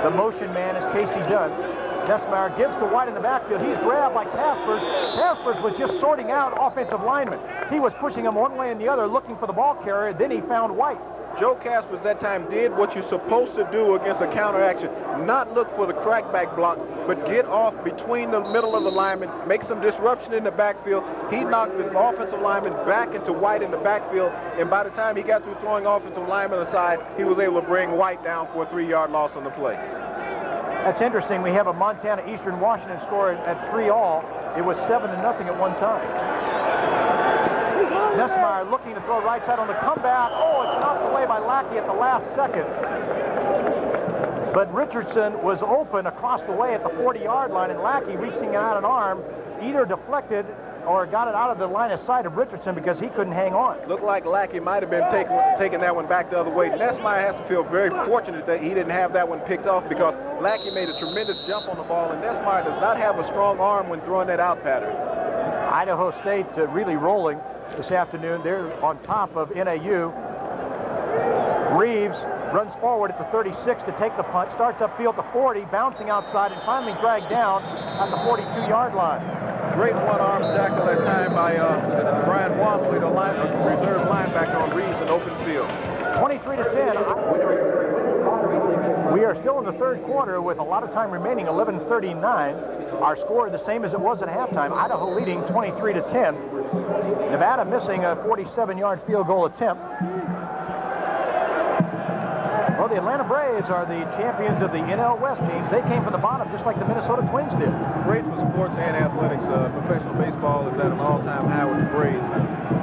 S7: The motion man is Casey Dunn. Nussmeier gives to White in the backfield. He's grabbed by Kaspers. Caspers was just sorting out offensive linemen. He was pushing him one way and the other, looking for the ball carrier. Then he found White.
S6: Joe Caspers that time did what you're supposed to do against a counteraction. Not look for the crackback block, but get off between the middle of the lineman, make some disruption in the backfield. He knocked the offensive lineman back into White in the backfield, and by the time he got through throwing offensive lineman aside, he was able to bring White down for a three-yard loss on the play.
S7: That's interesting. We have a Montana Eastern Washington score at three all. It was seven to nothing at one time. Nussmeier looking to throw right side on the comeback. Oh, it's knocked away by Lackey at the last second. But Richardson was open across the way at the 40-yard line, and Lackey reaching out an arm either deflected or got it out of the line of sight of Richardson because he couldn't hang on.
S6: Looked like Lackey might have been taking, taking that one back the other way. Nussmeier has to feel very fortunate that he didn't have that one picked off because Lackey made a tremendous jump on the ball, and Nussmeier does not have a strong arm when throwing that out pattern.
S7: Idaho State uh, really rolling this afternoon. They're on top of NAU. Reeves runs forward at the 36 to take the punt, starts upfield to 40, bouncing outside, and finally dragged down at the 42-yard line.
S6: Great one-arm tackle that time by uh, Brian Walmsley, the line, uh, reserve linebacker on Reeves in open field.
S7: 23 to 10. We are still in the third quarter with a lot of time remaining, 11:39. Our score the same as it was at halftime. Idaho leading 23 to 10. Nevada missing a 47-yard field goal attempt. The Atlanta Braves are the champions of the NL West teams. They came from the bottom just like the Minnesota Twins did.
S6: Great for sports and athletics. Uh, professional baseball is at an all-time high with the Braves.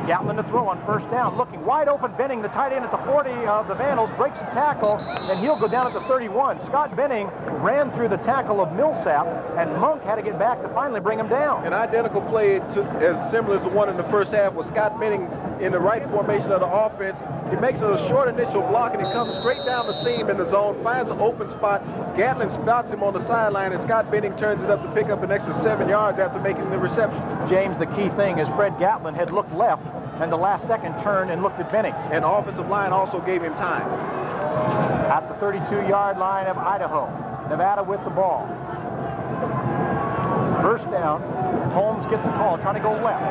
S7: Gatlin to throw on first down. Looking wide open. Benning, the tight end at the 40 of the Vandals, breaks a tackle, and he'll go down at the 31. Scott Benning ran through the tackle of Millsap, and Monk had to get back to finally bring him down.
S6: An identical play to, as similar as the one in the first half was Scott Benning in the right formation of the offense. He makes a short initial block, and he comes straight down the seam in the zone, finds an open spot. Gatlin spots him on the sideline, and Scott Benning turns it up to pick up an extra seven yards after making the reception.
S7: James, the key thing is Fred Gatlin had looked left, and the last second turned and looked at Benning.
S6: And the offensive line also gave him time.
S7: At the 32-yard line of Idaho, Nevada with the ball. First down. Holmes gets a call, trying to go left.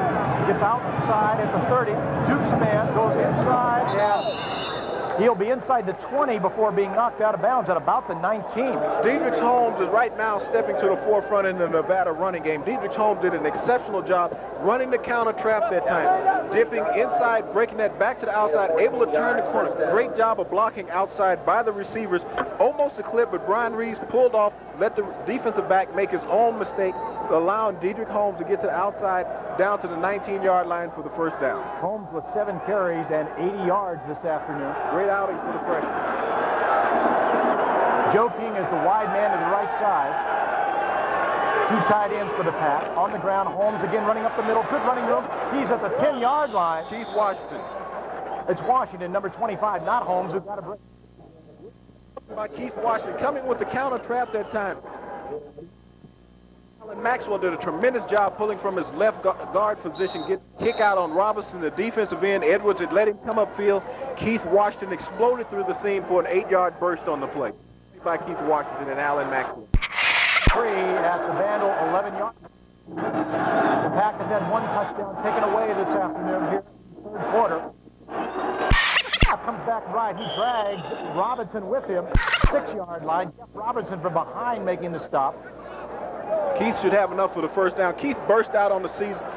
S7: Gets outside at the 30. Duke's man goes inside, and he'll be inside the 20 before being knocked out of bounds at about the 19.
S6: Dedrick Holmes is right now stepping to the forefront in the Nevada running game. Dedrick Holmes did an exceptional job running the counter trap that time, dipping inside, breaking that back to the outside, able to turn the corner. Great job of blocking outside by the receivers. Almost a clip, but Brian Reeves pulled off, let the defensive back make his own mistake, allowing Dedrick Holmes to get to the outside down to the 19-yard line for the first down.
S7: Holmes with seven carries and 80 yards this afternoon.
S6: Great outing for the freshman.
S7: Joe King is the wide man to the right side. Two tight ends for the pack. On the ground, Holmes again running up the middle. Good running room. He's at the 10-yard line.
S6: Keith Washington.
S7: It's Washington, number 25, not Holmes, who got a break.
S6: By Keith Washington coming with the counter trap that time. Alan Maxwell did a tremendous job pulling from his left guard position, get kick out on Robinson, the defensive end. Edwards had let him come upfield. Keith Washington exploded through the seam for an eight-yard burst on the play. By Keith Washington and Alan Maxwell.
S7: Three at the Vandal, 11 yards. The Pack has had one touchdown taken away this afternoon here in the third quarter. Comes back right. He drags Robinson with him. Six-yard line. Jeff Robinson from behind making the stop.
S6: Keith should have enough for the first down. Keith burst out on the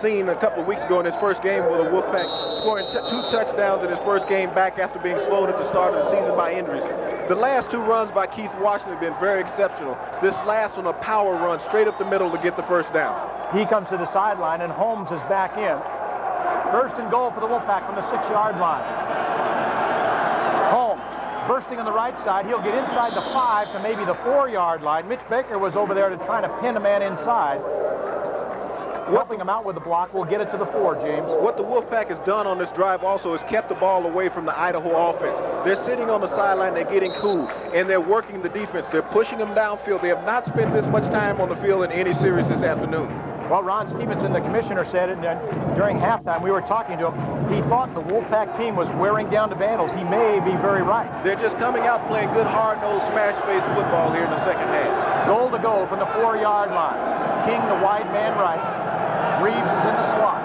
S6: scene a couple weeks ago in his first game with the Wolfpack, scoring two touchdowns in his first game back after being slowed at the start of the season by injuries. The last two runs by Keith Washington have been very exceptional. This last one, a power run straight up the middle to get the first down.
S7: He comes to the sideline, and Holmes is back in. First and goal for the Wolfpack from the six-yard line. Bursting on the right side. He'll get inside the five to maybe the four-yard line. Mitch Baker was over there to try to pin a man inside. Helping him out with the block. We'll get it to the four, James.
S6: What the Wolfpack has done on this drive also is kept the ball away from the Idaho offense. They're sitting on the sideline. They're getting cool, and they're working the defense. They're pushing them downfield. They have not spent this much time on the field in any series this afternoon.
S7: Well, Ron Stevenson, the commissioner, said it during halftime. We were talking to him. He thought the Wolfpack team was wearing down the Vandals. He may be very right.
S6: They're just coming out playing good, hard-nosed, smash-face football here in the second half.
S7: Goal to go from the four-yard line. King, the wide man right. Reeves is in the slot.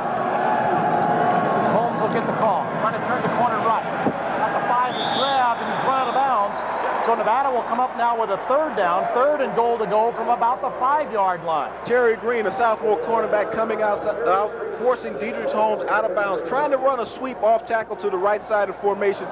S7: Holmes will get the call. Trying to turn the corner right. At the five, he's grabbed, and he's run out of bounds. So Nevada will come up now with a third down, third and goal to go from about the five-yard line.
S6: Terry Green, a Southmore cornerback, coming out, out, forcing Dedrick Holmes out of bounds, trying to run a sweep off tackle to the right side of formation.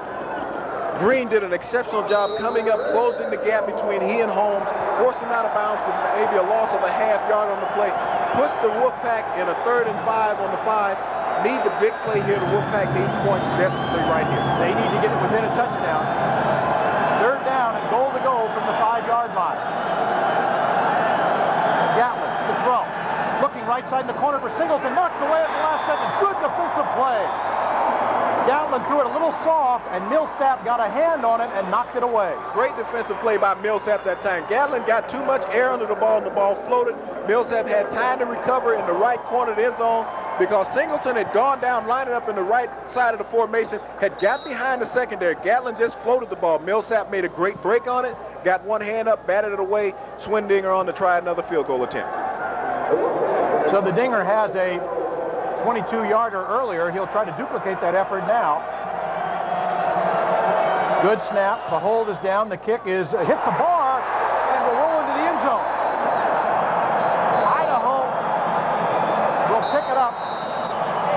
S6: Green did an exceptional job coming up, closing the gap between he and Holmes, forcing him out of bounds for maybe a loss of a half yard on the play. Puts the Wolfpack in a third and five on the five. Need the big play here. The Wolfpack needs points desperately right here.
S7: They need to get it within a touchdown. Third down and goal to the five-yard line. Gatlin to throw. Looking right side in the corner for Singleton. Knocked away at the last second. Good defensive play. Gatlin threw it a little soft, and Millsap got a hand on it and knocked it away.
S6: Great defensive play by Millsap that time. Gatlin got too much air under the ball, and the ball floated. Millsap had time to recover in the right corner of the end zone because Singleton had gone down, lining up in the right side of the formation, had got behind the secondary. Gatlin just floated the ball. Millsap made a great break on it, got one hand up, batted it away. Schwendinger on to try another field goal attempt.
S7: So the Dinger has a 22-yarder earlier. He'll try to duplicate that effort now. Good snap. The hold is down. The kick is hit the bar and will roll into the end zone. Idaho will pick it up,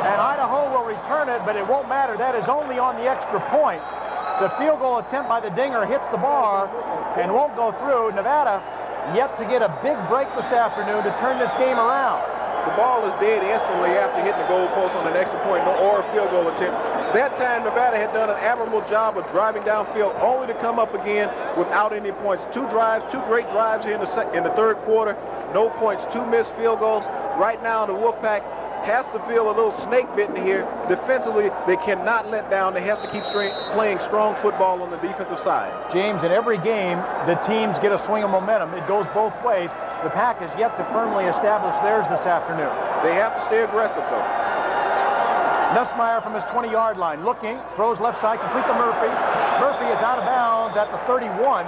S7: and Idaho will return it, but it won't matter. That is only on the extra point. The field goal attempt by the Dinger hits the bar and won't go through. Nevada yet to get a big break this afternoon to turn this game around.
S6: The ball is dead instantly after hitting the goal post on an extra point or a field goal attempt. That time, Nevada had done an admirable job of driving downfield, only to come up again without any points. Two drives, two great drives here in the, in the third quarter. No points, two missed field goals. Right now, the Wolfpack has to feel a little snake bitten here. Defensively, they cannot let down. They have to keep playing strong football on the defensive side.
S7: James, in every game, the teams get a swing of momentum. It goes both ways. The Pack has yet to firmly establish theirs this afternoon.
S6: They have to stay aggressive, though.
S7: Nussmeier from his 20-yard line, looking, throws left side, complete to Murphy. Murphy is out of bounds at the 31.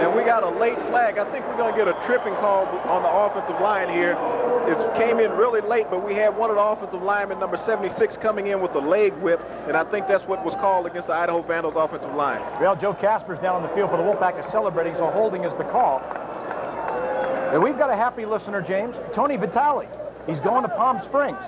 S6: And we got a late flag. I think we're going to get a tripping call on the offensive line here. It came in really late, but we had one of the offensive linemen, number 76, coming in with a leg whip, and I think that's what was called against the Idaho Vandals offensive line.
S7: Well, Joe Caspers down on the field for the Wolfpack is celebrating, so holding is the call. And we've got a happy listener, James, Tony Vitale. He's going to Palm Springs.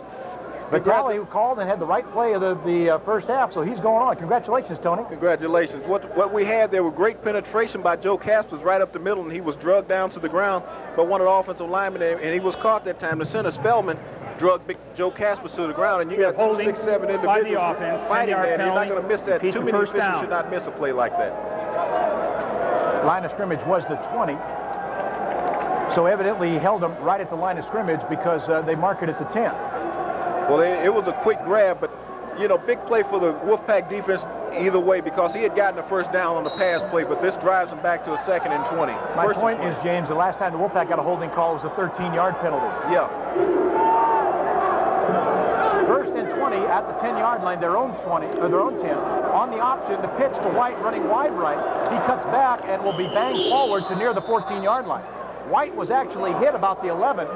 S7: Vitale called and had the right play of the, the uh, first half, so he's going on. Congratulations, Tony.
S6: Congratulations. What, what we had there was great penetration by Joe Caspers right up the middle, and he was drugged down to the ground by one of the offensive linemen, and he was caught that time. The center, Spellman, drugged big Joe Caspers to the ground, and you got two, six, seven individuals
S9: the offense,
S6: fighting there. You're not going to miss that. Too many officials should not miss a play like that.
S7: Line of scrimmage was the 20. So evidently he held them right at the line of scrimmage because uh, they mark it at the 10.
S6: Well, it, it, was a quick grab, but, you know, big play for the Wolfpack defense either way because he had gotten the first down on the pass play, but this drives him back to a second and 20.
S7: My first point is, James, the last time the Wolfpack got a holding call was a 13-yard penalty.
S6: Yeah.
S7: First and 20 at the 10-yard line, their own 20, or their own 10. On the option, the pitch to White running wide right. He cuts back and will be banged forward to near the 14-yard line. White was actually hit about the 11,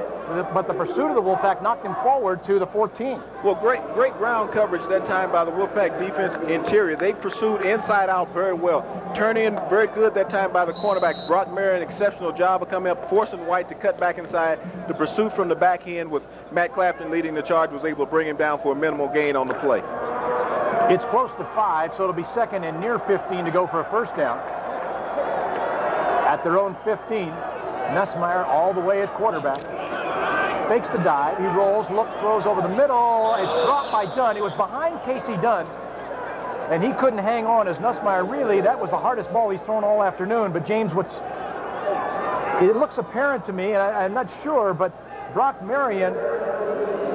S7: but the pursuit of the Wolfpack knocked him forward to the 14.
S6: Well, great great ground coverage that time by the Wolfpack defense interior. They pursued inside out very well. Turn in very good that time by the cornerback. Brock Marion, exceptional job of coming up, forcing White to cut back inside. The pursuit from the back end with Matt Clafton leading the charge was able to bring him down for a minimal gain on the play.
S7: It's close to five, so it'll be second and near 15 to go for a first down. At their own 15, Nussmeier all the way at quarterback. Fakes the dive. He rolls, looks, throws over the middle. It's dropped by Dunn. It was behind Casey Dunn. And he couldn't hang on as Nussmeier really, that was the hardest ball he's thrown all afternoon. But James, what's, it looks apparent to me, and I, I'm not sure, but Brock Marion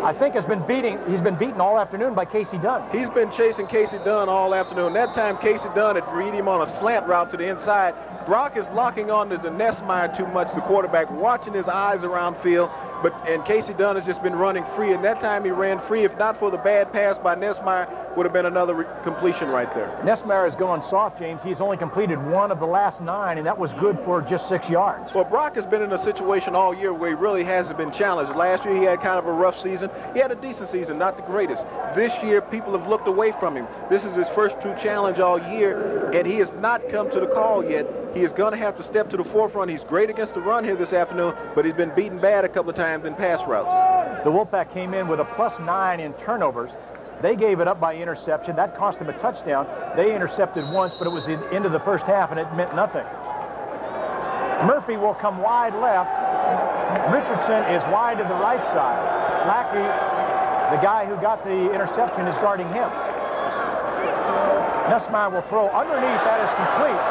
S7: I think has been beating, he's been beaten all afternoon by Casey Dunn.
S6: He's been chasing Casey Dunn all afternoon. That time Casey Dunn had read him on a slant route to the inside. Brock is locking on to the too much, the quarterback, watching his eyes around field. But and Casey Dunn has just been running free, and that time he ran free. If not for the bad pass by Nussmeier, would have been another completion right there.
S7: Nussmeier has gone soft, James. He's only completed one of the last nine, and that was good for just six yards.
S6: Well, Brock has been in a situation all year where he really hasn't been challenged. Last year he had kind of a rough season. He had a decent season, not the greatest. This year people have looked away from him. This is his first true challenge all year, and he has not come to the call yet. He is going to have to step to the forefront. He's great against the run here this afternoon, but he's been beaten bad a couple of times in pass routes.
S7: The Wolfpack came in with a plus nine in turnovers. They gave it up by interception. That cost them a touchdown. They intercepted once, but it was the end of the first half, and it meant nothing. Murphy will come wide left. Richardson is wide to the right side. Lackey, the guy who got the interception, is guarding him. Nussmeier will throw underneath. That is complete.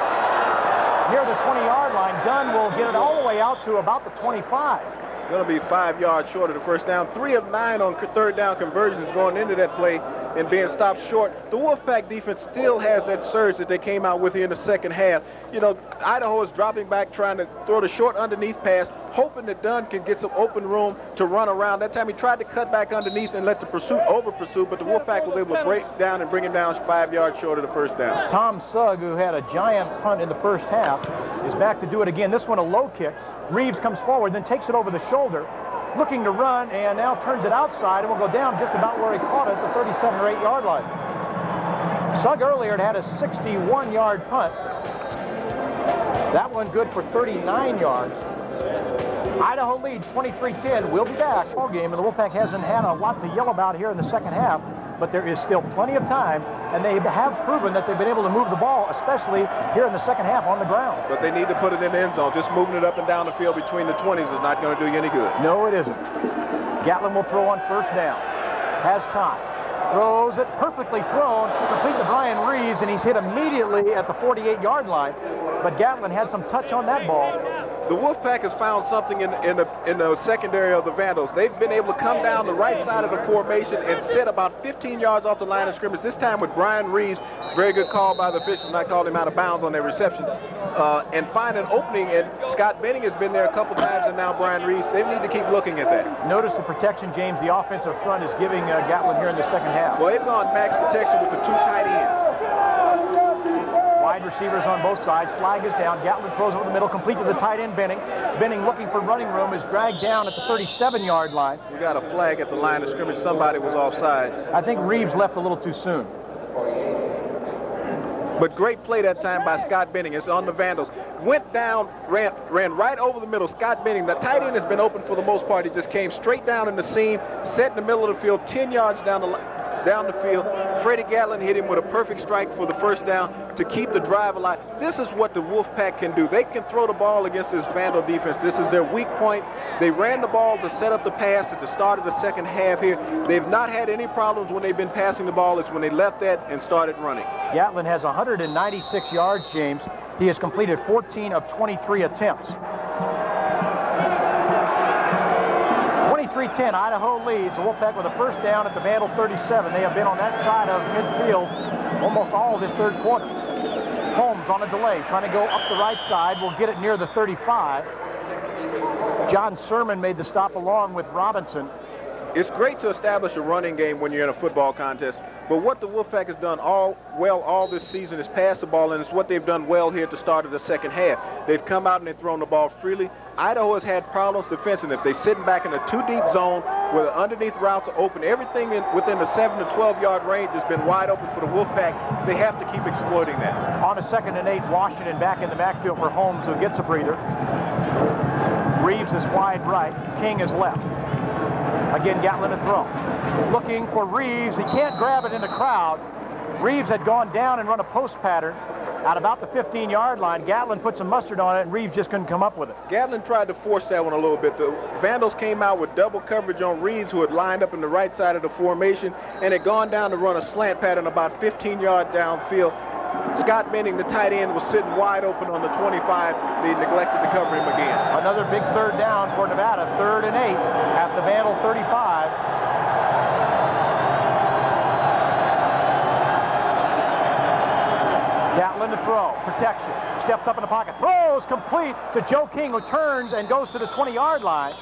S7: Near the 20-yard line, Dunn will get it all the way out to about the 25.
S6: Going to be five yards short of the first down. Three of nine on third down conversions going into that play and being stopped short. The Wolfpack defense still has that surge that they came out with here in the second half. You know, Idaho is dropping back, trying to throw the short underneath pass, hoping that Dunn can get some open room to run around. That time he tried to cut back underneath and let the pursuit over pursue, but the Wolfpack was able to break down and bring him down five yards short of the first down.
S7: Tom Sugg, who had a giant punt in the first half, is back to do it again. This one a low kick. Reeves comes forward, then takes it over the shoulder, looking to run, and now turns it outside and will go down just about where he caught it, the 37 or 8 yard line. Sugg earlier had had a 61-yard punt. That one good for 39 yards. Idaho leads 23-10. We'll be back. Ball game, and the Wolfpack hasn't had a lot to yell about here in the second half, but there is still plenty of time, and they have proven that they've been able to move the ball, especially here in the second half on the ground.
S6: But they need to put it in the end zone. Just moving it up and down the field between the 20s is not going to do you any good.
S7: No, it isn't. Gatlin will throw on first down. Has time. Throws it perfectly thrown, complete to Brian Reeves, and he's hit immediately at the 48-yard line. But Gatlin had some touch on that ball.
S6: The Wolfpack has found something in, in, the, in the secondary of the Vandals. They've been able to come down the right side of the formation and sit about 15 yards off the line of scrimmage. This time with Brian Reeves, very good call by the officials, not called him out of bounds on their reception, uh, and find an opening. And Scott Benning has been there a couple times, and now Brian Reeves. They need to keep looking at that.
S7: Notice the protection, James, the offensive front is giving uh, Gatlin here in the second half.
S6: Well, they've gone max protection with the two tight ends.
S7: Wide receivers on both sides. Flag is down. Gatlin throws over the middle, complete to the tight end, Benning. Benning looking for running room is dragged down at the 37-yard line.
S6: We got a flag at the line of scrimmage. Somebody was offsides.
S7: I think Reeves left a little too soon.
S6: But great play that time by Scott Benning. It's on the Vandals. Went down, ran, ran right over the middle. Scott Benning, the tight end has been open for the most part. He just came straight down in the seam, set in the middle of the field, 10 yards down the down the field. Freddie Gatlin hit him with a perfect strike for the first down to keep the drive alive. This is what the Wolfpack can do. They can throw the ball against this Vandal defense. This is their weak point. They ran the ball to set up the pass at the start of the second half here. They've not had any problems when they've been passing the ball. It's when they left that and started running.
S7: Gatlin has 196 yards, James. He has completed 14 of 23 attempts. 23-10, Idaho leads. The Wolfpack with a first down at the Vandal 37. They have been on that side of midfield almost all this third quarter. Holmes on a delay, trying to go up the right side. Will get it near the 35. John Sermon made the stop along with Robinson.
S6: It's great to establish a running game when you're in a football contest. But what the Wolfpack has done all well all this season is pass the ball, and it's what they've done well here at the start of the second half. They've come out and they've thrown the ball freely. Idaho has had problems defensing. If they're sitting back in a two-deep zone where the underneath routes are open, everything in, within the 7 to 12-yard range has been wide open for the Wolfpack. They have to keep exploiting that.
S7: On a second and eight, Washington back in the backfield for Holmes, who gets a breather. Reeves is wide right. King is left. Again, Gatlin to throw. Looking for Reeves. He can't grab it in the crowd. Reeves had gone down and run a post pattern at about the 15-yard line. Gatlin put some mustard on it, and Reeves just couldn't come up with it.
S6: Gatlin tried to force that one a little bit. The Vandals came out with double coverage on Reeves, who had lined up in the right side of the formation, and had gone down to run a slant pattern about 15 yards downfield. Scott Benning, the tight end, was sitting wide open on the 25. They neglected to cover him again.
S7: Another big third down for Nevada, third and eight at the Vandal 35. Gatlin to throw, protection, steps up in the pocket, throws complete to Joe King, who turns and goes to the 20-yard line.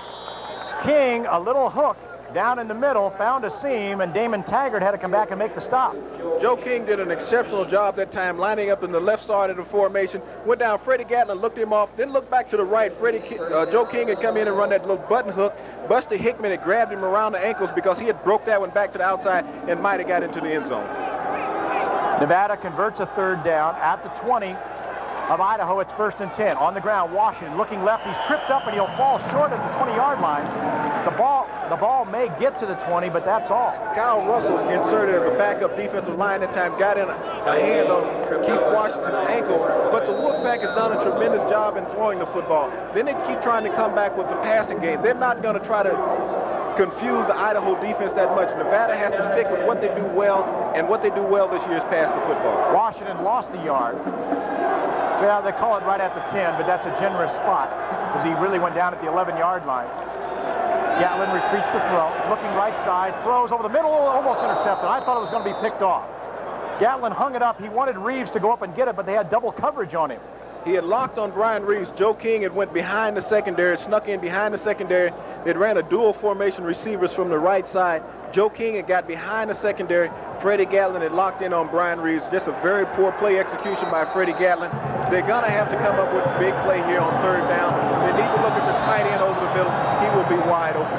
S7: King, a little hook down in the middle, found a seam, and Damon Taggart had to come back and make the stop.
S6: Joe King did an exceptional job that time lining up in the left side of the formation. Went down, Freddie Gatlin looked him off, then looked back to the right. Freddie, uh, Joe King had come in and run that little button hook. Buster Hickman had grabbed him around the ankles because he had broke that one back to the outside and might have got into the end zone.
S7: Nevada converts a third down at the 20 of Idaho. It's first and 10. On the ground, Washington looking left. He's tripped up and he'll fall short of the 20-yard line. The ball, the ball may get to the 20, but that's all.
S6: Kyle Russell inserted as a backup defensive line that time, got in a, a hand on Keith Washington's ankle, but the Wolfpack has done a tremendous job in throwing the football. Then they keep trying to come back with the passing game. They're not going to try to confuse the Idaho defense that much. Nevada has to stick with what they do well, and what they do well this year is pass the football.
S7: Washington lost a yard. Yeah, they call it right at the 10, but that's a generous spot because he really went down at the 11-yard line. Gatlin retreats the throw, looking right side, throws over the middle, almost intercepted. I thought it was going to be picked off. Gatlin hung it up. He wanted Reeves to go up and get it, but they had double coverage on him.
S6: He had locked on Brian Reeves. Joe King had went behind the secondary, snuck in behind the secondary. They ran a dual formation receivers from the right side. Joe King had got behind the secondary. Freddie Gatlin had locked in on Brian Reeves. Just a very poor play execution by Freddie Gatlin. They're going to have to come up with a big play here on third down. They need to look at the tight end over the middle. He will be wide open.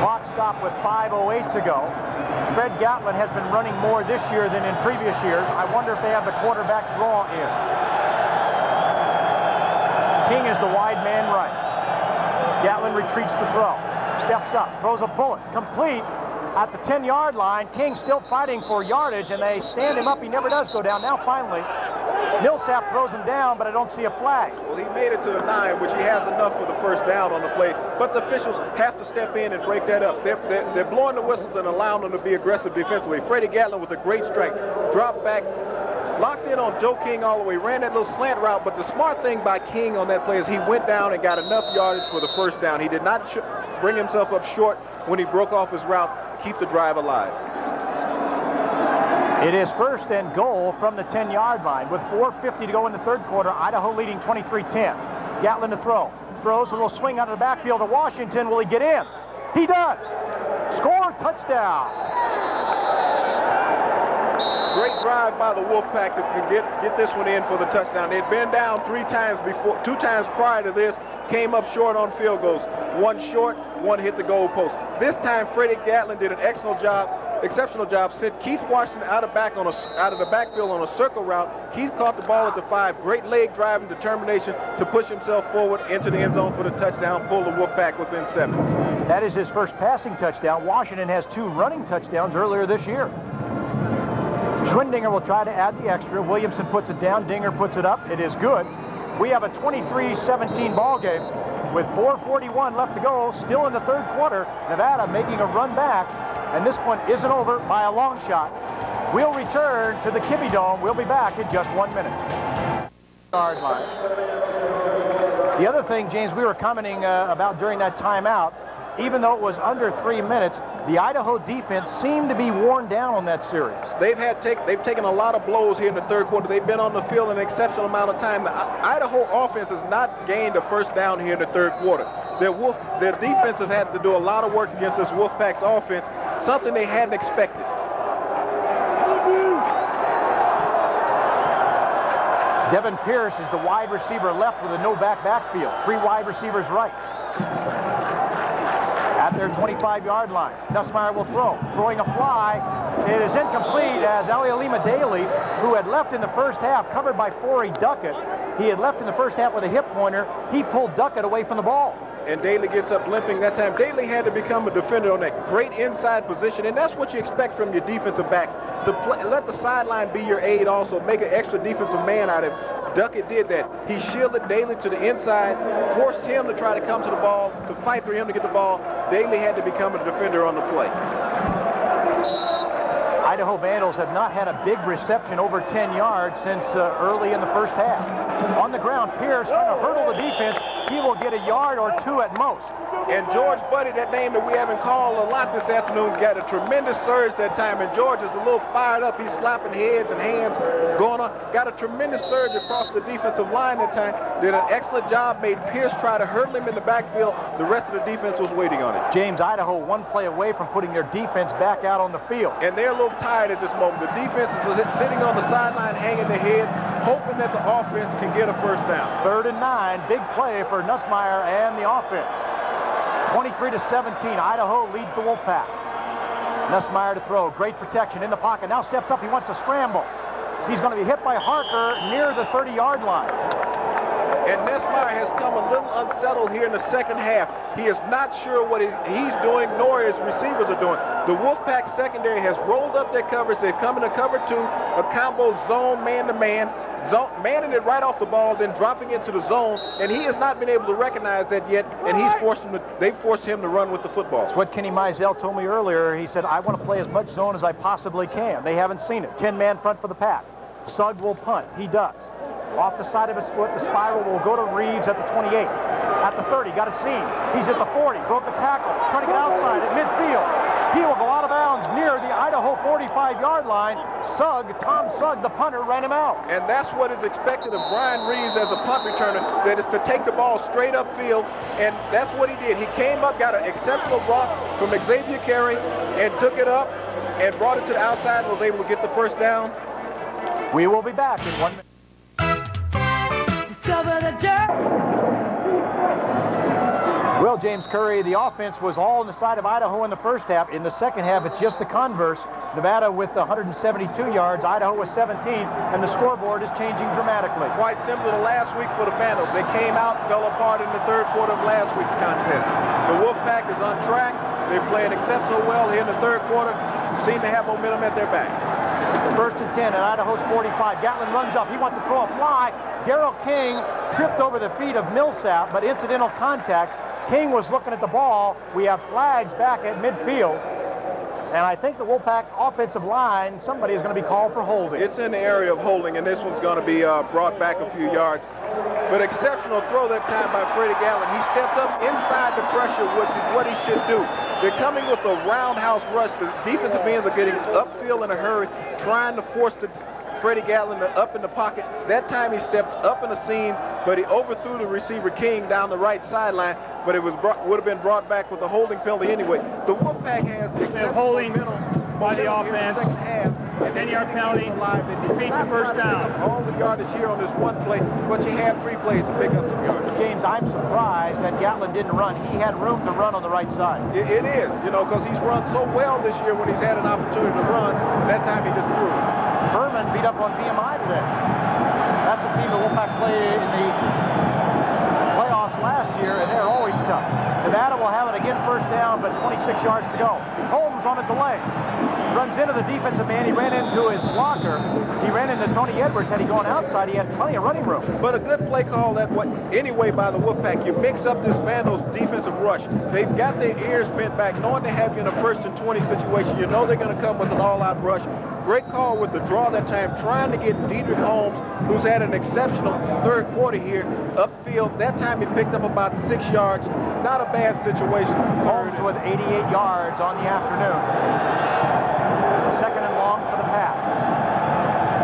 S7: Clock stopped with 5.08 to go. Fred Gatlin has been running more this year than in previous years. I wonder if they have the quarterback draw in. King is the wide man right. Gatlin retreats the throw. Steps up, throws a bullet, complete at the 10-yard line. King still fighting for yardage, and they stand him up. He never does go down. Now, finally, Millsap throws him down, but I don't see a flag.
S6: Well, he made it to the nine, which he has enough for the first down on the play. But the officials have to step in and break that up. They're, they're, they're blowing the whistles and allowing them to be aggressive defensively. Freddie Gatlin with a great strike. Drop back, locked in on Joe King all the way, ran that little slant route. But the smart thing by King on that play is he went down and got enough yardage for the first down. He did not bring himself up short when he broke off his route. Keep the drive alive.
S7: It is first and goal from the 10-yard line. With 4.50 to go in the third quarter, Idaho leading 23-10. Gatlin to throw. Throws a little swing out of the backfield to Washington. Will he get in? He does. Score, touchdown.
S6: Drive by the Wolfpack to get, get this one in for the touchdown. They'd been down three times before, two times prior to this, came up short on field goals. One short, one hit the goal post. This time, Freddie Gatlin did an excellent job, exceptional job. Sent Keith Washington out of back on a, out of the backfield on a circle route. Keith caught the ball at the five. Great leg drive and determination to push himself forward into the end zone for the touchdown. Pull the Wolfpack within seven.
S7: That is his first passing touchdown. Washington has two running touchdowns earlier this year. Schwendinger will try to add the extra. Williamson puts it down. Dinger puts it up. It is good. We have a 23-17 ball game with 4.41 left to go, still in the third quarter. Nevada making a run back, and this one isn't over by a long shot. We'll return to the Kibbie Dome. We'll be back in just one minute. Yard line. The other thing, James, we were commenting uh, about during that timeout, even though it was under three minutes, the Idaho defense seemed to be worn down on that series.
S6: They've had take, they've taken a lot of blows here in the third quarter. They've been on the field an exceptional amount of time. The Idaho offense has not gained a first down here in the third quarter. Their Wolf, their defense have had to do a lot of work against this Wolfpack's offense, something they hadn't expected.
S7: Devin Pierce is the wide receiver left with a no-back backfield. Three wide receivers right at their 25-yard line. Nussmeier will throw. Throwing a fly. It is incomplete as Ali Alealima Daly, who had left in the first half, covered by Forey Duckett. He had left in the first half with a hip pointer. He pulled Duckett away from the ball.
S6: And Daly gets up limping that time. Daly had to become a defender on that great inside position, and that's what you expect from your defensive backs. To play, let the sideline be your aid also. Make an extra defensive man out of him. Duckett did that. He shielded Daly to the inside, forced him to try to come to the ball, to fight for him to get the ball. Daly had to become a defender on the play.
S7: Idaho Vandals have not had a big reception over 10 yards since uh, early in the first half. On the ground, Pierce trying to hurdle the defense. He will get a yard or two at most.
S6: And George Buddy, that name that we haven't called a lot this afternoon, got a tremendous surge that time. And George is a little fired up. He's slapping heads and hands going on. Got a tremendous surge across the defensive line that time. Did an excellent job. Made Pierce try to hurdle him in the backfield. The rest of the defense was waiting on it.
S7: James, Idaho one play away from putting their defense back out on the field.
S6: And they're a little tired at this moment. The defense is sitting on the sideline, hanging their head, hoping that the offense can get a first down.
S7: Third and nine. Big play for Nussmeier and the offense. 23 to 17. Idaho leads the Wolfpack. Nussmeier to throw. Great protection in the pocket. Now steps up. He wants to scramble. He's going to be hit by Harker near the 30-yard line.
S6: And Nussmeier has come a little unsettled here in the second half. He is not sure what he's doing, nor his receivers are doing. The Wolfpack secondary has rolled up their coverage. They've come into cover two, a combo zone man-to-man. -man, zone, manning it right off the ball, then dropping into the zone, and he has not been able to recognize that yet, and he's forced him to, they've forced him to run with the football.
S7: That's what Kenny Mizell told me earlier. He said, I want to play as much zone as I possibly can. They haven't seen it. 10-man front for the pack. Sugg will punt. He does. Off the side of his foot, the spiral will go to Reeves at the 28. at the 30, got a seam. He's at the 40, broke the tackle, trying to get outside at midfield. He will go out of bounds near the Idaho 45-yard line. Sugg, Tom Sugg, the punter, ran him out.
S6: And that's what is expected of Brian Reeves as a punt returner, that is to take the ball straight upfield, and that's what he did. He came up, got an exceptional block from Xavier Carey, and took it up and brought it to the outside and was able to get the first down.
S7: We will be back in one minute.
S10: Discover
S7: Well, James Curry, the offense was all on the side of Idaho in the first half. In the second half, it's just the converse. Nevada with 172 yards, Idaho with 17, and the scoreboard is changing dramatically.
S6: Quite similar to last week for the Vandals. They came out, fell apart in the third quarter of last week's contest. The Wolfpack is on track. They're playing exceptional well here in the third quarter. Seem to have momentum at their back.
S7: First and 10 at Idaho's 45. Gatlin runs up. He wants to throw a fly. Daryl King tripped over the feet of Millsap, but incidental contact. King was looking at the ball. We have flags back at midfield. And I think the Wolfpack offensive line, somebody is going to be called for holding.
S6: It's in the area of holding, and this one's going to be uh, brought back a few yards. But exceptional throw that time by Freddie Gatlin. He stepped up inside the pressure, which is what he should do. They're coming with a roundhouse rush. The defensive ends are getting upfield in a hurry, trying to force the Freddie Gatlin up in the pocket. That time he stepped up in the seam, but he overthrew the receiver King down the right sideline, but it was brought, would have been brought back with a holding penalty anyway. The Wolfpack has exceptional
S9: holding
S6: momentum
S9: by the
S6: momentum in
S9: offense.
S6: second half. and they
S9: 10-yard
S6: didn't
S9: penalty,
S6: alive. They did
S9: the first
S6: try to pick
S9: down.
S6: All the yardage here on this one play, but you had three plays to pick up some yardage.
S7: James, I'm surprised that Gatlin didn't run. He had room to run on the right side.
S6: It, it is, you know, because he's run so well this year when he's had an opportunity to run, and that time he just threw it.
S7: Furman beat up on VMI today. That's a team the Wolfpack played in the playoffs last year, and they're always tough. Nevada will have it again first down, but 26 yards to go. Holmes on a delay. Runs into the defensive man. He ran into his blocker. He ran into Tony Edwards. Had he gone outside, he had plenty of running room.
S6: But a good play call that way, anyway by the Wolfpack. You mix up this Vandals defensive rush. They've got their ears bent back, knowing they have you in a first and 20 situation. You know they're going to come with an all-out rush. Great call with the draw that time, trying to get Dedrick Holmes, who's had an exceptional third quarter here, upfield. That time he picked up about six yards. Not a bad situation.
S7: Holmes with 88 yards on the afternoon. Second and long for the pass.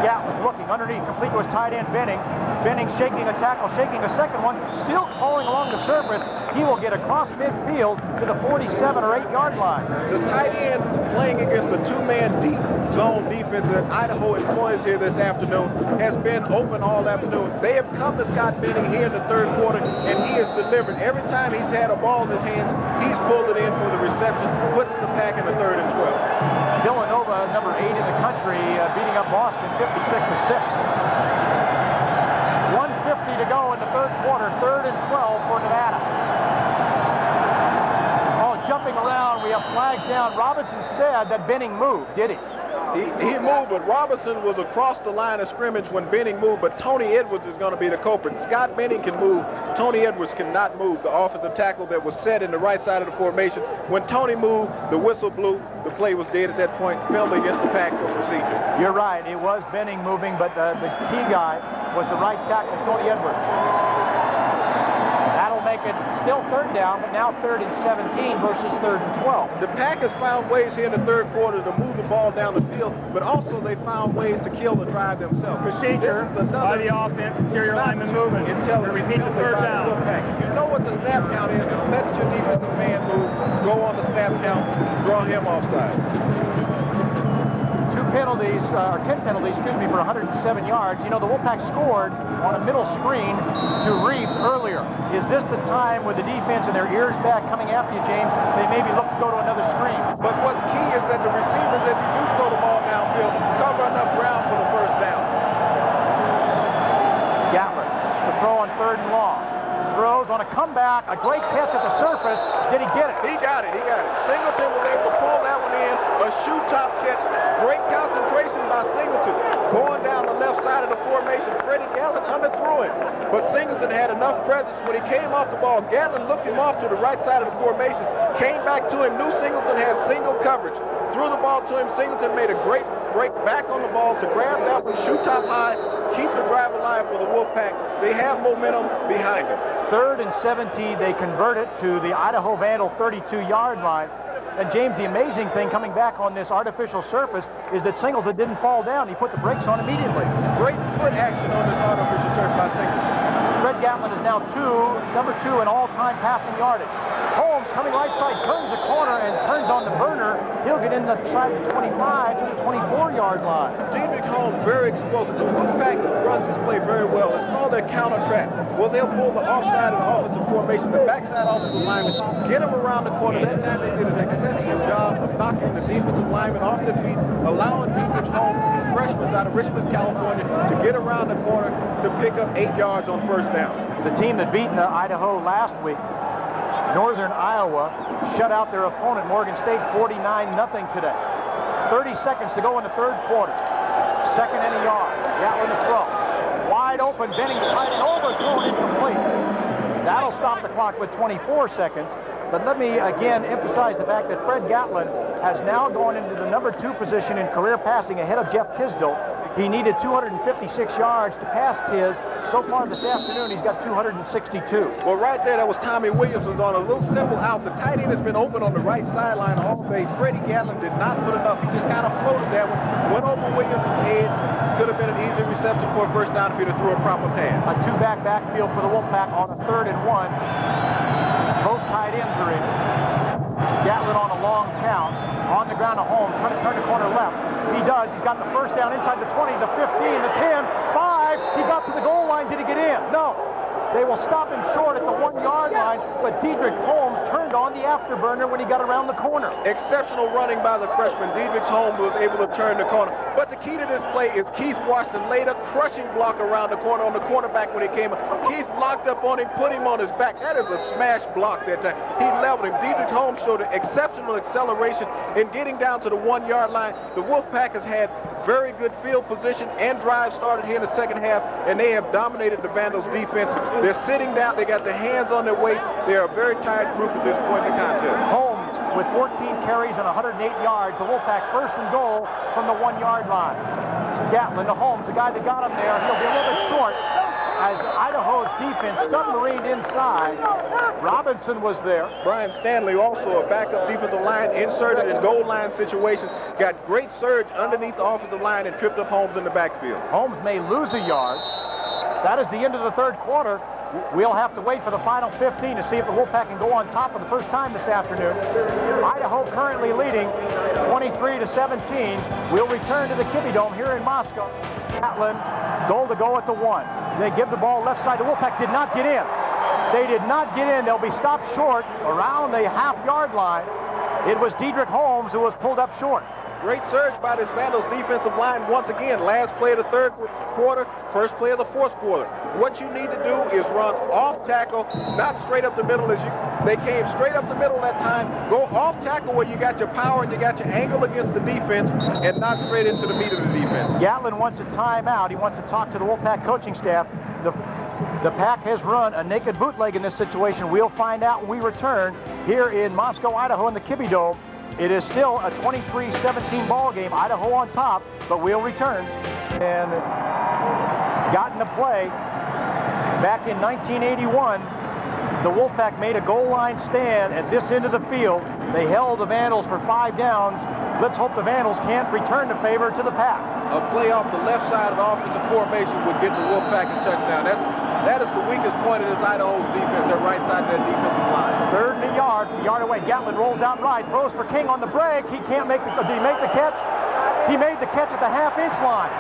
S7: Gatlin looking underneath, complete to his tight end, Benning. Benning shaking a tackle, shaking a second one, still falling along the surface. He will get across midfield to the 47 or 8 yard line.
S6: The tight end playing against a two-man deep zone defense that Idaho employs here this afternoon has been open all afternoon. They have come to Scott Benning here in the third quarter, and he has delivered. Every time he's had a ball in his hands, he's pulled it in for the reception, puts the pack in the third and 12.
S7: Villanova, number eight in the country, uh, beating up Boston 56 to 6. 150 to go in the third quarter, third and 12 for Nevada. Oh, jumping around, we have flags down. Robinson said that Benning moved, did he?
S6: He, he moved, but Robinson was across the line of scrimmage when Benning moved, but Tony Edwards is going to be the culprit. Scott Benning can move. Tony Edwards cannot move. The offensive tackle that was set in the right side of the formation. When Tony moved, the whistle blew. The play was dead at that point. Penalty against the pack for procedure.
S7: You're right. It was Benning moving, but uh, the key guy was the right tackle, Tony Edwards. That'll make it still third down, but now third and 17 versus third and 12.
S6: The Pack has found ways here in the third quarter to move the ball down the field, but also they found ways to kill the drive themselves.
S9: Procedure
S6: This
S9: by the offense, interior
S6: not
S9: lineman
S6: too
S9: movement.
S6: Intelligent.
S9: Repeat the third
S6: by the
S9: down.
S6: You know what the snap count is. Let your defensive man move. Go on the snap count. Draw him offside.
S7: Penalties, uh, or 10 penalties, excuse me, for 107 yards. You know, the Wolfpack scored on a middle screen to Reeves earlier. Is this the time with the defense and their ears back coming after you, James? They maybe look to go to another screen.
S6: But what's key is that the receivers, if you do throw the ball downfield, cover enough ground for the first down.
S7: Gatlin, the throw on third and long. Throws on a comeback, a great catch at the surface. Did he get it?
S6: He got it. He got it. Singleton was able to pull a shoe top catch. Great concentration by Singleton. Going down the left side of the formation. Freddie Gatlin underthrew him. But Singleton had enough presence. When he came off the ball, Gatlin looked him off to the right side of the formation, came back to him, knew Singleton had single coverage, threw the ball to him. Singleton made a great break back on the ball to grab that one, shoot top high, keep the drive alive for the Wolfpack. They have momentum behind them.
S7: Third and 17, they convert it to the Idaho Vandal 32-yard line. And James, the amazing thing coming back on this artificial surface is that Singleton didn't fall down. He put the brakes on immediately.
S6: Great foot action on this artificial turf by Singleton.
S7: Fred Gatlin is now two, number two in all-time passing yardage. Holmes coming right side, turns a corner and turns on the burner. He'll get in the of 25 to the 24-yard line.
S6: Dedrick Holmes, very explosive. The Wolfpack runs this play very well. It's called a counter trap. Well, they'll pull the offside of the offensive formation, the backside offensive lineman, get him around the corner. That time they did an exceptional job of knocking the defensive lineman off their feet, allowing Dedrick Holmes, freshman out of Richmond, California, to get around the corner to pick up eight yards on first down.
S7: The team that beat uh, Idaho last week Northern Iowa shut out their opponent, Morgan State, 49-0 today. 30 seconds to go in the third quarter. Second and a yard. Gatlin to throw. Wide open, Benning tight and overthrown incomplete. That'll stop the clock with 24 seconds. But let me again emphasize the fact that Fred Gatlin has now gone into the number two position in career passing ahead of Jeff Tisdale. He needed 256 yards to pass Tiz. So far this afternoon, he's got 262.
S6: Well, right there, that was Tommy Williams was on a little simple out. The tight end has been open on the right sideline all day. Freddie Gatlin did not put enough. He just kind of floated that one. Went over Williams' head. Could have been an easy reception for a first down if he'd have threw a proper pass.
S7: A two-back backfield for the Wolfpack on a third and one. Both tight ends are in. Gatlin on a long count. On the ground to Holmes, trying to turn the corner left. He does. He's got the first down inside the 20, the 15, the 10, 5. He got to the goal line. Did he get in? No. They will stop him short at the one-yard line, but Dedrick Holmes turned on the afterburner when he got around the corner.
S6: Exceptional running by the freshman. Dedrick Holmes was able to turn the corner. But the key to this play is Keith Washington laid a crushing block around the corner on the cornerback when he came. Keith locked up on him, put him on his back. That is a smash block that time. He leveled him. Diedrich Holmes showed an exceptional acceleration in getting down to the one-yard line. The Wolfpack has had very good field position and drive started here in the second half, and they have dominated the Vandals defense. They're sitting down. They got their hands on their waist. They're a very tired group at this point in the contest.
S7: Holmes with 14 carries and 108 yards. The Wolfpack first and goal from the one-yard line. Gatlin to Holmes, the guy that got him there. He'll be a little bit short as Idaho's defense submarined inside. Robinson was there.
S6: Brian Stanley, also a backup defensive line, inserted in goal line situations, got great surge underneath the offensive line and tripped up Holmes in the backfield.
S7: Holmes may lose a yard. That is the end of the third quarter. We'll have to wait for the final 15 to see if the Wolfpack can go on top for the first time this afternoon. Idaho currently leading 23 to 17. We'll return to the Kibbie Dome here in Moscow. Gatlin, goal to go at the one. They give the ball left side. The Wolfpack did not get in. They did not get in. They'll be stopped short around the half-yard line. It was Dedrick Holmes who was pulled up short.
S6: Great surge by this Vandals defensive line once again. Last play of the third quarter, first play of the fourth quarter. What you need to do is run off tackle, not straight up the middle as you they came straight up the middle that time. Go off tackle where you got your power and you got your angle against the defense and not straight into the meat of the defense.
S7: Gatlin wants a timeout. He wants to talk to the Wolfpack coaching staff. The, the pack has run a naked bootleg in this situation. We'll find out when we return here in Moscow, Idaho in the Kibbie Dome. It is still a 23-17 ball game. Idaho on top, but we'll return. And got into play back in 1981. The Wolfpack made a goal line stand at this end of the field. They held the Vandals for five downs. Let's hope the Vandals can't return the favor to the pack.
S6: A play off the left side of the offensive formation would get the Wolfpack a touchdown. That's that is the weakest point of this Idaho's defense, their right side of their defensive line.
S7: Third and a yard, a yard away. Gatlin rolls out right, throws for King on the break. He can't make the, did he make the catch? He made the catch at the half-inch line.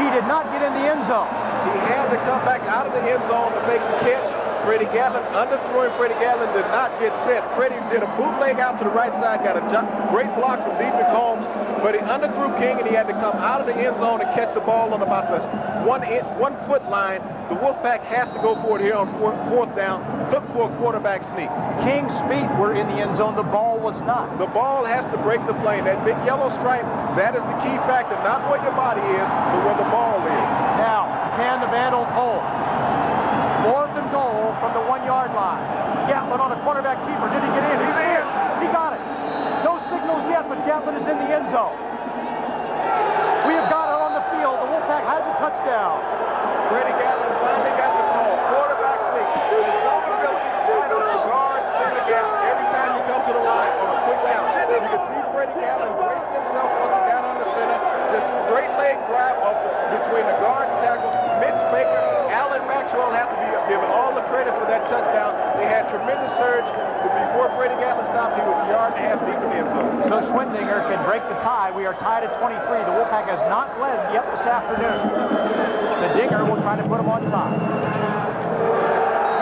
S7: He did not get in the end zone.
S6: He had to come back out of the end zone to make the catch. Freddie Gatlin underthrowing. Freddie Gatlin did not get set. Freddie did a bootleg out to the right side, got a great block from Dedrick Holmes, but he underthrew King and he had to come out of the end zone and catch the ball on about the one, in, one foot line. The Wolfpack has to go for it here on fourth, fourth down. Look for a quarterback sneak.
S7: King's feet were in the end zone. The ball was not.
S6: The ball has to break the plane. That big yellow stripe That is the key factor, not where your body is, but where the ball is.
S7: Now, can the Vandals hold? Fourth and goal from the one-yard line. Gatlin on a quarterback keeper. Did he get in? He's in. He got it. No signals yet, but Gatlin is in the end zone. We have got it on the field. The Wolfpack has a touchdown.
S6: Freddie Gatlin finally got the call. Quarterback sneak. There's no vulnerability right on the guard center gap every time you come to the line on a quick count. You can see Freddie Gatlin bracing himself once got on the center. Just straight leg drive up between the guard and tackle. Mitch Baker, Maxwell have to be given all the credit for that touchdown. They had tremendous surge, before Freddie Gatlin stopped, he was a yard and a half deep in the end zone.
S7: So Schwendinger can break the tie. We are tied at 23. The Wolfpack has not led yet this afternoon. The Dinger will try to put him on top.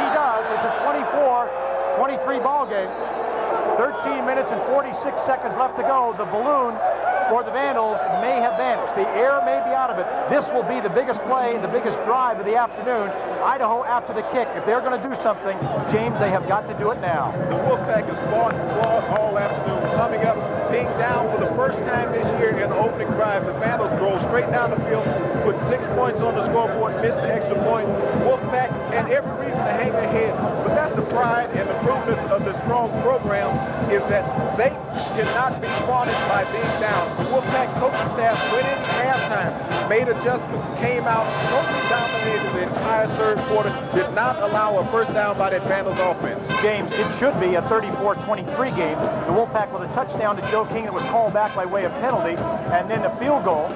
S7: He does. It's a 24-23 ball game. 13 minutes and 46 seconds left to go. The balloon for the Vandals may have vanished. The air may be out of it. This will be the biggest play, the biggest drive of the afternoon. Idaho after the kick. If they're going to do something, James, they have got to do it now.
S6: The Wolfpack has fought and clawed all afternoon, coming up, being down for the first time this year in the opening drive. The Vandals drove straight down the field, put six points on the scoreboard, missed the extra point. Wolfpack had every reason to hang their head, but that's the pride and the prudeness of the strong program is that they cannot be faunted by being down. The Wolfpack coaching staff went in halftime, made adjustments, came out, totally dominated the entire third quarter, did not allow a first down by that Vandals offense.
S7: James, it should be a 34-23 game. The Wolfpack with a touchdown to Joe King that was called back by way of penalty, and then a field goal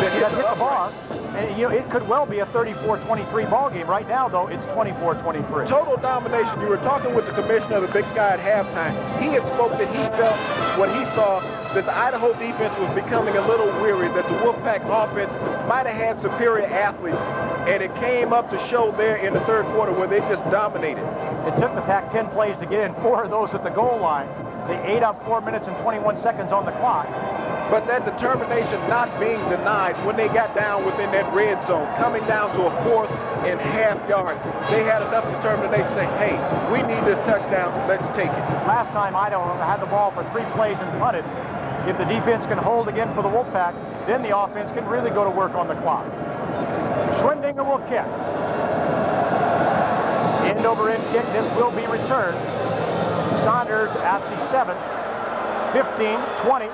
S7: that hit the bar. And, you know, it could well be a 34-23 ball game. Right now, though, it's 24-23.
S6: Total domination. You were talking with the commissioner of the Big Sky at halftime. He had spoke that he felt what he saw that the Idaho defense was becoming a little weary, that the Wolfpack offense might have had superior athletes, and it came up to show there in the third quarter where they just dominated.
S7: It took the Pack 10 plays to get in four of those at the goal line. They ate up four minutes and 21 seconds on the clock.
S6: But that determination not being denied when they got down within that red zone, coming down to a fourth and half yard, they had enough determination to say, hey, we need this touchdown, let's take it.
S7: Last time Idaho had the ball for three plays and punted. If the defense can hold again for the Wolfpack, then the offense can really go to work on the clock. Schwendinger will kick. End over end kick. This will be returned. Saunders at the 7, 15, 20,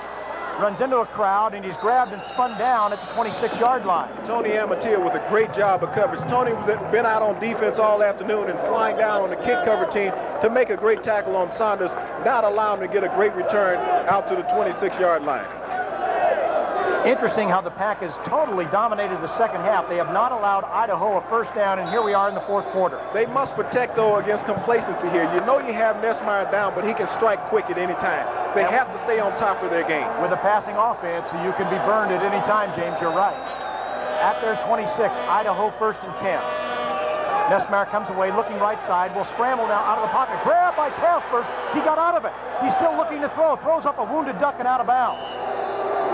S7: runs into a crowd, and he's grabbed and spun down at the 26-yard line.
S6: Tony Amatia with a great job of coverage. Tony's been out on defense all afternoon and flying down on the kick cover team to make a great tackle on Saunders, not allowing him to get a great return out to the 26-yard line.
S7: Interesting how the Pack has totally dominated the second half. They have not allowed Idaho a first down, and here we are in the fourth quarter.
S6: They must protect, though, against complacency here. You know you have Nussmeier down, but he can strike quick at any time. They have to stay on top of their game.
S7: With a passing offense, you can be burned at any time, James. You're right. At their 26, Idaho first and 10. Nussmeier comes away looking right side, will scramble now out of the pocket. Grab by Caspers. He got out of it. He's still looking to throw. Throws up a wounded duck and out of bounds.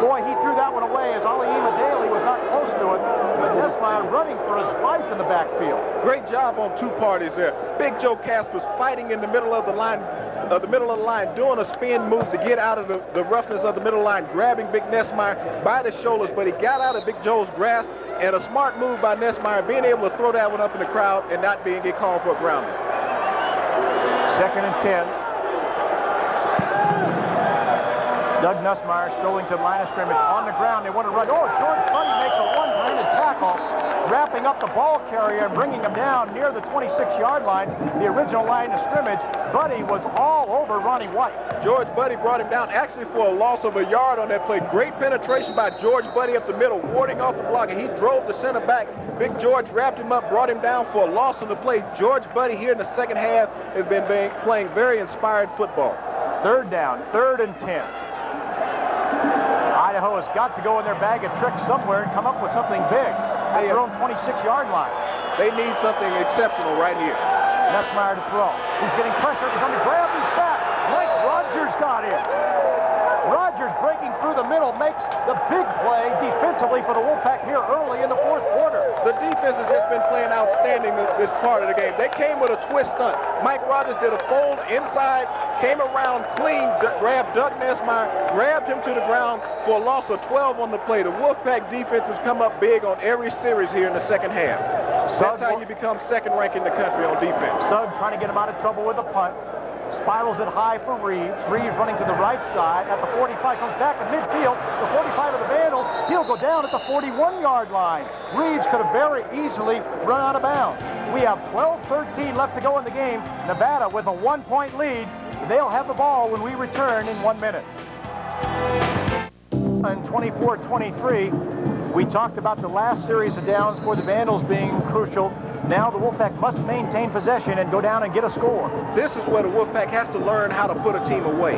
S7: Boy, he threw that one away as Aliima Daly was not close to it. But Nussmeier running for his life in the backfield.
S6: Great job on two parties there. Big Joe Caspers fighting in the middle of the line, uh, the middle of the line, doing a spin move to get out of the, the roughness of the middle line, grabbing Big Nussmeier by the shoulders, but he got out of Big Joe's grasp, and a smart move by Nussmeier, being able to throw that one up in the crowd and not being get called for a grounding.
S7: Second and 10. Doug Nussmeier strolling to the line of scrimmage on the ground. They want to run. Oh, George Buddy makes a one-handed tackle, wrapping up the ball carrier and bringing him down near the 26-yard line, the original line of scrimmage. Buddy was all over Ronnie White.
S6: George Buddy brought him down actually for a loss of a yard on that play. Great penetration by George Buddy up the middle, warding off the block, and he drove the center back. Big George wrapped him up, brought him down for a loss on the play. George Buddy here in the second half has been playing very inspired football.
S7: Third down, third and 10. Idaho has got to go in their bag of tricks somewhere and come up with something big at their own 26-yard line.
S6: They need something exceptional right here.
S7: Nussmeier to throw. He's getting pressure. He's going to grab and sack. Mike Rogers got in. Rogers breaking through the middle makes the big play defensively for the Wolfpack here early in the fourth quarter.
S6: The defense has just been playing outstanding this part of the game. They came with a twist stunt. Mike Rogers did a fold inside, came around clean, grabbed Doug Nussmeier, grabbed him to the ground for a loss of 12 on the play. The Wolfpack defense has come up big on every series here in the second half. That's how you become second rank in the country on defense.
S7: Sugg trying to get him out of trouble with a punt. Spirals it high for Reeves. Reeves running to the right side at the 45, comes back at midfield. The 45 of the Vandals, he'll go down at the 41-yard line. Reeves could have very easily run out of bounds. We have 12-13 left to go in the game. Nevada with a one-point lead. They'll have the ball when we return in one minute. And 24-23, we talked about the last series of downs for the Vandals being crucial. Now the Wolfpack must maintain possession and go down and get a score.
S6: This is where the Wolfpack has to learn how to put a team away.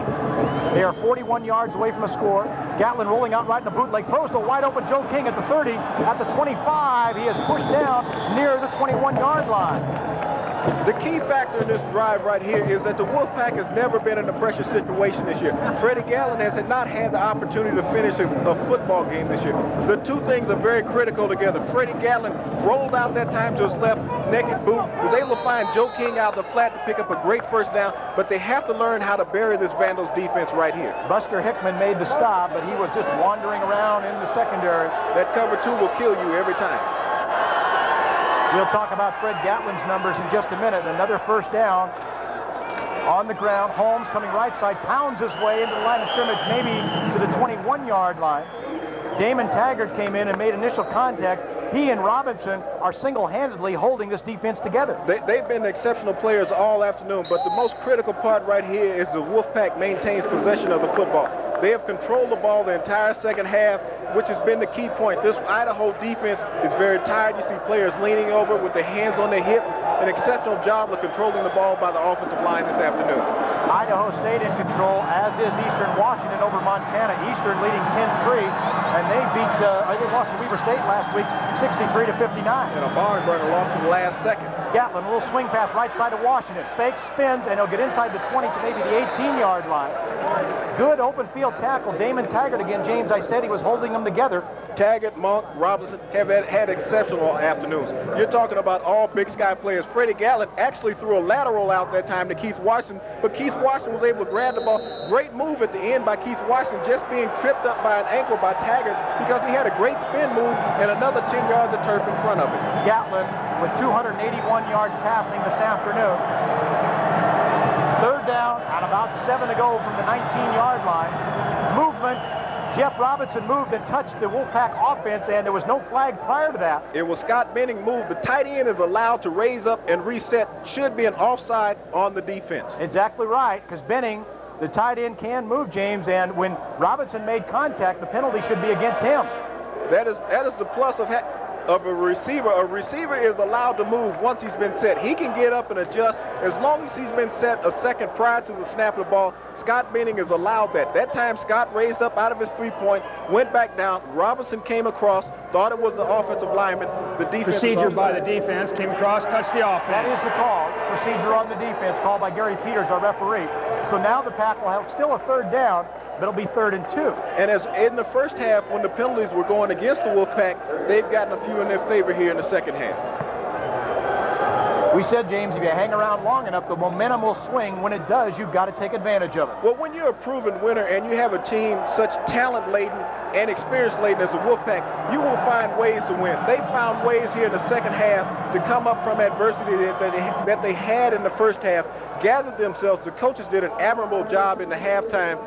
S7: They are 41 yards away from a score. Gatlin rolling out right in the bootleg, throws to wide open Joe King at the 30. At the 25, he is pushed down near the 21-yard line.
S6: The key factor in this drive right here is that the Wolfpack has never been in a pressure situation this year. Freddie Gatlin has not had the opportunity to finish a, a, football game this year. The two things are very critical together. Freddie Gatlin rolled out that time to his left, naked boot, was able to find Joe King out the flat to pick up a great first down, but they have to learn how to bury this Vandals defense right here.
S7: Buster Hickman made the stop, but he was just wandering around in the secondary.
S6: That cover two will kill you every time.
S7: We'll talk about Fred Gatlin's numbers in just a minute. Another first down on the ground. Holmes coming right side, pounds his way into the line of scrimmage, maybe to the 21-yard line. Damon Taggart came in and made initial contact. He and Robinson are single-handedly holding this defense together.
S6: They, have been exceptional players all afternoon, but the most critical part right here is the Wolfpack maintains possession of the football. They have controlled the ball the entire second half, which has been the key point. This Idaho defense is very tired. You see players leaning over with their hands on their hip. An exceptional job of controlling the ball by the offensive line this afternoon.
S7: Idaho State in control, as is Eastern Washington over Montana. Eastern leading 10-3, and they beat, uh, they lost to Weber State last week, 63 to 59.
S6: And a barn burner lost in the last seconds.
S7: Gatlin, a little swing pass right side of Washington. Fake spins, and he'll get inside the 20 to maybe the 18-yard line. Good open field tackle. Damon Taggart again, James, I said he was holding them together.
S6: Taggart, Monk, Robinson have had, had, exceptional afternoons. You're talking about all Big Sky players. Freddie Gatlin actually threw a lateral out that time to Keith Washington, but Keith Washington was able to grab the ball. Great move at the end by Keith Washington, just being tripped up by an ankle by Taggart because he had a great spin move and another 10 yards of turf in front of him.
S7: Gatlin with 281 yards passing this afternoon. Down and about seven to go from the 19-yard line. Movement. Jeff Robinson moved and touched the Wolfpack offense, and there was no flag prior to that.
S6: It was Scott Benning moved. The tight end is allowed to raise up and reset. Should be an offside on the defense.
S7: Exactly right, because Benning, the tight end, can move, James, and when Robinson made contact, the penalty should be against him.
S6: That is that is the plus of of a receiver. A receiver is allowed to move once he's been set. He can get up and adjust as long as he's been set a second prior to the snap of the ball. Scott Benning is allowed that. That time Scott raised up out of his three-point, went back down. Robinson came across, thought it was the offensive lineman. The defense
S9: procedure by the defense came across, touched the offense.
S7: That is the call. Procedure on the defense called by Gary Peters, our referee. So now the Pack will have still a third down but it'll be third and two.
S6: And as in the first half, when the penalties were going against the Wolfpack, they've gotten a few in their favor here in the second half.
S7: We said, James, if you hang around long enough, the momentum will swing. When it does, you've got to take advantage of it.
S6: Well, when you're a proven winner and you have a team such talent-laden and experience-laden as the Wolfpack, you will find ways to win. They found ways here in the second half to come up from adversity that they, that they had in the first half, gathered themselves. The coaches did an admirable job in the halftime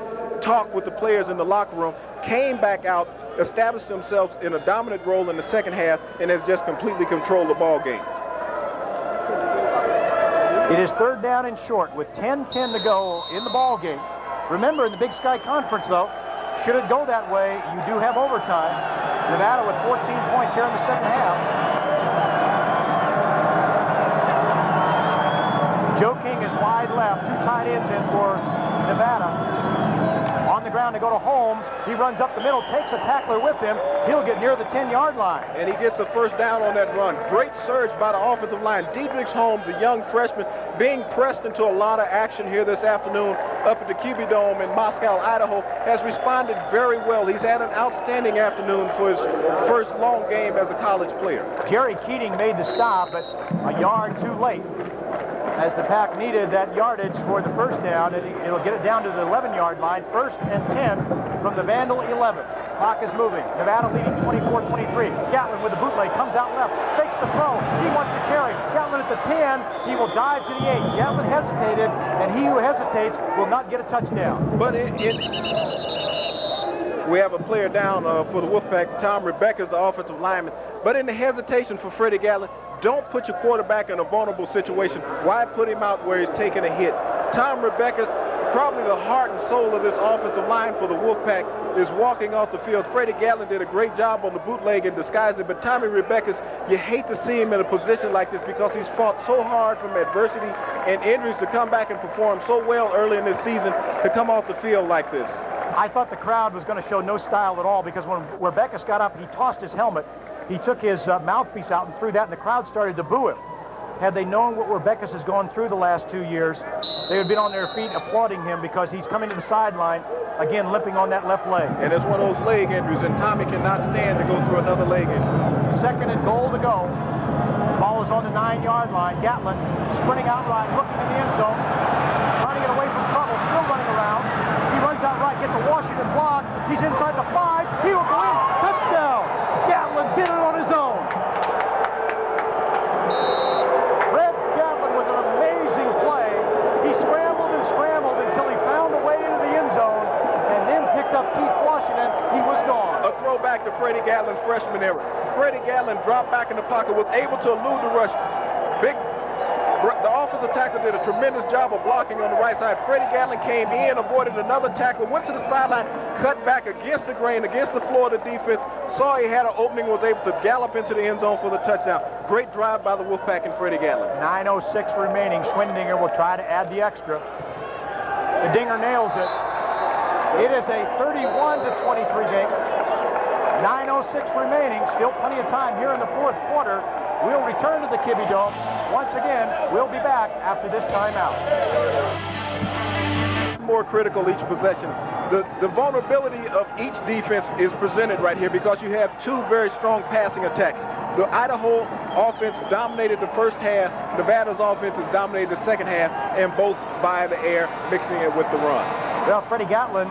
S6: talk with the players in the locker room, came back out, established themselves in a dominant role in the second half, and has just completely controlled the ball game.
S7: It is third down and short with 10-10 to go in the ball game. Remember, in the Big Sky Conference, though, should it go that way, you do have overtime. Nevada with 14 points here in the second half. Joe King is wide left, two tight ends in for Nevada the ground to go to Holmes. He runs up the middle, takes a tackler with him. He'll get near the 10-yard line.
S6: And he gets a first down on that run. Great surge by the offensive line. Dedrick Holmes, the young freshman, being pressed into a lot of action here this afternoon up at the Kibbie Dome in Moscow, Idaho, has responded very well. He's had an outstanding afternoon for his first long game as a college player.
S7: Jerry Keating made the stop, but a yard too late as the pack needed that yardage for the first down, and it'll get it down to the 11-yard line. First and 10 from the Vandal 11. Clock is moving. Nevada leading 24-23. Gatlin with the bootleg comes out left, fakes the throw. He wants to carry. Gatlin at the 10. He will dive to the 8. Gatlin hesitated, and he who hesitates will not get a touchdown.
S6: But it, it we have a player down uh, for the Wolfpack. Tom Rebecca's the offensive lineman. But in the hesitation for Freddie Gatlin, don't put your quarterback in a vulnerable situation. Why put him out where he's taking a hit? Tom Rebecca's probably the heart and soul of this offensive line for the Wolfpack is walking off the field. Freddie Gatlin did a great job on the bootleg and disguising, but Tommy Rebecca's, you hate to see him in a position like this because he's fought so hard from adversity and injuries to come back and perform so well early in this season to come off the field like this.
S7: I thought the crowd was going to show no style at all because when Rebecca got up, he tossed his helmet he took his uh, mouthpiece out and threw that, and the crowd started to boo him. Had they known what Rebecca's has gone through the last two years, they would have been on their feet applauding him because he's coming to the sideline, again, limping on that left leg.
S6: And it's one of those leg injuries, and Tommy cannot stand to go through another leg injury.
S7: Second and goal to go. Ball is on the nine-yard line. Gatlin sprinting out right, looking in the end zone, trying to get away from trouble, still running around. He runs out right, gets a Washington block. He's inside the five. He will go in. Touchdown! Gatlin did it on his own. Fred Gatlin with an amazing play. He scrambled and scrambled until he found a way into the end zone and then picked up Keith Washington. He was gone.
S6: A throwback to Freddie Gatlin's freshman era. Freddie Gatlin dropped back in the pocket, was able to elude the rush. Big the offensive tackle did a tremendous job of blocking on the right side. Freddie Gatlin came in, avoided another tackle, went to the sideline, cut back against the grain, against the floor of the defense, saw he had an opening, was able to gallop into the end zone for the touchdown. Great drive by the Wolfpack and Freddie Gatlin.
S7: 9.06 remaining. Schwendinger will try to add the extra. The Dinger nails it. It is a 31 to 23 game. 9.06 remaining. Still plenty of time here in the fourth quarter. We'll return to the Kibbie Dome. Once again, we'll be back after this timeout.
S6: More critical each possession. The, the vulnerability of each defense is presented right here because you have two very strong passing attacks. The Idaho offense dominated the first half. Nevada's offense has dominated the second half, and both by the air, mixing it with the run.
S7: Well, Freddie Gatlin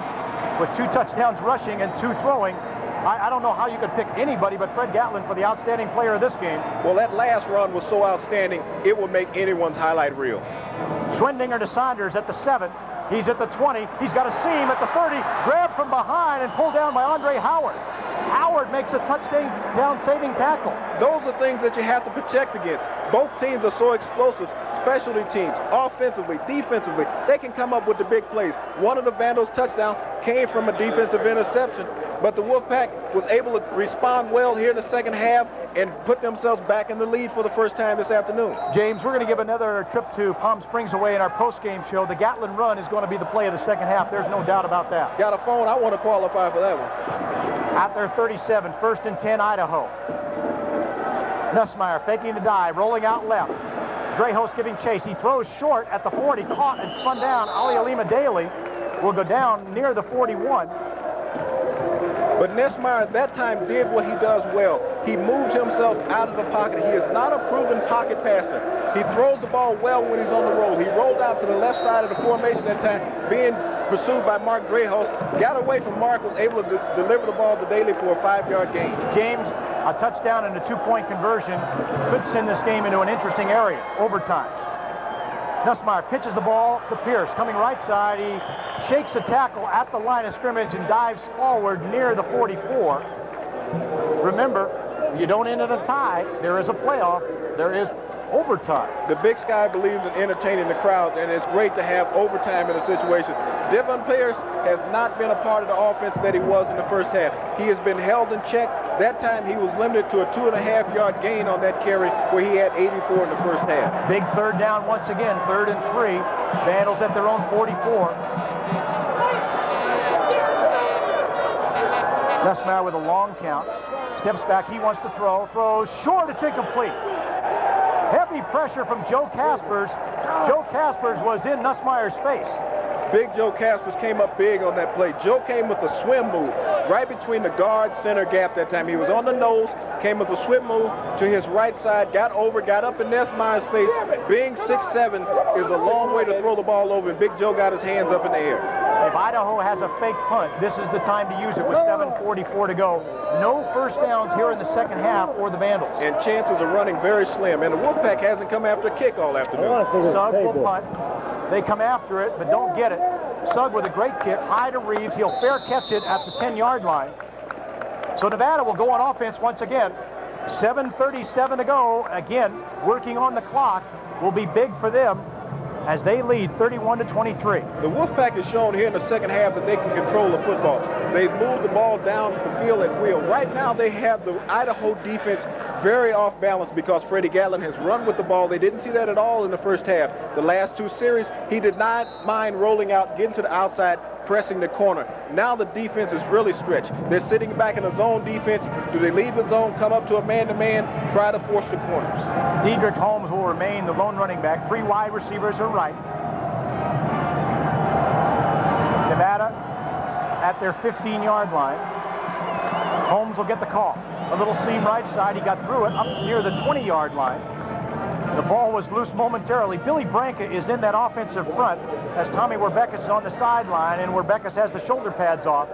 S7: with two touchdowns rushing and two throwing I, I, don't know how you could pick anybody but Fred Gatlin for the outstanding player of this game.
S6: Well, that last run was so outstanding, it would make anyone's highlight reel.
S7: Schwendinger to Saunders at the 7. He's at the 20. He's got a seam at the 30. Grabbed from behind and pulled down by Andre Howard. Howard makes a touchdown saving tackle.
S6: Those are things that you have to protect against. Both teams are so explosive. Specialty teams, offensively, defensively, they can come up with the big plays. One of the Vandals' touchdowns came from a defensive interception, but the Wolfpack was able to respond well here in the second half and put themselves back in the lead for the first time this afternoon.
S7: James, we're going to give another trip to Palm Springs away in our post-game show. The Gatlin run is going to be the play of the second half. There's no doubt about that.
S6: Got a phone. I want to qualify for that one.
S7: At their 37, first and 10, Idaho. Nussmeier faking the dive, rolling out left. Drehos giving chase. He throws short at the 40, caught and spun down. Ali Alima Daly will go down near the 41.
S6: But Nussmeier at that time did what he does well. He moved himself out of the pocket. He is not a proven pocket passer. He throws the ball well when he's on the roll. He rolled out to the left side of the formation that time, being pursued by Mark Drehos. Got away from Mark, was able to deliver the ball to Daly for a five-yard gain.
S7: James, a touchdown and a two-point conversion could send this game into an interesting area, overtime. Nussmeier pitches the ball to Pierce, coming right side. He shakes a tackle at the line of scrimmage and dives forward near the 44. Remember, you don't end in a tie. There is a playoff. There is overtime.
S6: The Big Sky believes in entertaining the crowds, and it's great to have overtime in a situation. Devon Pierce has not been a part of the offense that he was in the first half. He has been held in check. That time he was limited to a two and a half yard gain on that carry where he had 84 in the first half.
S7: Big third down once again, third and three. Vandals at their own 44. Nussmeier with a long count. Steps back, he wants to throw. Throws short, it's incomplete. Heavy pressure from Joe Caspers. Joe Caspers was in Nussmeier's face.
S6: Big Joe Caspers came up big on that play. Joe came with a swim move right between the guard center gap that time. He was on the nose, came with a swim move to his right side, got over, got up in Nussmeier's face. Being 6'7 is a long way to throw the ball over, and Big Joe got his hands up in the air.
S7: If Idaho has a fake punt, this is the time to use it with 7.44 to go. No first downs here in the second half for the Vandals.
S6: And chances are running very slim. And the Wolfpack hasn't come after a kick all afternoon.
S7: Sugg will punt. They come after it, but don't get it. Sugg with a great kick, high to Reeves. He'll fair catch it at the 10-yard line. So Nevada will go on offense once again. 7.37 to go. Again, working on the clock will be big for them as they lead 31 to 23.
S6: The Wolfpack has shown here in the second half that they can control the football. They've moved the ball down the field at will. Right now they have the Idaho defense very off balance because Freddie Gatlin has run with the ball. They didn't see that at all in the first half. The last two series, he did not mind rolling out, getting to the outside, pressing the corner. Now the defense is really stretched. They're sitting back in a zone defense. Do they leave the zone, come up to a man-to-man, -man, try to force the corners?
S7: Dedrick Holmes will remain the lone running back. Three wide receivers are right. Nevada at their 15-yard line. Holmes will get the call. A little seam right side. He got through it up near the 20-yard line. The ball was loose momentarily. Billy Branca is in that offensive front as Tommy Werbekis is on the sideline, and Werbekis has the shoulder pads off.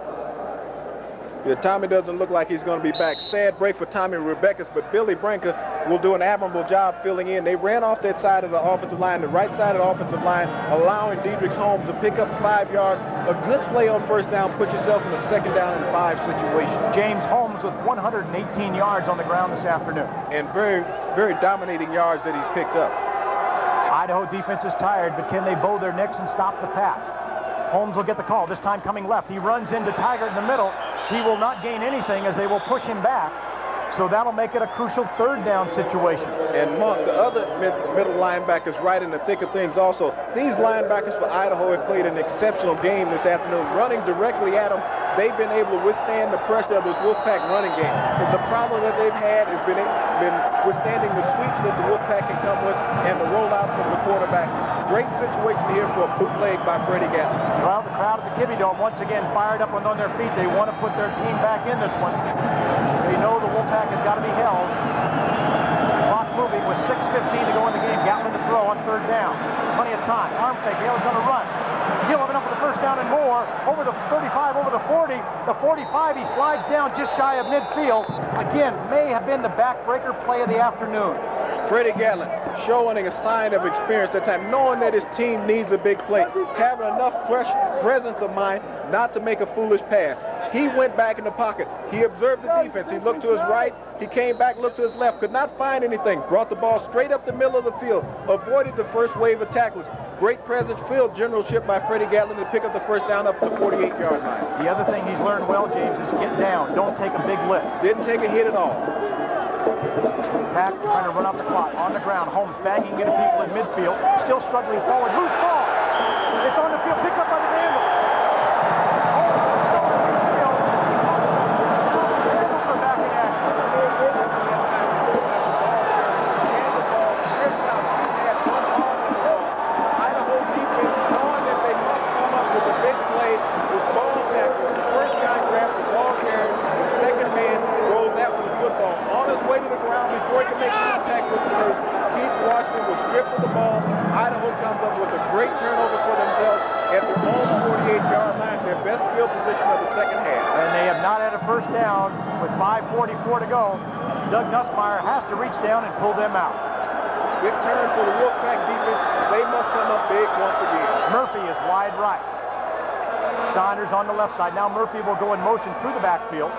S6: Yeah, Tommy doesn't look like he's going to be back. Sad break for Tommy Werbekis, but Billy Branca will do an admirable job filling in. They ran off that side of the offensive line, the right side of the offensive line, allowing Dedrick Holmes to pick up five yards. A good play on first down, put yourself in a second down and five situation.
S7: James Holmes with 118 yards on the ground this afternoon.
S6: And very, very dominating yards that he's picked up.
S7: Idaho defense is tired, but can they bow their necks and stop the path? Holmes will get the call, this time coming left. He runs into Tiger in the middle. He will not gain anything as they will push him back. So that'll make it a crucial third down situation.
S6: And Monk, the other mid middle is right in the thick of things also. These linebackers for Idaho have played an exceptional game this afternoon, running directly at them. They've been able to withstand the pressure of this Wolfpack running game. But the problem that they've had has been, been withstanding the sweeps that the Wolfpack can come with and the rollouts from the quarterback. Great situation here for a bootleg by Freddie Gatlin.
S7: Well, the crowd at the Kibbie Dome once again fired up and on their feet. They want to put their team back in this one. They know the Wolfpack has got to be held. Clock moving with 6.15 to go in the game. Gatlin to throw on third down. Plenty of time. Arm fake. Hale's going to run. Gillum enough for the first down and more. Over the 35, over the 40. The 45, he slides down just shy of midfield. Again, may have been the backbreaker play of the afternoon.
S6: Freddie Gatlin showing a sign of experience that time, knowing that his team needs a big play, having enough fresh presence of mind not to make a foolish pass. He went back in the pocket. He observed the defense. He looked to his right. He came back, looked to his left, could not find anything. Brought the ball straight up the middle of the field. Avoided the first wave of tacklers. Great presence, field generalship by Freddie Gatlin to pick up the first down up to 48-yard line.
S7: The other thing he's learned well, James, is get down. Don't take a big lift.
S6: Didn't take a hit at all.
S7: Pack trying to run off the clock. On the ground, Holmes banging into people in midfield. Still struggling forward. Loose ball. It's on the field. Picked up by the Vandals. first down with 5.44 to go. Doug Nussmeier has to reach down and pull them out.
S6: Big turn for the Wolfpack defense. They must come up big once again.
S7: Murphy is wide right. Saunders on the left side. Now Murphy will go in motion through the backfield.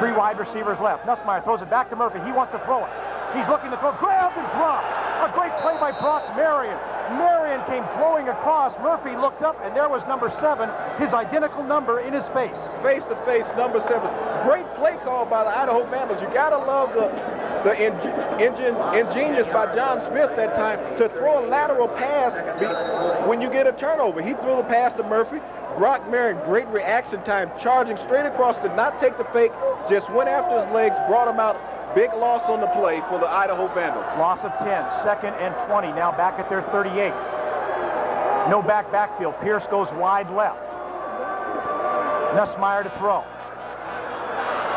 S7: Three wide receivers left. Nussmeier throws it back to Murphy. He wants to throw it. He's looking to throw. Grabbed and dropped. A great play by Brock Marion. Marion came blowing across. Murphy looked up, and there was number seven, his identical number in his face.
S6: Face to face, number seven. Great play call by the Idaho Vandals. You got to love the the engine, ingenious by John Smith that time to throw a lateral pass when you get a turnover. He threw the pass to Murphy. Brock Marion, great reaction time, charging straight across, did not take the fake, just went after his legs, brought him out. Big loss on the play for the Idaho Vandals.
S7: Loss of 10, second and 20, now back at their 38. No back backfield. Pierce goes wide left. Nussmeier to throw.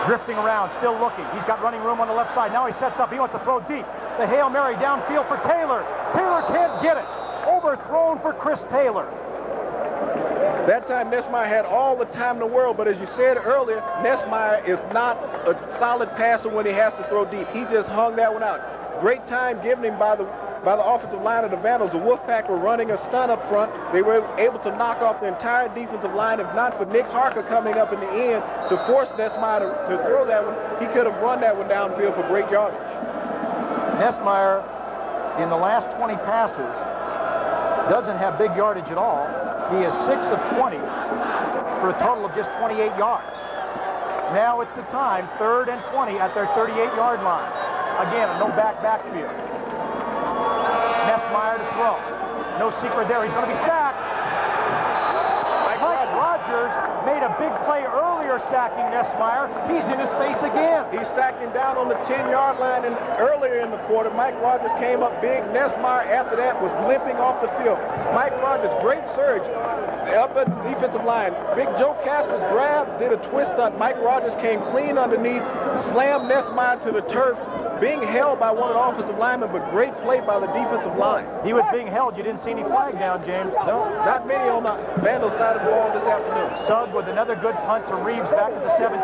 S7: Drifting around, still looking. He's got running room on the left side. Now he sets up. He wants to throw deep. The Hail Mary downfield for Taylor. Taylor can't get it. Overthrown for Chris Taylor.
S6: That time, Nussmeier had all the time in the world, but as you said earlier, Nussmeier is not a solid passer when he has to throw deep. He just hung that one out. Great time given him by the by the offensive line of the Vandals. The Wolfpack were running a stunt up front. They were able to knock off the entire defensive line. If not for Nick Harker coming up in the end to force Nussmeier to, to throw that one, he could have run that one downfield for great yardage.
S7: Nussmeier, in the last 20 passes, doesn't have big yardage at all. He is 6 of 20 for a total of just 28 yards. Now it's the time, third and 20 at their 38-yard line. Again, a no back backfield. Nussmeier to throw. No secret there. He's going to be sacked. Mike Rogers made a big play earlier sacking Nussmeier. He's in his face again.
S6: He sacked him down on the 10-yard line and earlier in the quarter. Mike Rogers came up big. Nussmeier after that was limping off the field. Mike Rogers, great surge up at defensive line. Big Joe Caspers grab, did a twist on. Mike Rogers came clean underneath, slammed Nussmeier to the turf being held by one of the offensive linemen, but great play by the defensive line.
S7: He was being held. You didn't see any flag down, James.
S6: No, not many on the Vandal side of the ball this afternoon.
S7: Sugg with another good punt to Reeves back at the 17.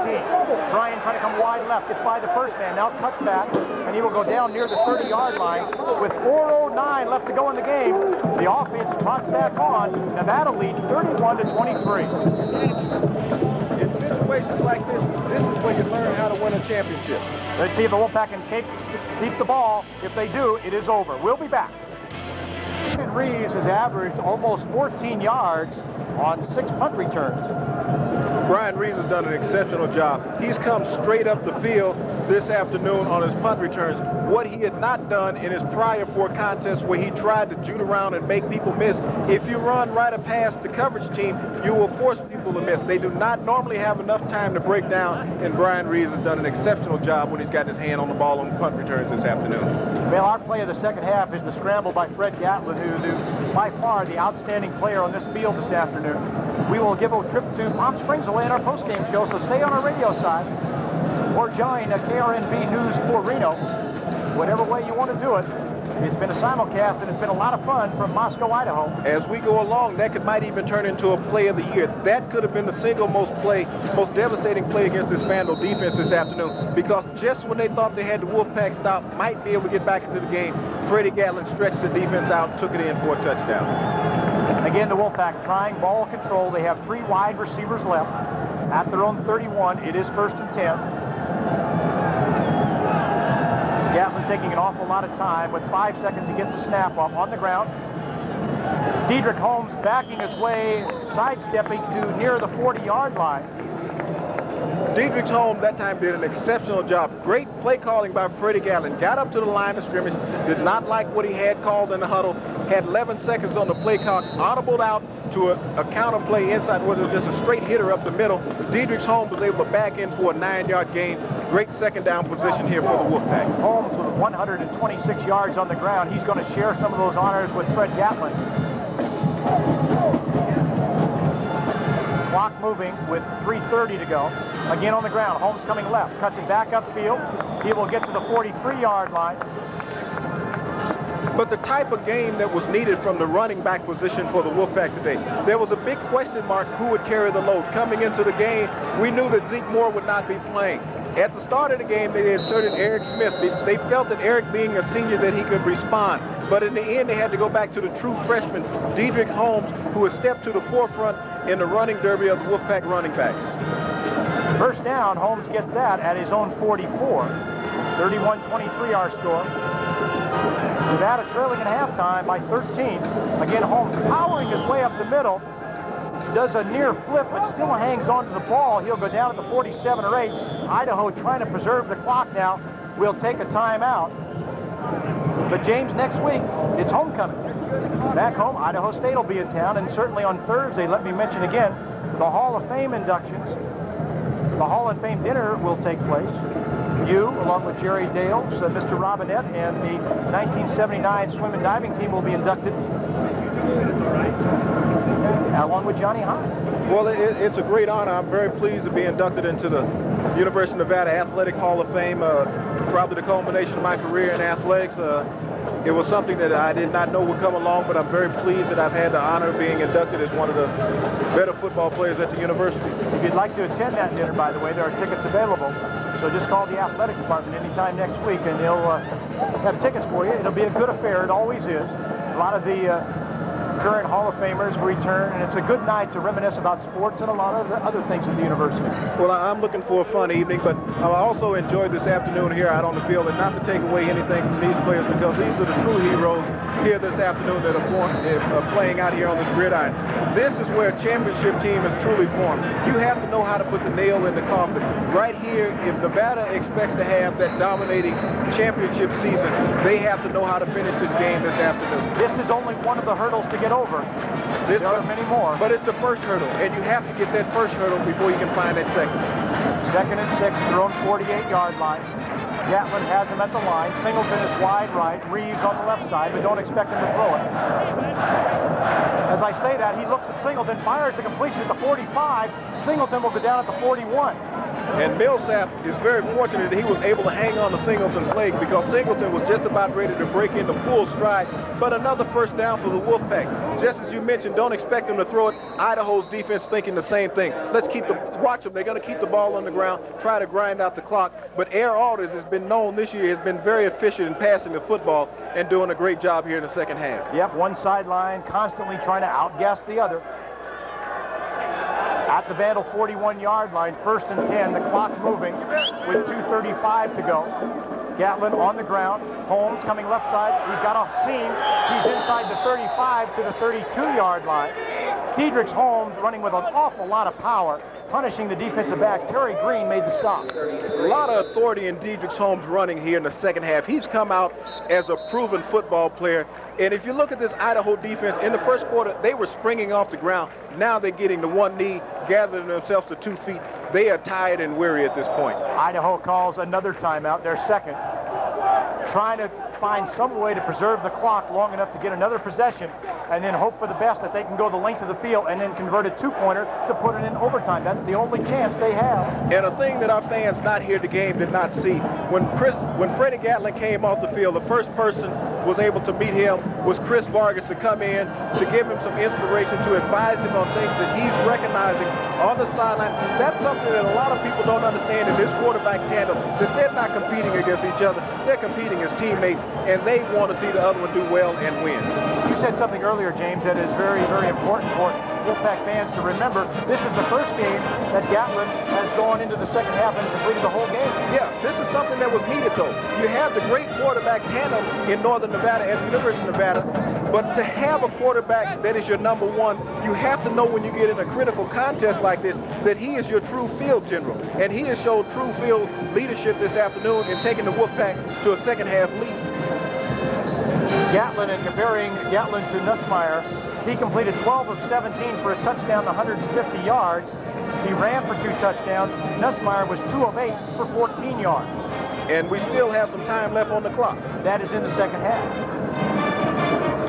S7: Brian trying to come wide left, gets by the first man, now cuts back, and he will go down near the 30-yard line. With 4.09 left to go in the game, the offense trots back on. Nevada leads 31 to 23
S6: in situations like this, this is where you learn how to win a championship.
S7: Let's see if the Wolfpack can keep, keep the ball. If they do, it is over. We'll be back. Reeves has averaged almost 14 yards on six punt returns.
S6: Brian Reeves has done an exceptional job. He's come straight up the field this afternoon on his punt returns. What he had not done in his prior four contests where he tried to jute around and make people miss. If you run right a pass the coverage team, you will force people to miss. They do not normally have enough time to break down, and Brian Reeves has done an exceptional job when he's got his hand on the ball on punt returns this afternoon.
S7: Well, our play of the second half is the scramble by Fred Gatlin, who, who by far the outstanding player on this field this afternoon. We will give a trip to Palm Springs away in our postgame show, so stay on our radio side or join KRNV News for Reno. Whatever way you want to do it. It's been a simulcast, and it's been a lot of fun from Moscow, Idaho.
S6: As we go along, that could might even turn into a play of the year. That could have been the single most play, most devastating play against this Vandal defense this afternoon. Because just when they thought they had the Wolfpack stop, might be able to get back into the game, Freddie Gatlin stretched the defense out, took it in for a touchdown.
S7: Again, the Wolfpack trying ball control. They have three wide receivers left. At their own 31, it is first and 10. Gatlin taking an awful lot of time. With five seconds, he gets a snap off on the ground. Dedrick Holmes backing his way, sidestepping to near the 40-yard line.
S6: Dedrick Holmes that time did an exceptional job. Great play calling by Freddie Gatlin. Got up to the line of scrimmage, did not like what he had called in the huddle, had 11 seconds on the play clock, audibled out to a, a counter play inside, whether it was just a straight hitter up the middle. Dedrick Holmes was able to back in for a nine-yard gain. Great second down position here for the Wolfpack.
S7: Holmes with 126 yards on the ground. He's going to share some of those honors with Fred Gatlin. Clock moving with 3.30 to go. Again on the ground. Holmes coming left. Cuts it back upfield. He will get to the 43-yard line.
S6: But the type of game that was needed from the running back position for the Wolfpack today, there was a big question mark who would carry the load. Coming into the game, we knew that Zeke Moore would not be playing. At the start of the game, they inserted Eric Smith. They felt that Eric being a senior that he could respond. But in the end, they had to go back to the true freshman, Dedrick Holmes, who has stepped to the forefront in the running derby of the Wolfpack running backs.
S7: First down, Holmes gets that at his own 44. 31-23 our score. Nevada trailing at halftime by 13. Again, Holmes powering his way up the middle does a near flip, but still hangs on to the ball. He'll go down at the 47 or 8. Idaho trying to preserve the clock now. We'll take a timeout. But James, next week, it's homecoming. Back home, Idaho State will be in town, and certainly on Thursday, let me mention again, the Hall of Fame inductions. The Hall of Fame dinner will take place. You, along with Jerry Dales, uh, Mr. Robinette, and the 1979 swim and diving team will be inducted, along with Johnny High.
S6: Well, it, it's a great honor. I'm very pleased to be inducted into the University of Nevada Athletic Hall of Fame. Uh, probably the culmination of my career in athletics. Uh, it was something that I did not know would come along, but I'm very pleased that I've had the honor of being inducted as one of the better football players at the university.
S7: If you'd like to attend that dinner, by the way, there are tickets available. So just call the athletic department anytime next week, and they'll uh, have tickets for you. It'll be a good affair. It always is. A lot of the uh, current Hall of Famers return, and it's a good night to reminisce about sports and a lot of the other things at the university.
S6: Well, I'm looking for a fun evening, but I also enjoyed this afternoon here out on the field, and not to take away anything from these players, because these are the true heroes here this afternoon that are, born, uh, playing out here on this gridiron. This is where a championship team is truly formed. You have to know how to put the nail in the coffin. Right here, if Nevada expects to have that dominating championship season, they have to know how to finish this game this afternoon.
S7: This is only one of the hurdles to get get over. This, there are many more.
S6: But it's the first hurdle, and you have to get that first hurdle before you can find that second.
S7: Second and six, their own 48-yard line. Gatlin has him at the line. Singleton is wide right. Reeves on the left side, but don't expect him to throw it. As I say that, he looks at Singleton, fires the completion at the 45. Singleton will go down at the 41.
S6: And Millsap is very fortunate that he was able to hang on to Singleton's leg because Singleton was just about ready to break into full stride. But another first down for the Wolfpack. Just as you mentioned, don't expect them to throw it. Idaho's defense thinking the same thing. Let's keep the, watch them. They're going to keep the ball on the ground, try to grind out the clock. But Air Alders has been known this year, has been very efficient in passing the football and doing a great job here in the second half.
S7: Yep, one sideline constantly trying to outgas the other at the Vandal 41-yard line, first and 10, the clock moving with 2.35 to go. Gatlin on the ground. Holmes coming left side. He's got a seam. He's inside the 35 to the 32-yard line. Dedrick's Holmes running with an awful lot of power punishing the defensive back. Terry Green made the stop.
S6: A lot of authority in Dedrick's Holmes running here in the second half. He's come out as a proven football player. And if you look at this Idaho defense, in the first quarter, they were springing off the ground. Now they're getting to one knee, gathering themselves to two feet. They are tired and weary at this point.
S7: Idaho calls another timeout, their second, trying to find some way to preserve the clock long enough to get another possession and then hope for the best that they can go the length of the field and then convert a two-pointer to put it in overtime. That's the only chance they have.
S6: And a thing that our fans not here the game did not see, when Chris, when Freddie Gatlin came off the field, the first person was able to meet him was Chris Vargas to come in to give him some inspiration, to advise him on things that he's recognizing on the sideline. That's something that a lot of people don't understand in this quarterback tandem, that they're not competing against each other. They're competing as teammates, and they want to see the other one do well and win.
S7: You said something earlier, James, that is very, very important for Wolfpack fans to remember. This is the first game that Gatlin has gone into the second half and completed the whole game.
S6: Yeah, this is something that was needed, though. You have the great quarterback tandem in Northern Nevada at the University of Nevada, but to have a quarterback that is your number one, you have to know when you get in a critical contest like this that he is your true field general. And he has showed true field leadership this afternoon in taking the Wolfpack to a second half lead.
S7: Gatlin and comparing Gatlin to Nussmeier, he completed 12 of 17 for a touchdown 150 yards. He ran for two touchdowns. Nussmeier was 2 of 8 for 14 yards.
S6: And we still have some time left on the clock.
S7: That is in the second half.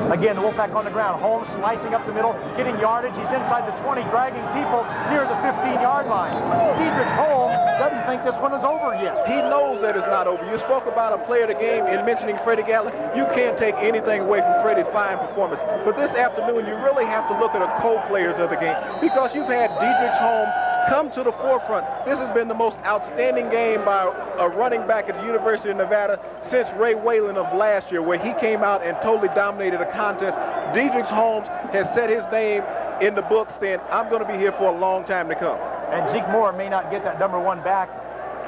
S7: Again, the Wolfpack on the ground. Holmes slicing up the middle, getting yardage. He's inside the 20, dragging people near the 15-yard line. Dedrick's Holmes doesn't think this one is over yet.
S6: He knows that it's not over. You spoke about a player of the game in mentioning Freddie Gatlin. You can't take anything away from Freddie's fine performance. But this afternoon, you really have to look at the co-players of the game because you've had Dedrick's Holmes come to the forefront. This has been the most outstanding game by a running back at the University of Nevada since Ray Whalen of last year, where he came out and totally dominated a contest. Dedrick's Holmes has set his name in the book saying, I'm going to be here for a long time to come.
S7: And Zeke Moore may not get that number one back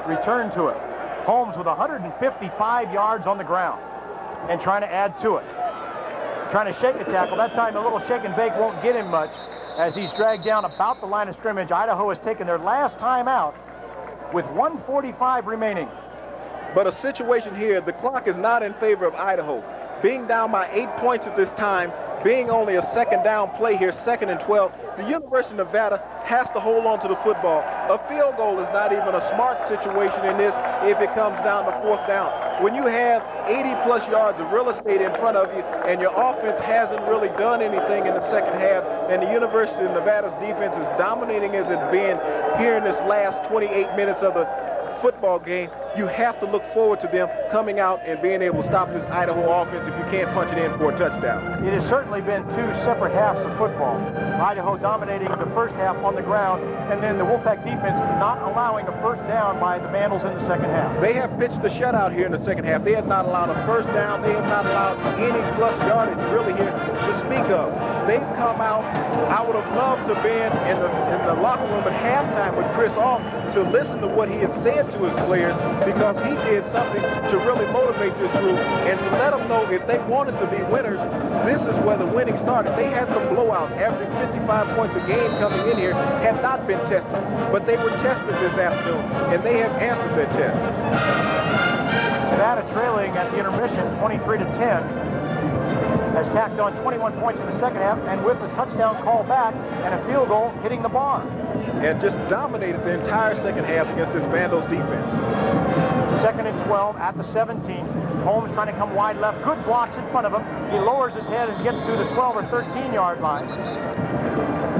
S7: return to it. Holmes with 155 yards on the ground and trying to add to it. Trying to shake a tackle. That time, a little shake and bake won't get him much as he's dragged down about the line of scrimmage. Idaho has taken their last time out with 145 remaining.
S6: But a situation here, the clock is not in favor of Idaho. Being down by eight points at this time, being only a second down play here, second and 12, the University of Nevada has to hold on to the football. A field goal is not even a smart situation in this if it comes down to fourth down. When you have 80 plus yards of real estate in front of you and your offense hasn't really done anything in the second half and the University of Nevada's defense is dominating as it's been here in this last 28 minutes of the football game, you have to look forward to them coming out and being able to stop this Idaho offense if you can't punch it in for a touchdown.
S7: It has certainly been two separate halves of football. Idaho dominating the first half on the ground, and then the Wolfpack defense not allowing a first down by the Vandals in the second half.
S6: They have pitched the shutout here in the second half. They have not allowed a first down. They have not allowed any plus yardage really here to speak of. They've come out. I would have loved to have been in the in the locker room at halftime with Chris Ault to listen to what he has said to his players because he did something to really motivate this group and to let them know if they wanted to be winners, this is where the winning started. They had some blowouts, averaging 55 points a game coming in here, had not been tested. But they were tested this afternoon, and they have answered their test.
S7: Nevada trailing at the intermission 23 to 10 has tacked on 21 points in the second half and with a touchdown call back and a field goal hitting the bar
S6: and just dominated the entire second half against this Vandals defense.
S7: Second and 12 at the 17. Holmes trying to come wide left. Good blocks in front of him. He lowers his head and gets to the 12 or 13 yard line.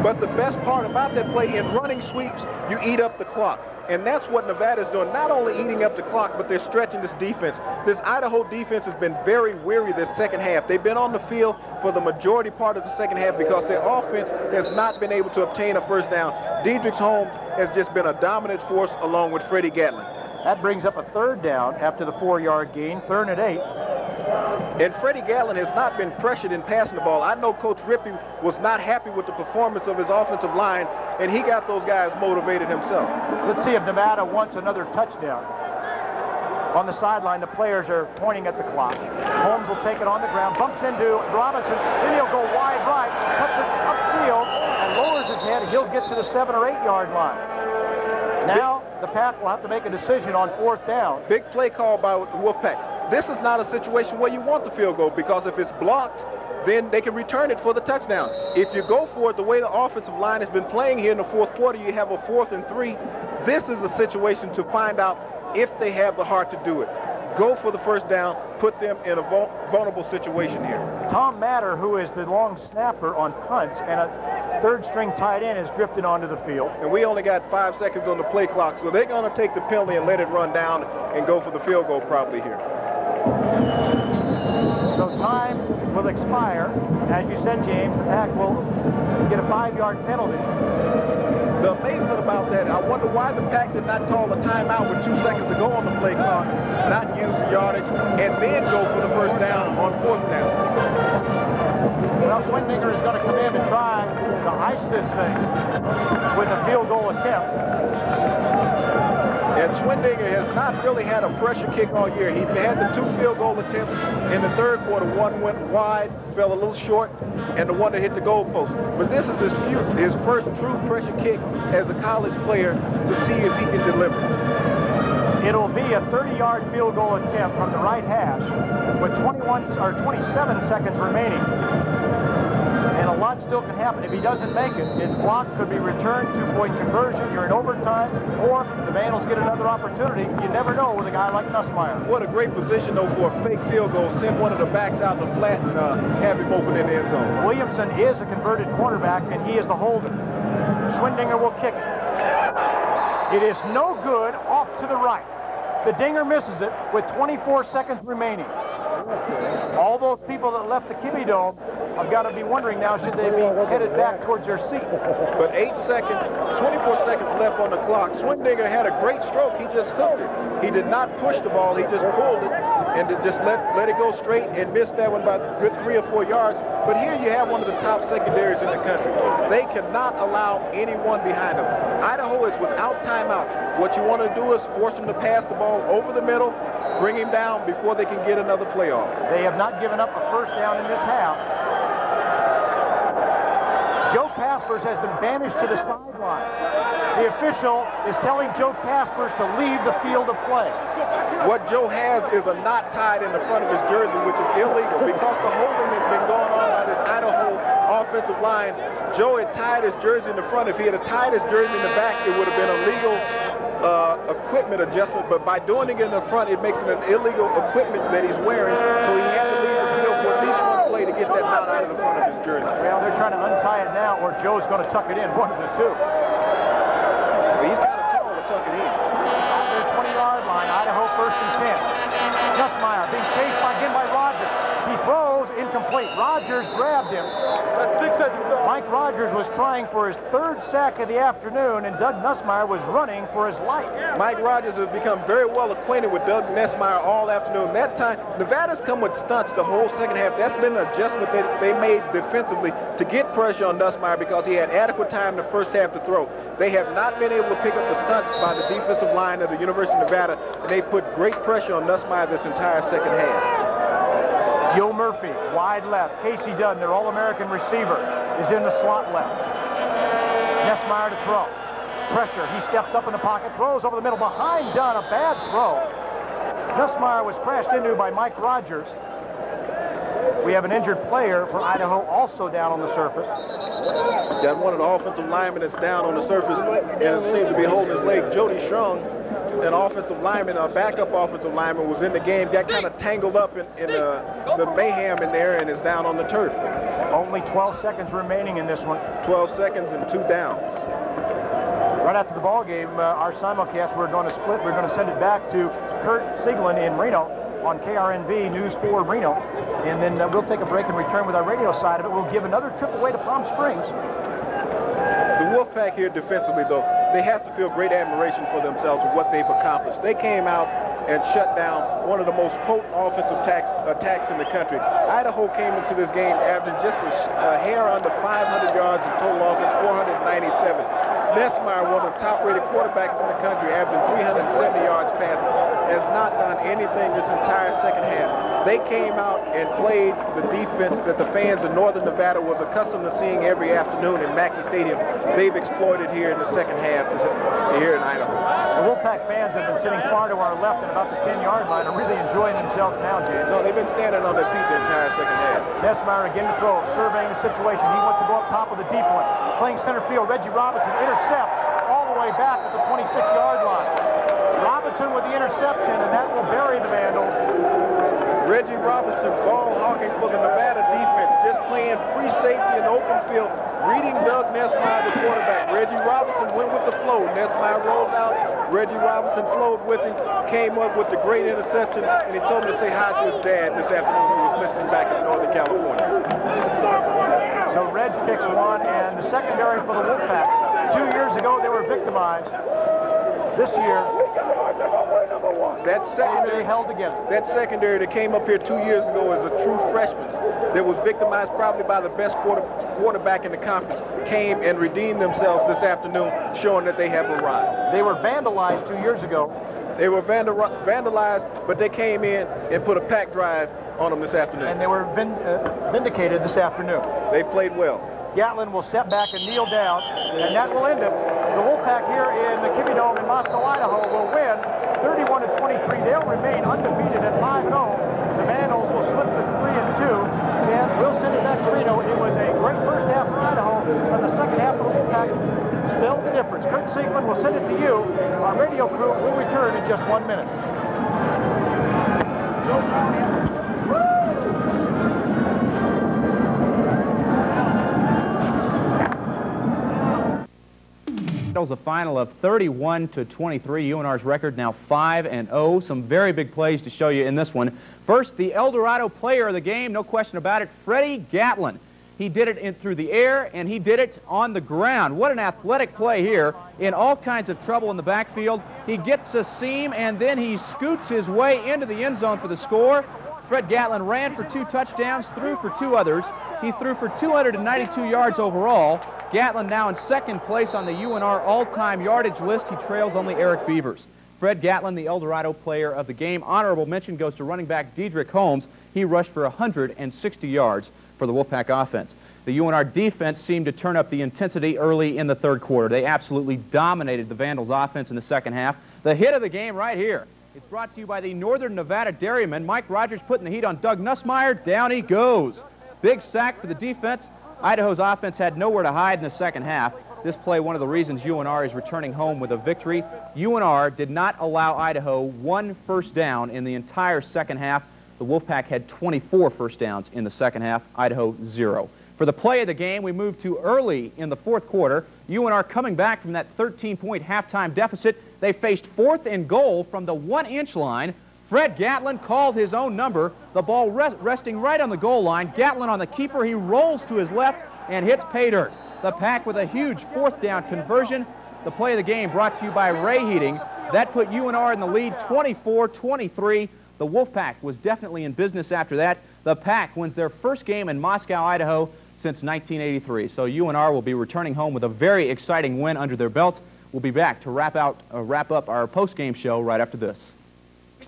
S6: But the best part about that play in running sweeps, you eat up the clock. And that's what Nevada's doing, not only eating up the clock, but they're stretching this defense. This Idaho defense has been very weary this second half. They've been on the field for the majority part of the second half because their offense has not been able to obtain a first down. Dedrix Holmes has just been a dominant force along with Freddie Gatlin.
S7: That brings up a third down after the four-yard gain, third and eight.
S6: And Freddie Gatlin has not been pressured in passing the ball. I know Coach Rippey was not happy with the performance of his offensive line, and he got those guys motivated himself.
S7: Let's see if Nevada wants another touchdown. On the sideline, the players are pointing at the clock. Holmes will take it on the ground, bumps into Robinson, then he'll go wide right, puts it upfield, and lowers his head. He'll get to the seven or eight yard line. Now, the Pack will have to make a decision on fourth down.
S6: Big play call by Wolfpack this is not a situation where you want the field goal because if it's blocked, then they can return it for the touchdown. If you go for it the way the offensive line has been playing here in the fourth quarter, you have a fourth and three. This is a situation to find out if they have the heart to do it. Go for the first down, put them in a vulnerable situation here.
S7: Tom Matter, who is the long snapper on punts, and a third string tight end has drifted onto the field.
S6: And we only got five seconds on the play clock, so they're going to take the penalty and let it run down and go for the field goal probably here.
S7: So time will expire. As you said, James, the Pack will get a five-yard penalty.
S6: That, I wonder why the Pack did not call a timeout with two seconds to go on the play clock, not use the yardage, and then go for the first down on fourth down.
S7: Well, Schwendinger is going to come in and try to ice this thing with a field goal attempt.
S6: And Schwendinger has not really had a pressure kick all year. He had the two field goal attempts in the third quarter. One went wide, fell a little short, and the one that hit the goal post. But this is his, few, his first true pressure kick as a college player to see if he can deliver.
S7: It'll be a 30-yard field goal attempt from the right hash with 21 or 27 seconds remaining lot still can happen. If he doesn't make it, it's blocked, could be returned, two-point conversion, you're in overtime, or the Vandals get another opportunity. You never know with a guy like Nussmeier.
S6: What a great position, though, for a fake field goal. Send one of the backs out the flat and uh, have him open in the end zone.
S7: Williamson is a converted cornerback, and he is the holder. Schwendinger will kick it. It is no good off to the right. The dinger misses it with 24 seconds remaining. All those people that left the Kibbie Dome have got to be wondering now, should they be headed back towards their seat?
S6: But eight seconds, 24 seconds left on the clock. Schwendinger had a great stroke. He just hooked it. He did not push the ball. He just pulled it and just let, let it go straight and missed that one by good three or four yards. But here you have one of the top secondaries in the country. They cannot allow anyone behind them. Idaho is without timeouts. What you want to do is force them to pass the ball over the middle, bring him down before they can get another playoff.
S7: They have not given up a first down in this half. Joe Caspers has been banished to the sideline. The official is telling Joe Caspers to leave the field of play.
S6: What Joe has is a knot tied in the front of his jersey, which is illegal because the holding that's been going on by this Idaho offensive line. Joe had tied his jersey in the front. If he had tied his jersey in the back, it would have been a legal uh, equipment adjustment. But by doing it in the front, it makes it an illegal equipment that he's wearing. So he had to leave the field for at least one play to get that out of the front of his jersey.
S7: Well, they're trying to untie it now, or Joe's going to tuck it in, one of the two.
S6: Well, he's kind of tall to tuck it in.
S7: At their 20-yard line, Idaho first and 10. Nussmeier being chased by, again by Rogers. He throws incomplete. Rogers grabbed him. Mike Rogers was trying for his third sack of the afternoon, and Doug Nussmeier was running for his life.
S6: Mike Rogers has become very well acquainted with Doug Nussmeier all afternoon. That time, Nevada's come with stunts the whole second half. That's been an adjustment that they made defensively to get pressure on Nussmeier because he had adequate time in the first half to throw. They have not been able to pick up the stunts by the defensive line of the University of Nevada, and they put great pressure on Nussmeier this entire second half.
S7: Gil Murphy, wide left. Casey Dunn, their All-American receiver, is in the slot left. Nussmeier to throw. Pressure. He steps up in the pocket, throws over the middle behind Dunn. A bad throw. Nussmeier was crashed into by Mike Rogers. We have an injured player for Idaho also down on the surface.
S6: Got one of the offensive linemen that's down on the surface and seems to be holding his leg. Jody Strong an offensive lineman, a backup offensive lineman, was in the game, got kind of tangled up in, in uh, the mayhem in there and is down on the turf.
S7: Only 12 seconds remaining in this one.
S6: 12 seconds and two downs.
S7: Right after the ball game, uh, our simulcast, we're going to split. We're going to send it back to Kurt Sieglin in Reno on KRNV News 4 Reno. And then uh, we'll take a break and return with our radio side of it. We'll give another trip away to Palm Springs.
S6: The Wolfpack here defensively, though, they have to feel great admiration for themselves of what they've accomplished. They came out and shut down one of the most potent offensive attacks, attacks in the country. Idaho came into this game averaging just a, a hair under 500 yards in total offense, 497. Nussmeier, one of the top-rated quarterbacks in the country, averaging 370 yards passing, has not done anything this entire second half. They came out and played the defense that the fans in Northern Nevada was accustomed to seeing every afternoon in Mackay Stadium. They've exploited here in the second half here in Idaho.
S7: The Wolfpack fans have been sitting far to our left at about the 10-yard line are really enjoying themselves now, James.
S6: No, they've been standing on their feet the entire second half.
S7: Nussmeier again to throw, surveying the situation. He wants to go up top of the deep one. Playing center field, Reggie Robinson intercepts all the way back at the 26-yard line. Robinson with the interception, and that will bury the Vandals.
S6: Reggie Robinson ball hawking for the Nevada defense, just playing free safety in open field, reading Doug Nussmeier, the quarterback. Reggie Robinson went with the flow. Nussmeier rolled out. Reggie Robinson flowed with him, came up with the great interception, and he told me to say hi to his dad this afternoon who was listening back in Northern California.
S7: So Reg picks one, and the secondary for the Wolfpack. Two years ago, they were victimized. This year,
S6: that secondary
S7: held together.
S6: That secondary that came up here two years ago as a true freshman that was victimized probably by the best quarter, quarterback in the conference came and redeemed themselves this afternoon, showing that they have arrived.
S7: They were vandalized two years ago.
S6: They were vandal vandalized, but they came in and put a pack drive on them this afternoon.
S7: And they were vind uh, vindicated this afternoon.
S6: They played well.
S7: Gatlin will step back and kneel down, and that will end it. The Wolfpack here in the Kibbie Dome in Moscow, Idaho will win 31 to 23. They'll remain undefeated at 5 0. The Vandals will slip to 3 and 2. And we'll send it back to Reno. It was a great first half for Idaho, but the second half of the Wolfpack spelled the difference. Curt Siegman will send it to you. Our radio crew will return in just one minute.
S2: A final of 31 to 23. UNR's record now 5 and 0. Some very big plays to show you in this one. First, the El Dorado player of the game, no question about it, Freddie Gatlin. He did it in, through the air, and he did it on the ground. What an athletic play here. In all kinds of trouble in the backfield. He gets a seam, and then he scoots his way into the end zone for the score. Fred Gatlin ran for two touchdowns, threw for two others. He threw for 292 yards overall. Gatlin now in second place on the UNR all-time yardage list. He trails only Eric Beavers. Fred Gatlin, the El Dorado player of the game. Honorable mention goes to running back Dedrick Holmes. He rushed for 160 yards for the Wolfpack offense. The UNR defense seemed to turn up the intensity early in the third quarter. They absolutely dominated the Vandals offense in the second half. The hit of the game right here. It's brought to you by the Northern Nevada Dairymen. Mike Rogers putting the heat on Doug Nussmeier. Down he goes. Big sack for the defense. Idaho's offense had nowhere to hide in the second half. This play, one of the reasons UNR is returning home with a victory. UNR did not allow Idaho one first down in the entire second half. The Wolfpack had 24 first downs in the second half. Idaho, zero. For the play of the game, we moved to early in the fourth quarter. UNR coming back from that 13-point halftime deficit. They faced fourth and goal from the one-inch line. Fred Gatlin called his own number. The ball rest, resting right on the goal line. Gatlin on the keeper. He rolls to his left and hits pay dirt. The pack with a huge fourth down conversion. The play of the game brought to you by Ray Heating. That put UNR in the lead 24-23. The Wolfpack was definitely in business after that. The Pack wins their first game in Moscow, Idaho since 1983. So UNR will be returning home with a very exciting win under their belt. We'll be back to wrap, out, uh, wrap up our post-game show right after this.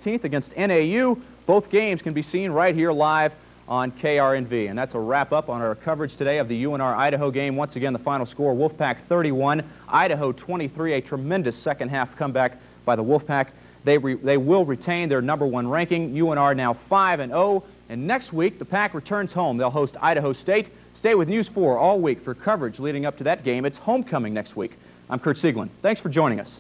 S2: 16th against NAU. Both games can be seen right here live on KRNV. And that's a wrap-up on our coverage today of the UNR-Idaho game. Once again, the final score, Wolfpack 31, Idaho 23. A tremendous second-half comeback by the Wolfpack. They, they will retain their number one ranking. UNR now 5 and 0. And next week, the Pack returns home. They'll host Idaho State. Stay with News 4 all week for coverage leading up to that game. It's homecoming next week. I'm Curt Sieglin. Thanks for joining us.